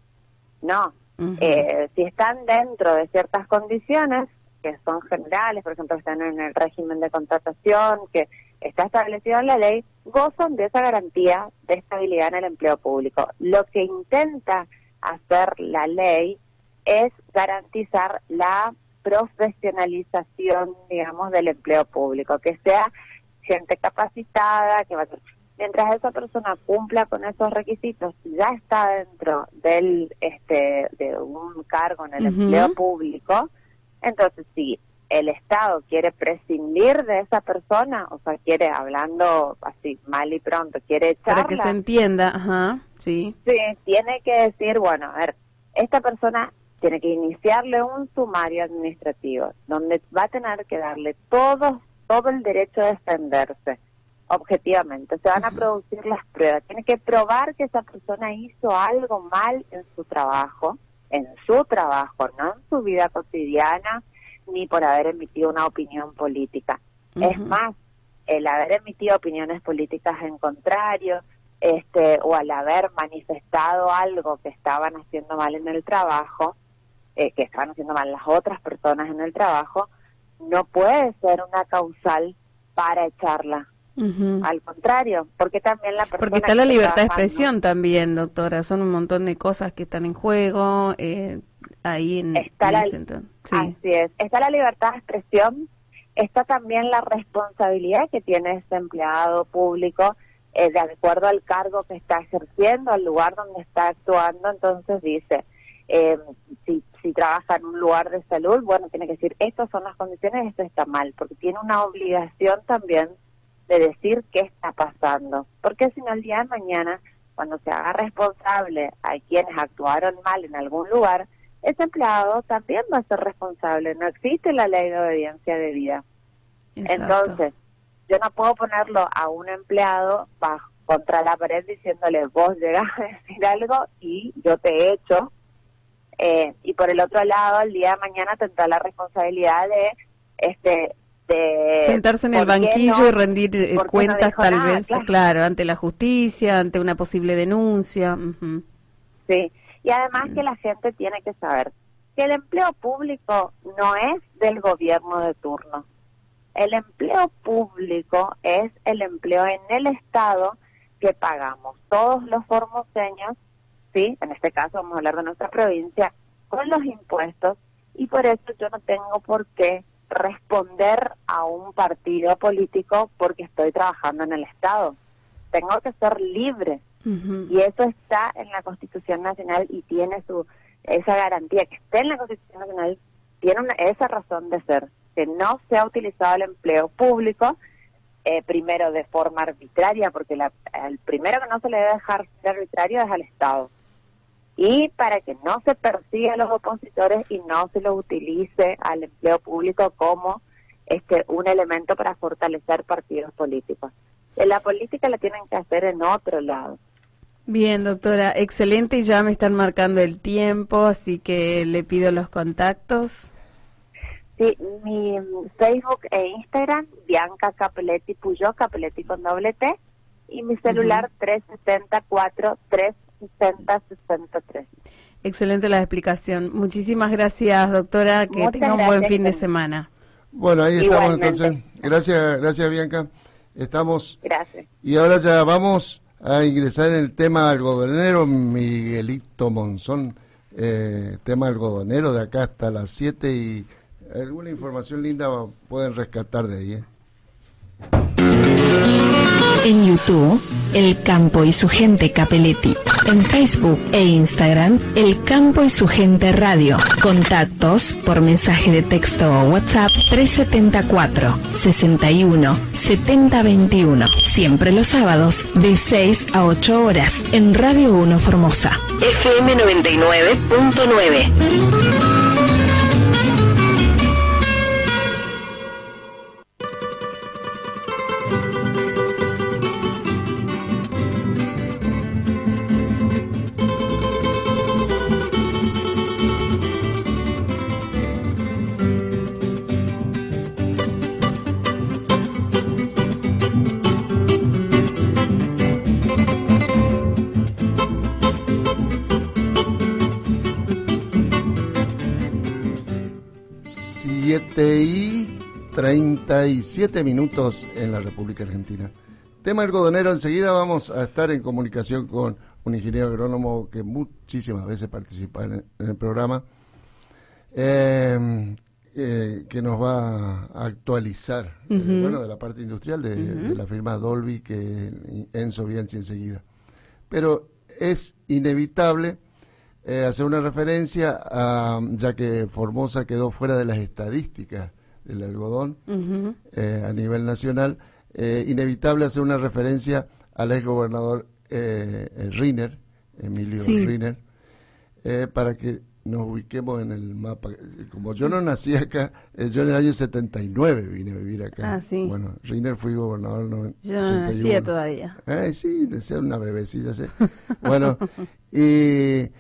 Speaker 24: No, eh, si están dentro de ciertas condiciones que son generales, por ejemplo, están en el régimen de contratación que está establecido en la ley, gozan de esa garantía de estabilidad en el empleo público. Lo que intenta hacer la ley es garantizar la profesionalización, digamos, del empleo público, que sea gente capacitada, que va mientras esa persona cumpla con esos requisitos, ya está dentro del este de un cargo en el empleo público, entonces si el Estado quiere prescindir de esa persona, o sea, quiere, hablando así mal y pronto, quiere echarla.
Speaker 5: Para que se entienda, ajá, sí.
Speaker 24: Sí, tiene que decir, bueno, a ver, esta persona tiene que iniciarle un sumario administrativo donde va a tener que darle todo, todo el derecho a defenderse objetivamente. Se van a producir las pruebas. Tiene que probar que esa persona hizo algo mal en su trabajo, en su trabajo, no en su vida cotidiana, ni por haber emitido una opinión política. Es más, el haber emitido opiniones políticas en contrario, este, o al haber manifestado algo que estaban haciendo mal en el trabajo, eh, que estaban haciendo mal las otras personas en el trabajo, no puede ser una causal para echarla. Al contrario, porque también la persona...
Speaker 5: Porque está la libertad de expresión también, doctora. Son un montón de cosas que están en juego eh, ahí en,
Speaker 24: está la, Así es. Está la libertad de expresión, está también la responsabilidad que tiene ese empleado público eh, de acuerdo al cargo que está ejerciendo, al lugar donde está actuando. Entonces dice, eh, si si trabaja en un lugar de salud, bueno, tiene que decir, estas son las condiciones, esto está mal, porque tiene una obligación también de decir qué está pasando, porque si no el día de mañana, cuando se haga responsable a quienes actuaron mal en algún lugar, ese empleado también va a ser responsable, no existe la ley de obediencia de vida. Entonces, yo no puedo ponerlo a un empleado bajo, contra la pared diciéndole, vos llegas a decir algo y yo te he hecho eh, y por el otro lado, el día de mañana tendrá la responsabilidad de este de
Speaker 5: sentarse en el banquillo y rendir eh, cuentas tal vez, claro. ante la justicia, ante una posible denuncia.
Speaker 24: Sí, y además que la gente tiene que saber que el empleo público no es del gobierno de turno. El empleo público es el empleo en el Estado que pagamos todos los formoseños ¿sí? En este caso vamos a hablar de nuestra provincia, con los impuestos y por eso yo no tengo por qué responder a un partido político porque estoy trabajando en el Estado. Tengo que ser libre y eso está en la Constitución Nacional y tiene su esa garantía que esté en la Constitución Nacional tiene esa razón de ser que no se ha utilizado el empleo público, eh, primero de forma arbitraria, porque la, el primero que no se le debe dejar ser arbitrario es al Estado, y para que no se persiga a los opositores y no se lo utilice al empleo público como este un elemento para fortalecer partidos políticos. La política la tienen que hacer en otro lado.
Speaker 5: Bien, doctora, excelente y ya me están marcando el tiempo, así que le pido los contactos.
Speaker 24: Sí, mi Facebook e Instagram, Bianca Capelletti Puyo, Capelletti con doble T, y mi celular 374 360 63.
Speaker 5: Excelente la explicación. Muchísimas gracias, doctora. Que tenga un buen fin de semana.
Speaker 3: Bueno, ahí estamos entonces. Gracias, gracias Bianca. Estamos.
Speaker 24: Gracias.
Speaker 3: Y ahora ya vamos a ingresar en el tema algodonero, Miguelito Monzón, eh, tema algodonero de acá hasta las 7 y alguna información linda pueden rescatar de ahí. ¿eh?
Speaker 2: En YouTube, El Campo y su gente Capeletti. En Facebook e Instagram, El Campo y su gente Radio. Contactos por mensaje de texto o WhatsApp 374 61 7021. Siempre los sábados de 6 a 8 horas en Radio 1 Formosa. FM 99.9.
Speaker 3: 37 minutos en la República Argentina. Tema algodonero, enseguida vamos a estar en comunicación con un ingeniero agrónomo que muchísimas veces participa en, el programa, eh, eh, que nos va a actualizar, eh, bueno, de la parte industrial de, la firma Dolby, que Enzo Bianchi enseguida. Pero es inevitable hacer una referencia, a, ya que Formosa quedó fuera de las estadísticas el algodón eh, a nivel nacional, eh, inevitable hacer una referencia al ex gobernador eh, Riner, Emilio Riner, para que nos ubiquemos en el mapa. Como yo no nací acá, yo en el año 79 vine a vivir acá.
Speaker 5: Ah, sí.
Speaker 3: Bueno, Riner fui gobernador
Speaker 5: en Yo no nacía todavía.
Speaker 3: sí, de ser una bebecilla, sé. *laughs* bueno, y,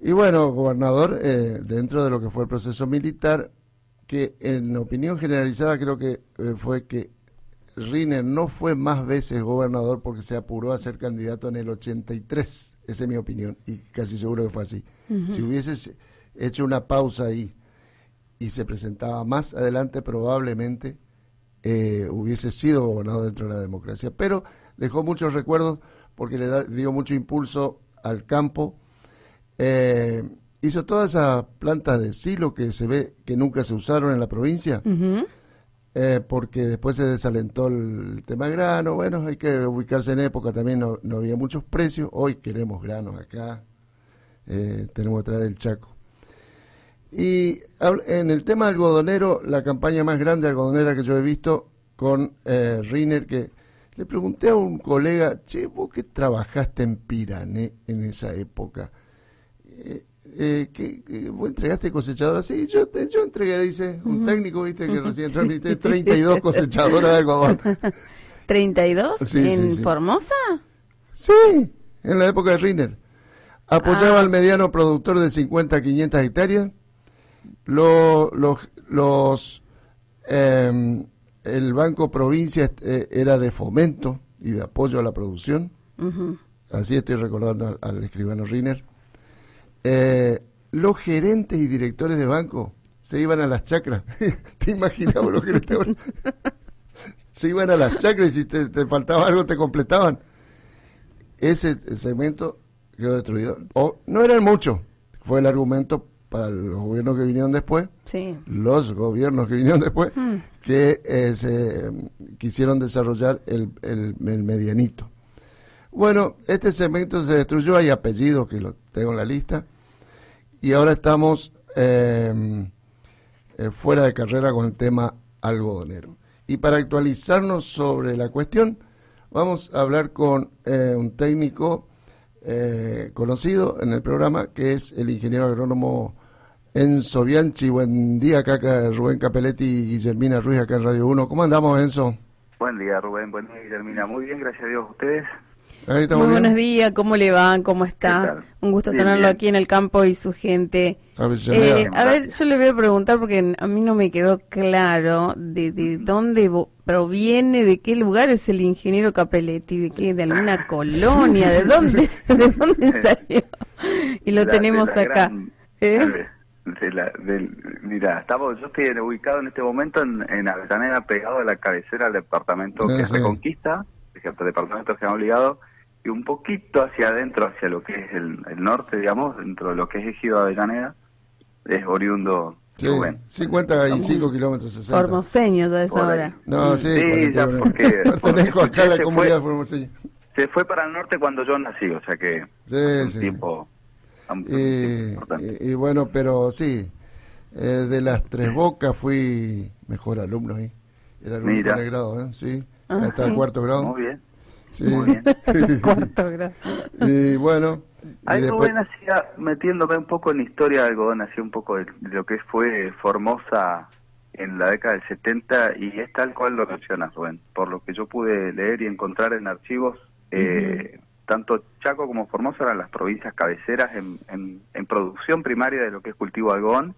Speaker 3: y bueno, gobernador, dentro de lo que fue el proceso militar, que en opinión generalizada creo que eh, fue que Riner no fue más veces gobernador porque se apuró a ser candidato en el 83, esa es mi opinión, y casi seguro que fue así. Si hubiese hecho una pausa ahí y se presentaba más adelante, probablemente eh, hubiese sido gobernador dentro de la democracia. Pero dejó muchos recuerdos porque le dio mucho impulso al campo. Eh, hizo todas esas plantas de silo que se ve que nunca se usaron en la provincia, eh, porque después se desalentó el tema grano, bueno, hay que ubicarse en época, también no, había muchos precios, hoy queremos granos acá, eh, tenemos atrás del Chaco. Y en el tema algodonero, la campaña más grande algodonera que yo he visto con eh, Riner, que le pregunté a un colega, che, vos que trabajaste en Pirané en esa época, eh, eh, que, vos entregaste cosechadora, sí, yo, yo entregué, dice, un técnico, viste, que *laughs* recién transmite 32 cosechadoras de algodón. *laughs*
Speaker 5: ¿32? ¿En Formosa?
Speaker 3: Sí, en la época de Riner. Apoyaba ah. al mediano productor de 50 a 500 hectáreas. Los, los, em, el Banco Provincia eh, era de fomento y de apoyo a la producción. Así estoy recordando al escribano Riner. Eh, los gerentes y directores de banco se iban a las chacras. *laughs* ¿Te imaginabas lo que estaban? se iban a las chacras y si te, faltaba algo te completaban. Ese segmento quedó destruido. O, no eran muchos, fue el argumento para los gobiernos que vinieron después,
Speaker 5: sí.
Speaker 3: los gobiernos que vinieron después, hmm. que eh, se quisieron desarrollar el, el, el, medianito. Bueno, este segmento se destruyó, hay apellidos que lo tengo en la lista, y ahora estamos, em, eh, fuera de carrera con el tema algodonero. Y para actualizarnos sobre la cuestión, vamos a hablar con eh, un técnico eh, conocido en el programa, que es el ingeniero agrónomo Enzo Bianchi. Buen día, acá, Rubén Capelletti y Guillermina Ruiz, acá en Radio 1. ¿Cómo andamos, Enzo?
Speaker 25: Buen día, Rubén. Buen día, Guillermina. Muy bien, gracias a Dios. ¿Ustedes?
Speaker 5: Muy buenos días, ¿cómo le van? ¿Cómo está? Un gusto tenerlo aquí en el campo y su gente. A ver, eh, a ver, yo le voy a preguntar porque a mí no me quedó claro de, de dónde proviene, de qué lugar es el ingeniero Capelletti, de qué, de alguna *laughs* colonia, *laughs* de dónde, de *laughs* dónde salió. Y lo tenemos acá. ¿Eh?
Speaker 25: De la, mira, estamos, yo estoy ubicado en este momento en, en Avellaneda, pegado a la cabecera del departamento que es Reconquista, el departamento que ha obligado y un poquito hacia adentro, hacia lo que es el, norte, digamos, dentro de lo que es Ejido Avellaneda, es oriundo
Speaker 3: Sí, 55 kilómetros 60.
Speaker 5: Formoseño ya es ahora.
Speaker 3: No, sí, sí ya porque, pertenezco *laughs*
Speaker 25: acá a la comunidad formoseña. Se fue para el norte cuando yo nací, o sea que
Speaker 3: sí, un tiempo y, y, bueno, pero sí, eh, de las tres bocas fui mejor alumno ahí. Era el único grado, ¿eh? Sí, ah, hasta el cuarto grado.
Speaker 25: Muy bien.
Speaker 3: Sí. Muy bien. *laughs*
Speaker 5: cuarto grado.
Speaker 3: Y bueno.
Speaker 25: Ahí después... Rubén hacía, metiéndome un poco en historia de algodón, hacía un poco de, lo que fue Formosa en la década del 70 y es tal cual lo mencionas, Rubén. Por lo que yo pude leer y encontrar en archivos, eh, tanto Chaco como Formosa eran las provincias cabeceras en, en, producción primaria de lo que es cultivo de algodón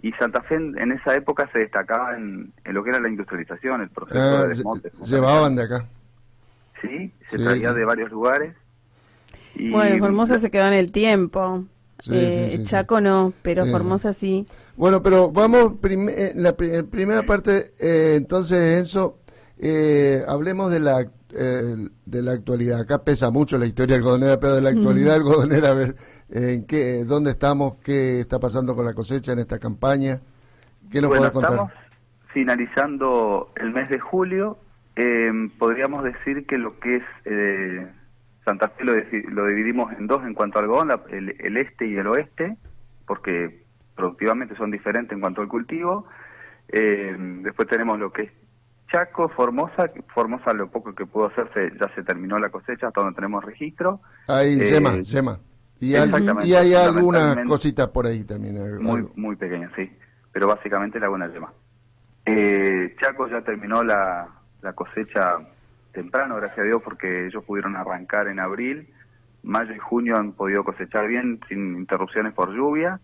Speaker 25: y Santa Fe en, esa época se destacaba en, lo que era la industrialización, el proceso ah, de desmonte.
Speaker 3: Llevaban de acá.
Speaker 25: Sí, se traía de varios lugares.
Speaker 5: Y... Bueno, Formosa se quedó en el tiempo. Eh, Chaco no, pero Formosa sí.
Speaker 3: Bueno, pero vamos, eh, la primera parte, eh, entonces, Enzo, hablemos de la de la actualidad. Acá pesa mucho la historia algodonera, pero de la actualidad algodonera, a ver en qué, dónde estamos, qué está pasando con la cosecha en esta campaña. ¿Qué nos
Speaker 25: bueno,
Speaker 3: contar?
Speaker 25: Estamos finalizando el mes de julio. Podríamos decir que lo que es Santa Fe lo, dividimos en dos en cuanto al algodón, el, este y el oeste, porque productivamente son diferentes en cuanto al cultivo. Eh, después tenemos lo que es Chaco, Formosa, Formosa lo poco que pudo hacerse ya se terminó la cosecha, hasta donde tenemos registro.
Speaker 3: Ahí, eh, Sema, Y, y hay alguna cosita por ahí también.
Speaker 25: Muy, muy pequeña, sí, pero básicamente la buena yema. Eh, Chaco ya terminó la, la cosecha temprano, gracias a Dios, porque ellos pudieron arrancar en abril. Mayo y junio han podido cosechar bien, sin interrupciones por lluvia.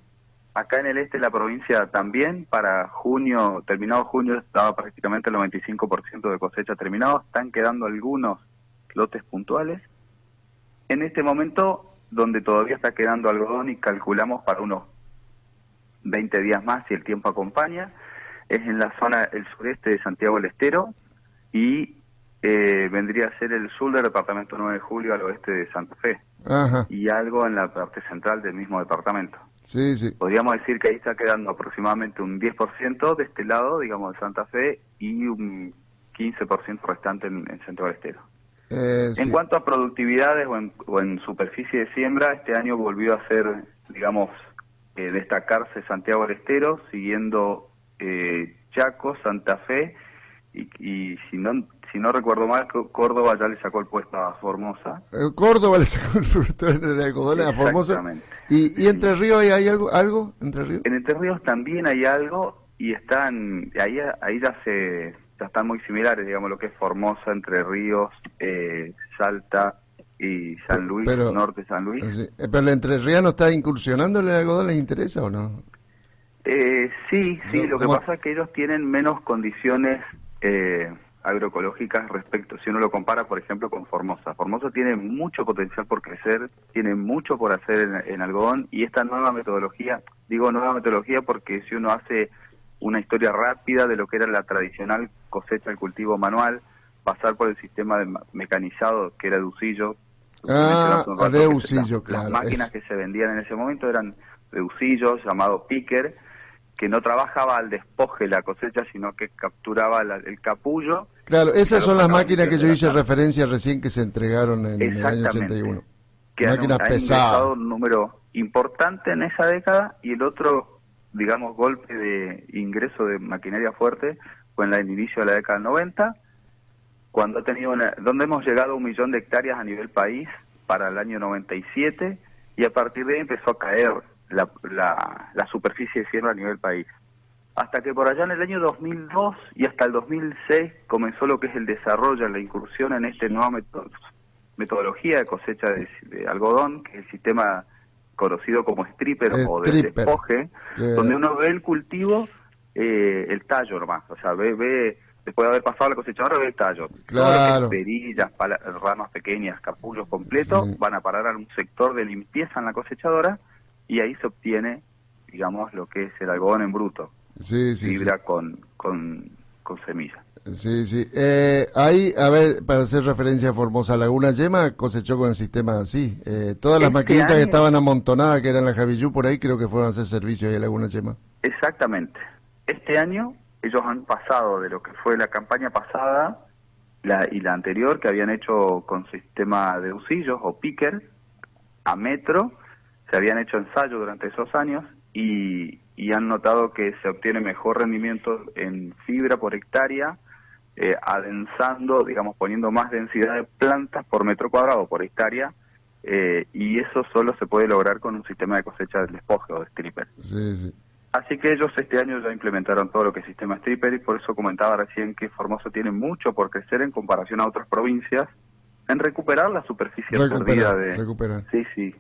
Speaker 25: Acá en el este de la provincia también, para junio, terminado junio, estaba prácticamente el 95% de cosecha terminado. Están quedando algunos lotes puntuales. En este momento, donde todavía está quedando algodón y calculamos para unos 20 días más si el tiempo acompaña, es en la zona, el sureste de Santiago del Estero y eh, vendría a ser el sur del departamento 9 de julio al oeste de Santa Fe y algo en la parte central del mismo departamento.
Speaker 3: Sí, sí.
Speaker 25: Podríamos decir que ahí está quedando aproximadamente un 10% de este lado, digamos, de Santa Fe y un 15% restante en, el centro del estero. Eh, en cuanto a productividades o en, superficie de siembra, este año volvió a ser, digamos, eh, destacarse Santiago del Estero, siguiendo Chaco, Santa Fe y, y si no si no recuerdo mal, Córdoba ya le sacó el puesto a Formosa.
Speaker 3: Eh, Córdoba le sacó el puesto de algodón a Formosa. ¿Y, ¿Y, Entre Ríos hay algo, algo? ¿Entre Ríos?
Speaker 25: En Entre Ríos también hay algo y están, ahí, ahí ya se ya están muy similares, digamos, lo que es Formosa, Entre Ríos, eh, Salta y San Luis, Norte San Luis.
Speaker 3: Eh, ¿Pero el Entre no está incursionando en el algodón? ¿Les interesa o no?
Speaker 25: Eh, sí, sí, lo que pasa es que ellos tienen menos condiciones eh, agroecológicas respecto, si uno lo compara, por ejemplo, con Formosa. Formosa tiene mucho potencial por crecer, tiene mucho por hacer en, algodón y esta nueva metodología, digo nueva metodología porque si uno hace una historia rápida de lo que era la tradicional cosecha del cultivo manual, pasar por el sistema de mecanizado que era de usillo.
Speaker 3: Ah, de usillo,
Speaker 25: claro. Las máquinas que se vendían en ese momento eran de usillo, llamado picker, que no trabajaba al despoje la cosecha, sino que capturaba el capullo.
Speaker 3: Claro, esas son las máquinas que yo hice referencia recién que se entregaron en, el año 81.
Speaker 25: Que máquinas pesadas. un número importante en esa década y el otro digamos, golpe de ingreso de maquinaria fuerte fue en el inicio de la década del 90, cuando ha tenido donde hemos llegado a un millón de hectáreas a nivel país para el año 97 y a partir de ahí empezó a caer la, la, superficie de siembra a nivel país. Hasta que por allá en el año 2002 y hasta el 2006 comenzó lo que es el desarrollo, la incursión en esta nueva metodología de cosecha de, algodón, que es el sistema conocido como stripper o de despoje, donde uno ve el cultivo, eh, el tallo nomás, o sea, ve, ve después de haber pasado la cosechadora ve el tallo.
Speaker 3: Claro.
Speaker 25: perillas, ramas pequeñas, capullos completos, van a parar a un sector de limpieza en la cosechadora y ahí se obtiene, digamos, lo que es el algodón en bruto.
Speaker 3: Sí, sí,
Speaker 25: fibra Con, con, con semilla.
Speaker 3: Sí, sí. Eh, ahí, a ver, para hacer referencia a Formosa Laguna, Yema cosechó con el sistema así. Eh, todas las este maquinitas que estaban amontonadas, que eran la Javillú por ahí, creo que fueron a hacer servicio ahí a Laguna Yema.
Speaker 25: Exactamente. Este año ellos han pasado de lo que fue la campaña pasada la, y la anterior, que habían hecho con sistema de usillos o picker, a metro, se habían hecho ensayos durante esos años y, y han notado que se obtiene mejor rendimiento en fibra por hectárea, eh, adensando, digamos, poniendo más densidad de plantas por metro cuadrado por hectárea, eh, y eso solo se puede lograr con un sistema de cosecha del despoje o de stripper.
Speaker 3: Sí, sí.
Speaker 25: Así que ellos este año ya implementaron todo lo que es sistema stripper y por eso comentaba recién que Formosa tiene mucho por crecer en comparación a otras provincias en recuperar la superficie perdida de...
Speaker 3: Recuperar.
Speaker 25: Sí, sí,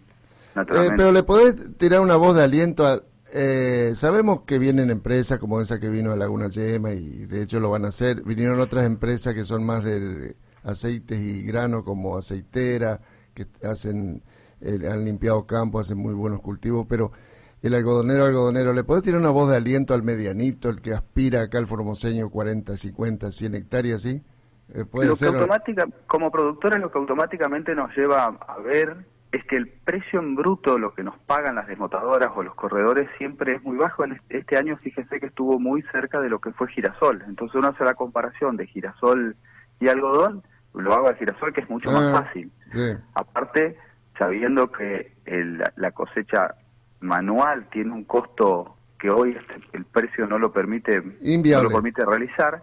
Speaker 3: eh, pero le podés tirar una voz de aliento a... Eh, sabemos que vienen empresas como esa que vino a Laguna Yema y de hecho lo van a hacer. Vinieron otras empresas que son más de aceites y grano como aceitera, que hacen, eh, han limpiado campos, hacen muy buenos cultivos, pero el algodonero, algodonero, ¿le puede tirar una voz de aliento al medianito, el que aspira acá al formoseño 40, 50, 100 hectáreas, sí?
Speaker 25: Eh, ¿puede lo que automática, como productores lo que automáticamente nos lleva a ver es que el precio en bruto, lo que nos pagan las desmotadoras o los corredores, siempre es muy bajo. Este, este año, fíjense que estuvo muy cerca de lo que fue girasol. Entonces uno hace la comparación de girasol y algodón, lo hago al girasol, que es mucho más ah, fácil. Aparte, sabiendo que la cosecha manual tiene un costo que hoy el precio no lo permite no lo permite realizar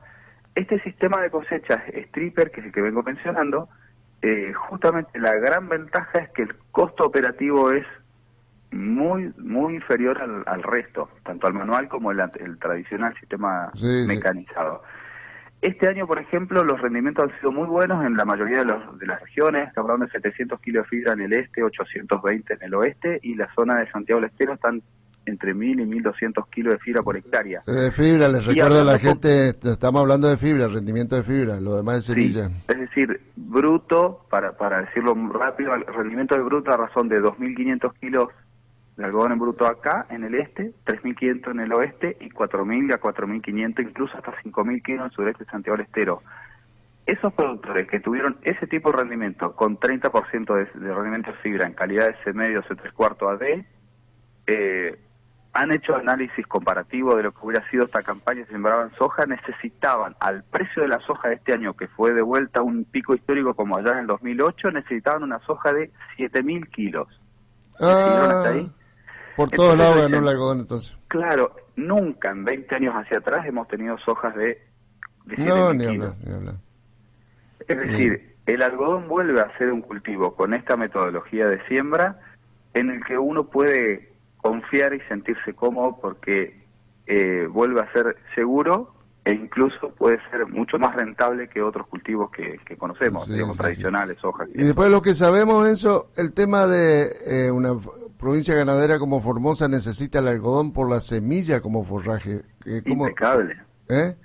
Speaker 25: este sistema de cosechas stripper que es el que vengo mencionando eh, justamente la gran ventaja es que el costo operativo es muy muy inferior al, resto tanto al manual como el, el tradicional sistema mecanizado este año, por ejemplo, los rendimientos han sido muy buenos en la mayoría de, de las regiones. Estamos hablando de 700 kilos de fibra en el este, 820 en el oeste, y la zona de Santiago del Estero están entre 1.000 y 1.200 kilos de fibra por hectárea.
Speaker 3: De fibra, les recuerdo a la gente, estamos hablando de fibra, rendimiento de fibra, lo demás es semilla.
Speaker 25: es decir, bruto, para, para decirlo rápido, el rendimiento de bruto a razón de 2.500 kilos de algodón en bruto acá, en el este, 3.500 en el oeste y 4.000 a 4.500, incluso hasta 5.000 kilos en el sureste de Santiago del Estero. Esos productores que tuvieron ese tipo de rendimiento, con 30% de, de, rendimiento de fibra en calidad de C medio, C tres cuarto AD, eh, han hecho análisis comparativo de lo que hubiera sido esta campaña si sembraban soja, necesitaban al precio de la soja de este año, que fue de vuelta un pico histórico como allá en el 2008, necesitaban una soja de 7.000 kilos.
Speaker 3: Ah, ahí? Por todos lados ganó el algodón entonces.
Speaker 25: Claro, nunca en 20 años hacia atrás hemos tenido sojas de,
Speaker 3: no, ni hablar, ni hablar.
Speaker 25: Es decir, el algodón vuelve a ser un cultivo con esta metodología de siembra en el que uno puede confiar y sentirse cómodo porque eh, vuelve a ser seguro e incluso puede ser mucho más rentable que otros cultivos que, conocemos, digamos, tradicionales, hojas.
Speaker 3: Y después lo que sabemos, eso, el tema de eh, una provincia ganadera como Formosa necesita el algodón por la semilla como forraje.
Speaker 25: Eh, Impecable.
Speaker 3: ¿Eh?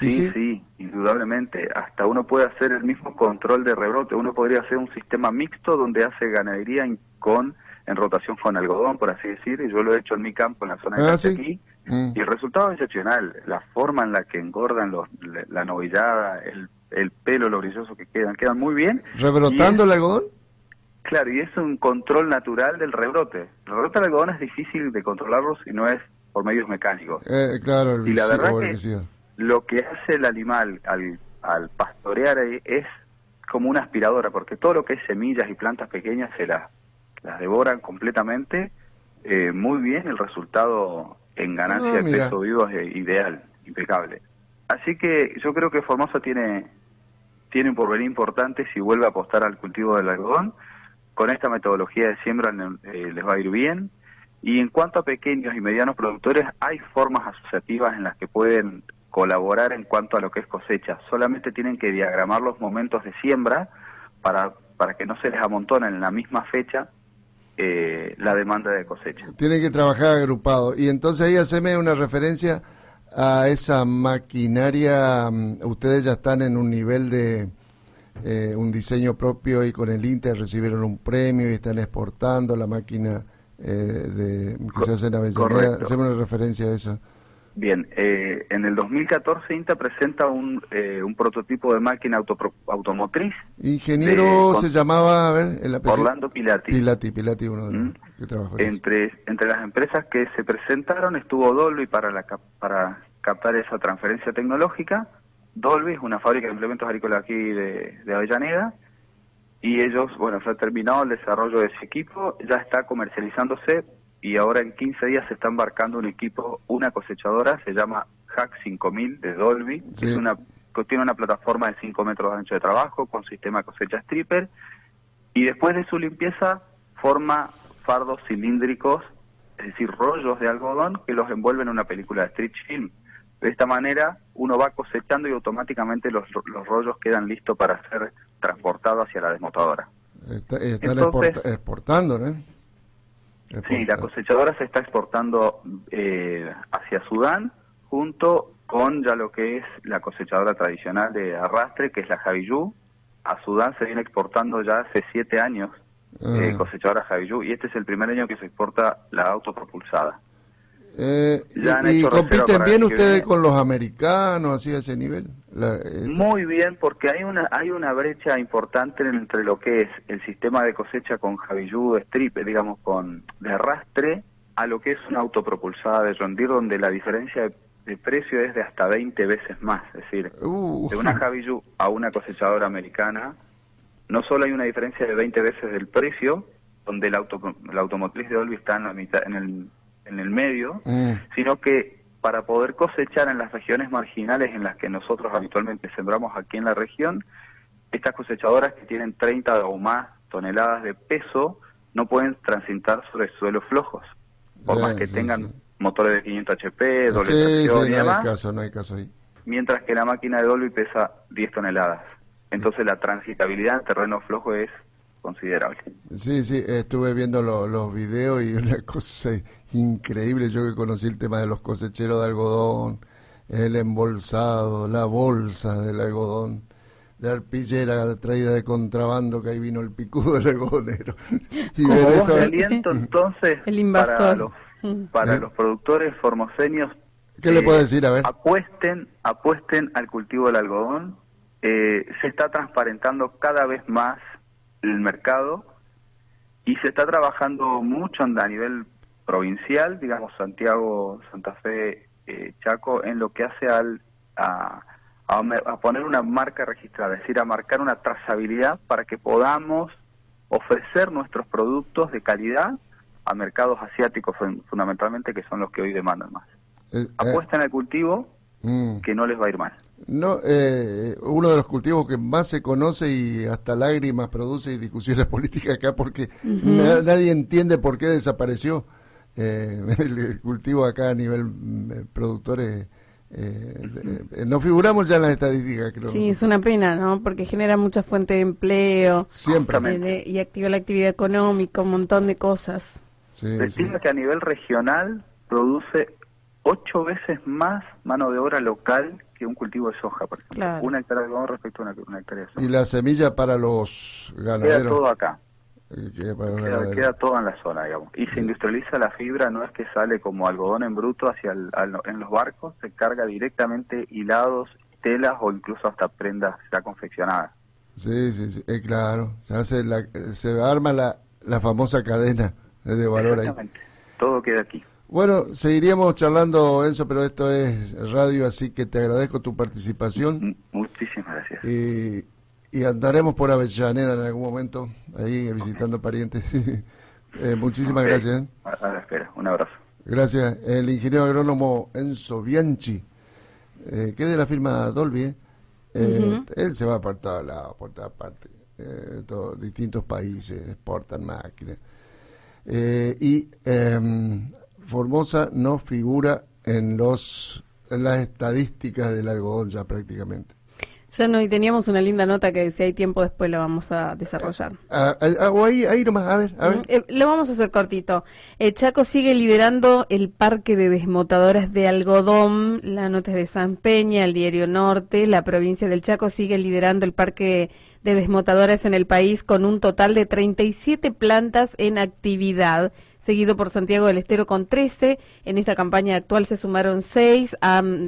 Speaker 25: Sí, sí, indudablemente. Hasta uno puede hacer el mismo control de rebrote. Uno podría hacer un sistema mixto donde hace ganadería con en rotación con algodón, por así decir, y yo lo he hecho en mi campo, en la zona de ah, aquí, mm. y el resultado es excepcional. La forma en la que engordan los, la novillada, el, el pelo, lo brilloso que quedan, quedan muy bien.
Speaker 3: ¿Rebrotando el algodón?
Speaker 25: Claro, y es un control natural del rebrote. El rebrote del algodón es difícil de controlarlo si no es por medios mecánicos.
Speaker 3: Eh, claro,
Speaker 25: y la verdad que lo que hace el animal al, al pastorear es como una aspiradora, porque todo lo que es semillas y plantas pequeñas se las, las devoran completamente. Eh, muy bien, el resultado en ganancia
Speaker 3: Ah,
Speaker 25: de
Speaker 3: mira.
Speaker 25: peso vivo es ideal, impecable. Así que yo creo que Formosa tiene, tiene un porvenir importante si vuelve a apostar al cultivo del algodón. Con esta metodología de siembra eh, les va a ir bien. Y en cuanto a pequeños y medianos productores, hay formas asociativas en las que pueden colaborar en cuanto a lo que es cosecha. Solamente tienen que diagramar los momentos de siembra para, para que no se les amontone en la misma fecha eh, la demanda de cosecha.
Speaker 3: Tienen que trabajar agrupado. Y entonces ahí haceme una referencia a esa maquinaria. mm, Ustedes ya están en un nivel de eh, un diseño propio y con el Inter recibieron un premio y están exportando la máquina eh, de, que se hace en Avellaneda. Haceme una referencia a eso.
Speaker 25: Bien, eh, en el 2014 INTA presenta un, eh, un prototipo de máquina autopro- automotriz.
Speaker 3: Ingeniero
Speaker 25: de-
Speaker 3: se llamaba, a ver, el apellido.
Speaker 25: Orlando Pilati.
Speaker 3: Pilati, Pilati, uno de los
Speaker 25: ¿Mm?
Speaker 3: que trabajó en eso.
Speaker 25: Entre, entre las empresas que se presentaron estuvo Dolby para, la, para captar esa transferencia tecnológica. Dolby es una fábrica de implementos agrícolas aquí de, de Avellaneda y ellos, bueno, se ha terminado el desarrollo de ese equipo, ya está comercializándose y ahora en 15 días se está embarcando un equipo, una cosechadora, se llama Hack 5000 de Dolby,
Speaker 3: Sí.
Speaker 25: es una, tiene una plataforma de 5 metros de ancho de trabajo con sistema de cosecha stripper y después de su limpieza forma fardos cilíndricos, es decir, rollos de algodón que los envuelven en una película de street film. De esta manera uno va cosechando y automáticamente los, los rollos quedan listos para ser transportados hacia la desmotadora.
Speaker 3: Está- están
Speaker 25: Entonces-
Speaker 3: exporta- exportando, ¿no?
Speaker 25: Sí, la cosechadora se está exportando eh, hacia Sudán junto con ya lo que es la cosechadora tradicional de arrastre, que es la Javillú. A Sudán se viene exportando ya hace siete años eh,
Speaker 3: Ah.
Speaker 25: cosechadora Javillú y este es el primer año que se exporta la autopropulsada.
Speaker 3: Eh, y, compiten bien ustedes con los americanos, así a ese nivel. La- eh,
Speaker 25: Muy bien, porque hay una hay una brecha importante entre lo que es el sistema de cosecha con Javillú strip, digamos, con de arrastre, a lo que es una autopropulsada de John Deere, donde la diferencia de, de precio es de hasta 20 veces más. Es decir,
Speaker 3: Uh.
Speaker 25: de una Javillú a una cosechadora americana, no solo hay una diferencia de 20 veces del precio, donde la, auto, la automotriz de Dolby está en, la mitad, en, el, en el medio,
Speaker 3: mm,
Speaker 25: sino que para poder cosechar en las regiones marginales en las que nosotros habitualmente sembramos aquí en la región, estas cosechadoras que tienen 30 o más toneladas de peso no pueden transitar sobre suelos flojos, por más que
Speaker 3: sí,
Speaker 25: tengan motores de 500 HP, doble tracción y
Speaker 3: no hay
Speaker 25: demás,
Speaker 3: caso, no hay caso ahí.
Speaker 25: mientras que la máquina de Dolby pesa 10 toneladas. Entonces la transitabilidad en terreno flojo es considerable.
Speaker 3: Sí, sí, estuve viendo lo- los videos y *laughs* una cosa increíble. Yo que conocí el tema de los cosecheros de algodón, el embolsado, la bolsa del algodón, de arpillera traída de contrabando, que ahí vino el picudo del algodonero. *laughs* Y
Speaker 25: Como
Speaker 3: ver esto-
Speaker 25: aliento, *laughs* entonces,
Speaker 5: El invasor.
Speaker 25: para los, para
Speaker 3: ¿Eh?
Speaker 25: los productores formoseños,
Speaker 3: ¿Qué le puedo decir? A ver.
Speaker 25: apuesten, apuesten al cultivo del algodón. Eh, se está transparentando cada vez más el mercado y se está trabajando mucho a nivel provincial, digamos Santiago, Santa Fe, eh, Chaco, en lo que hace al, a, a poner una marca registrada, es decir, a marcar una trazabilidad para que podamos ofrecer nuestros productos de calidad a mercados asiáticos fun- fundamentalmente, que son los que hoy demandan más.
Speaker 3: Eh, eh,
Speaker 25: Apuesten al cultivo,
Speaker 3: mm.
Speaker 25: que no les va a ir mal.
Speaker 3: No, eh, uno de los cultivos que más se conoce y hasta lágrimas produce y discusiones *laughs* políticas acá porque na- nadie entiende por qué desapareció eh, *laughs* el, el cultivo acá a nivel mm, eh, productores. eh, eh, no figuramos ya en las estadísticas, creo.
Speaker 5: Sí, es una pena, ¿no? Porque genera mucha fuente de empleo.
Speaker 3: Siempre.
Speaker 5: eh, de- y activa la actividad económica, un montón de cosas.
Speaker 3: Sí,
Speaker 25: Se estima que a nivel regional produce ocho veces más mano de obra local que un cultivo de soja, por ejemplo.
Speaker 5: Claro.
Speaker 25: Una hectárea de algodón respecto a una, una hectárea de soja.
Speaker 3: Y la semilla para los
Speaker 25: Queda
Speaker 3: ganaderos.
Speaker 25: todo acá.
Speaker 3: eh, queda
Speaker 25: Queda, queda todo en la zona, digamos. Y se industrializa la fibra, no es que sale como algodón en bruto hacia el- al- en los barcos, se carga directamente hilados, telas o incluso hasta prendas ya confeccionadas.
Speaker 3: Sí, sí, sí, eh, claro. Se hace la, se arma la, la famosa cadena de valor ahí.
Speaker 25: Exactamente. Todo queda aquí.
Speaker 3: Bueno, seguiríamos charlando, Enzo, pero esto es radio, así que te agradezco tu participación
Speaker 25: Muchísimas gracias.
Speaker 3: y, y andaremos por Avellaneda en algún momento, ahí visitando parientes. *laughs* Eh, muchísimas gracias. ¿eh?
Speaker 25: A, la espera. Un abrazo.
Speaker 3: Gracias. El ingeniero agrónomo Enzo Bianchi, eh, que es de la firma Dolby, él se va por todos lados, por todas partes. Eh, distintos países exportan máquinas. y em, Formosa no figura en, los, en las estadísticas del algodón ya prácticamente.
Speaker 5: Ya no, y teníamos una linda nota que si hay tiempo después la vamos a desarrollar.
Speaker 3: Ah, ah, ah, o ahí, ahí nomás, a ver, a ver.
Speaker 5: Eh, lo vamos a hacer cortito. Eh, Chaco sigue liderando el parque de desmotadoras de algodón. La nota es de San Peña, el diario Norte. La provincia del Chaco sigue liderando el parque de desmotadoras en el país con un total de 37 plantas en actividad seguido por Santiago del Estero con 13. En esta campaña actual se sumaron 6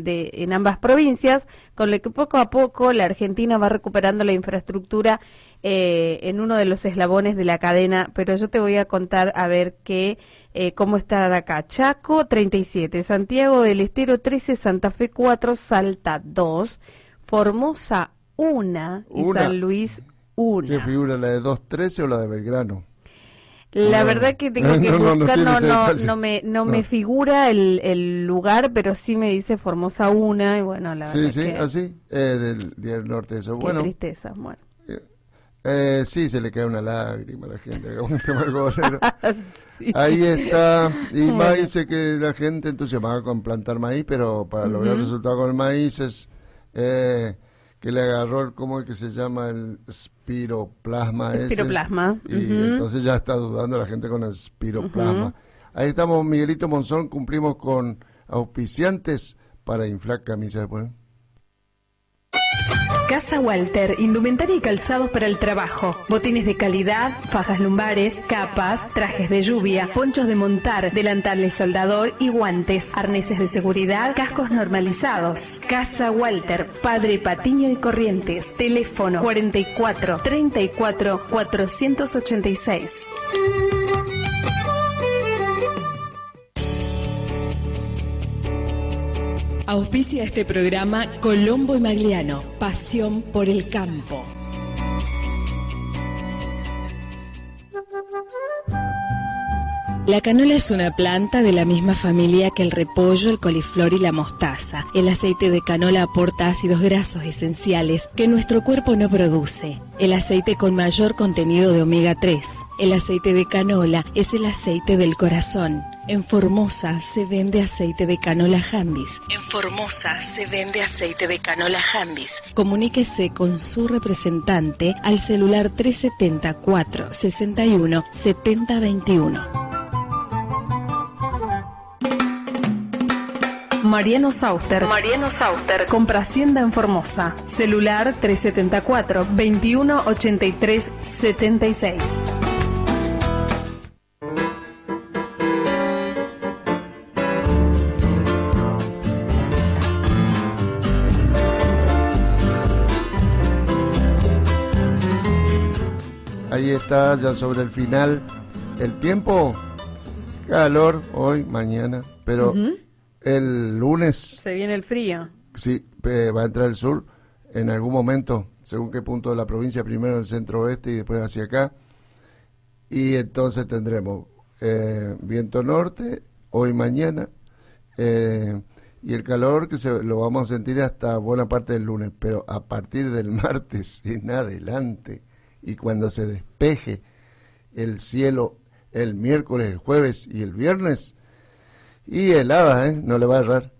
Speaker 5: de, en ambas provincias, con lo que poco a poco la Argentina va recuperando la infraestructura eh, en uno de los eslabones de la cadena. Pero yo te voy a contar a ver qué. Eh, cómo está acá. Chaco 37, Santiago del Estero 13, Santa Fe 4, Salta 2, Formosa 1 y San Luis 1.
Speaker 3: ¿Qué figura la de 213 o la de Belgrano?
Speaker 5: La verdad que tengo que buscar, *laughs* no, no, no, me, no, me figura el, el, lugar, pero sí me dice Formosa una y bueno, la
Speaker 3: verdad
Speaker 5: Sí,
Speaker 3: sí, así, eh, del, del norte eso.
Speaker 5: Qué
Speaker 3: bueno,
Speaker 5: tristeza, bueno.
Speaker 3: Eh, eh, sí, se le cae una lágrima a la gente. *laughs* *laughs* sí. Ahí está. Y bueno. dice que la gente entusiasmada con plantar maíz, pero para lograr uh -huh. resultados con el maíz es... Eh, que le agarró el, ¿cómo es que se llama? El espiroplasma.
Speaker 5: Espiroplasma.
Speaker 3: Ese, y uh -huh. entonces ya está dudando la gente con el espiroplasma. Uh -huh. Ahí estamos, Miguelito Monzón, cumplimos con auspiciantes para inflar camisas después.
Speaker 2: Casa Walter, indumentaria y calzados para el trabajo, botines de calidad, fajas lumbares, capas, trajes de lluvia, ponchos de montar, delantales soldador y guantes, arneses de seguridad, cascos normalizados. Casa Walter, Padre Patiño y Corrientes, teléfono 44 34 486. Auspicia este programa Colombo y Magliano, pasión por el campo. La canola es una planta de la misma familia que el repollo, el coliflor y la mostaza. El aceite de canola aporta ácidos grasos esenciales que nuestro cuerpo no produce. El aceite con mayor contenido de omega 3. El aceite de canola es el aceite del corazón. En Formosa se vende aceite de canola Jambis. En Formosa se vende aceite de canola Jambis. Comuníquese con su representante al celular 374 61 7021. Mariano Sauter.
Speaker 5: Mariano Sauter.
Speaker 2: Compra Hacienda en Formosa. Celular 374 21 83 76.
Speaker 3: Está, ya sobre el final. El tiempo, calor hoy, mañana, pero uh -huh. el lunes...
Speaker 5: Se viene el frío.
Speaker 3: Sí, va a entrar el sur en algún momento, según qué punto de la provincia, primero el centro oeste y después hacia acá. Y entonces tendremos eh, viento norte, hoy, mañana, eh, y el calor que se, lo vamos a sentir hasta buena parte del lunes, pero a partir del *laughs* martes en adelante y cuando se despeje el cielo el miércoles, el jueves y el viernes, y helada, ¿eh? no le va a errar.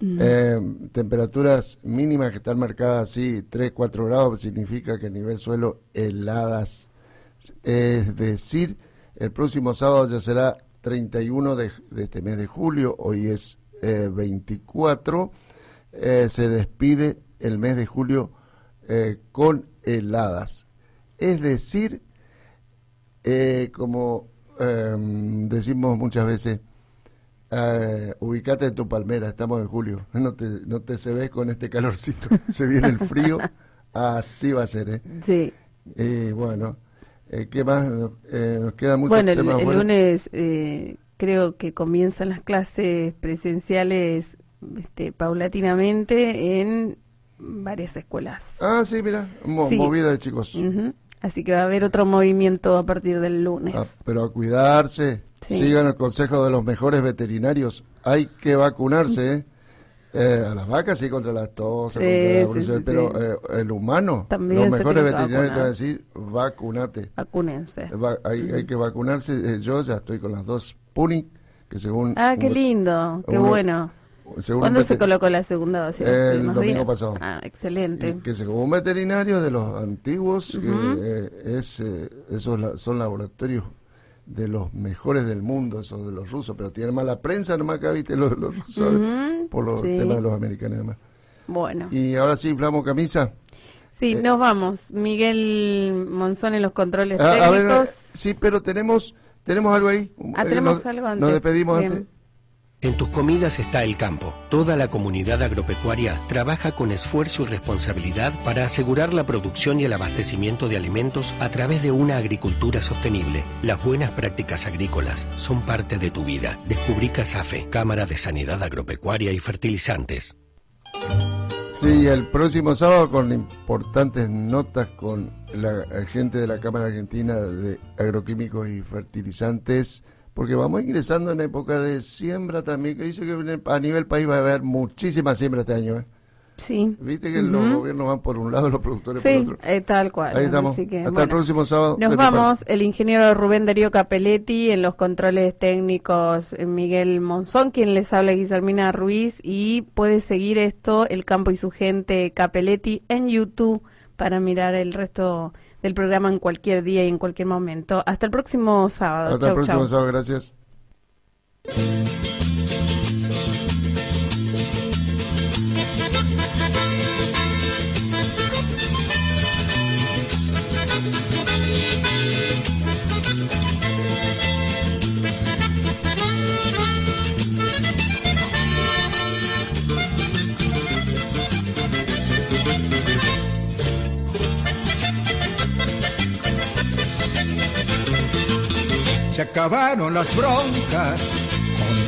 Speaker 3: Mm. Eh, temperaturas mínimas que están marcadas así, 3, 4 grados, significa que a nivel suelo heladas. Es decir, el próximo sábado ya será 31 de, de este mes de julio, hoy es eh, 24, eh, se despide el mes de julio con heladas. Es decir, eh, como eh, decimos muchas veces, eh, ubicate en tu palmera, estamos en julio, *laughs* no te, no te se ves con este calorcito, *laughs* se viene el frío, así va a ser. ¿eh?
Speaker 5: Sí.
Speaker 3: Y bueno, eh, ¿qué más? Eh, nos queda mucho
Speaker 5: Bueno, el, el lunes eh, creo que comienzan las clases presenciales este, paulatinamente en varias escuelas.
Speaker 3: Ah, sí, mira, mo sí. movida de chicos.
Speaker 5: Uh -huh. Así que va a haber otro movimiento a partir del lunes.
Speaker 3: Ah, pero a cuidarse. Sigan el consejo de los mejores veterinarios. Hay que vacunarse, ¿eh? Eh, a las vacas sí contra las tos, pero eh, el humano, También los mejores veterinarios te van a decir vacunate.
Speaker 5: Vacúnense.
Speaker 3: hay, hay, que vacunarse. yo ya estoy con las dos Punic, que según...
Speaker 5: Ah, qué lindo, qué bueno. ¿Cuándo se colocó la segunda dosis?
Speaker 3: El domingo pasado.
Speaker 5: Ah, excelente.
Speaker 3: que según un veterinario de los antiguos, eh, es, eh, esos son laboratorios de los mejores del mundo, esos de los rusos, pero tienen mala prensa nomás acá, viste, los, los rusos, por los temas de los americanos además.
Speaker 5: Bueno.
Speaker 3: Y ahora sí, inflamos camisa.
Speaker 5: Sí, eh, nos vamos. Miguel Monzón en los controles ah, técnicos.
Speaker 3: sí, pero tenemos tenemos algo ahí.
Speaker 5: Ah, tenemos algo antes.
Speaker 3: Nos despedimos antes.
Speaker 26: En tus comidas está el campo. Toda la comunidad agropecuaria trabaja con esfuerzo y responsabilidad para asegurar la producción y el abastecimiento de alimentos a través de una agricultura sostenible. Las buenas prácticas agrícolas son parte de tu vida. Descubrí CASAFE, Cámara de Sanidad Agropecuaria y Fertilizantes.
Speaker 3: Sí, el próximo sábado con importantes notas con la gente de la Cámara Argentina de Agroquímicos y Fertilizantes porque vamos ingresando en época de siembra también, que dice que a nivel país va a haber muchísima siembra este año. ¿eh?
Speaker 5: Sí.
Speaker 3: Viste que los gobiernos van por un lado, los productores por otro.
Speaker 5: Sí, tal cual.
Speaker 3: Ahí estamos. Hasta el próximo sábado.
Speaker 5: Nos vamos. El ingeniero Rubén Darío Capelletti en los controles técnicos, eh, Miguel Monzón, quien les habla Guillermina Ruiz. Y puede seguir esto, El Campo y su Gente Capelletti, en YouTube para mirar el resto del programa en cualquier día y en cualquier momento. Hasta el próximo sábado.
Speaker 3: Hasta el próximo sábado, gracias.
Speaker 27: Acabaron las broncas,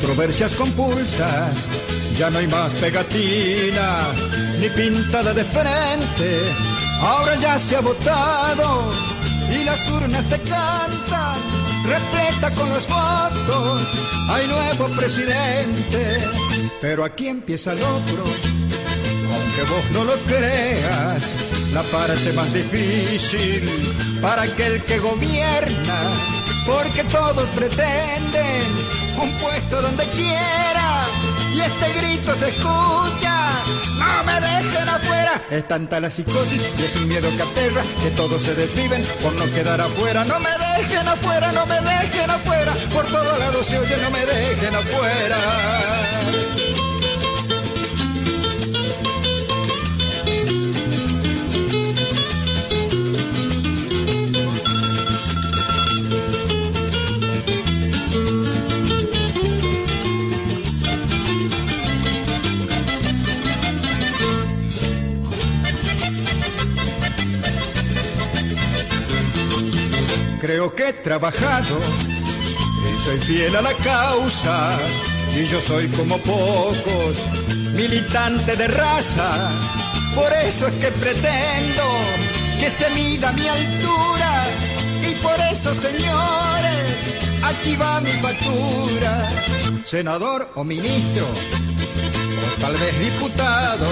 Speaker 27: controversias compulsas, ya no hay más pegatina ni pintada de frente. Ahora ya se ha votado y las urnas te cantan, repleta con las fotos, hay nuevo presidente. Pero aquí empieza el otro, aunque vos no lo creas, la parte más difícil para aquel que gobierna porque todos pretenden un puesto donde quiera y este grito se escucha, no me dejen afuera. Es tanta la psicosis y es un miedo que aterra, que todos se desviven por no quedar afuera. No me dejen afuera, no me dejen afuera, por todos lados se oye, no me dejen afuera. Creo que he trabajado y soy fiel a la causa. Y yo soy como pocos, militante de raza. Por eso es que pretendo que se mida mi altura. Y por eso, señores, aquí va mi factura. Senador o ministro, o tal vez diputado,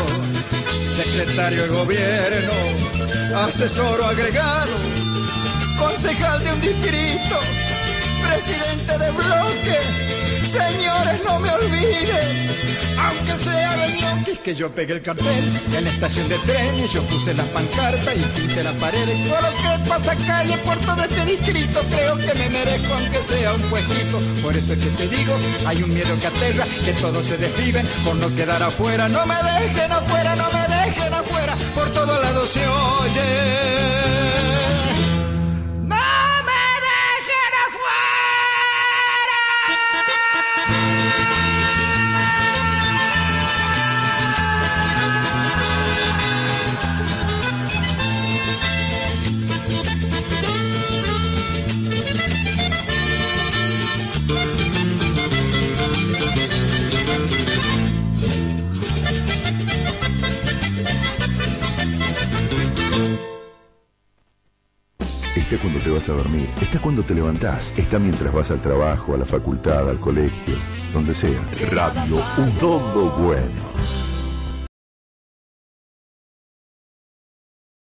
Speaker 27: secretario de gobierno, asesor o agregado concejal de un distrito, presidente de bloque. Señores, no me olviden, aunque sea de ñoquis, que yo pegué el cartel en la estación de trenes, yo puse las pancartas y pinté las paredes. Por lo que pasa calle por todo este distrito, creo que me merezco aunque sea un puestito. Por eso es que te digo, hay un miedo que aterra, que todos se desviven por no quedar afuera. No me dejen afuera, no me dejen afuera, por todos lados se oye.
Speaker 1: ¿Viste cuando te vas a dormir? Está cuando te levantás. Está mientras vas al trabajo, a la facultad, al colegio, donde sea. Radio Un Todo Bueno.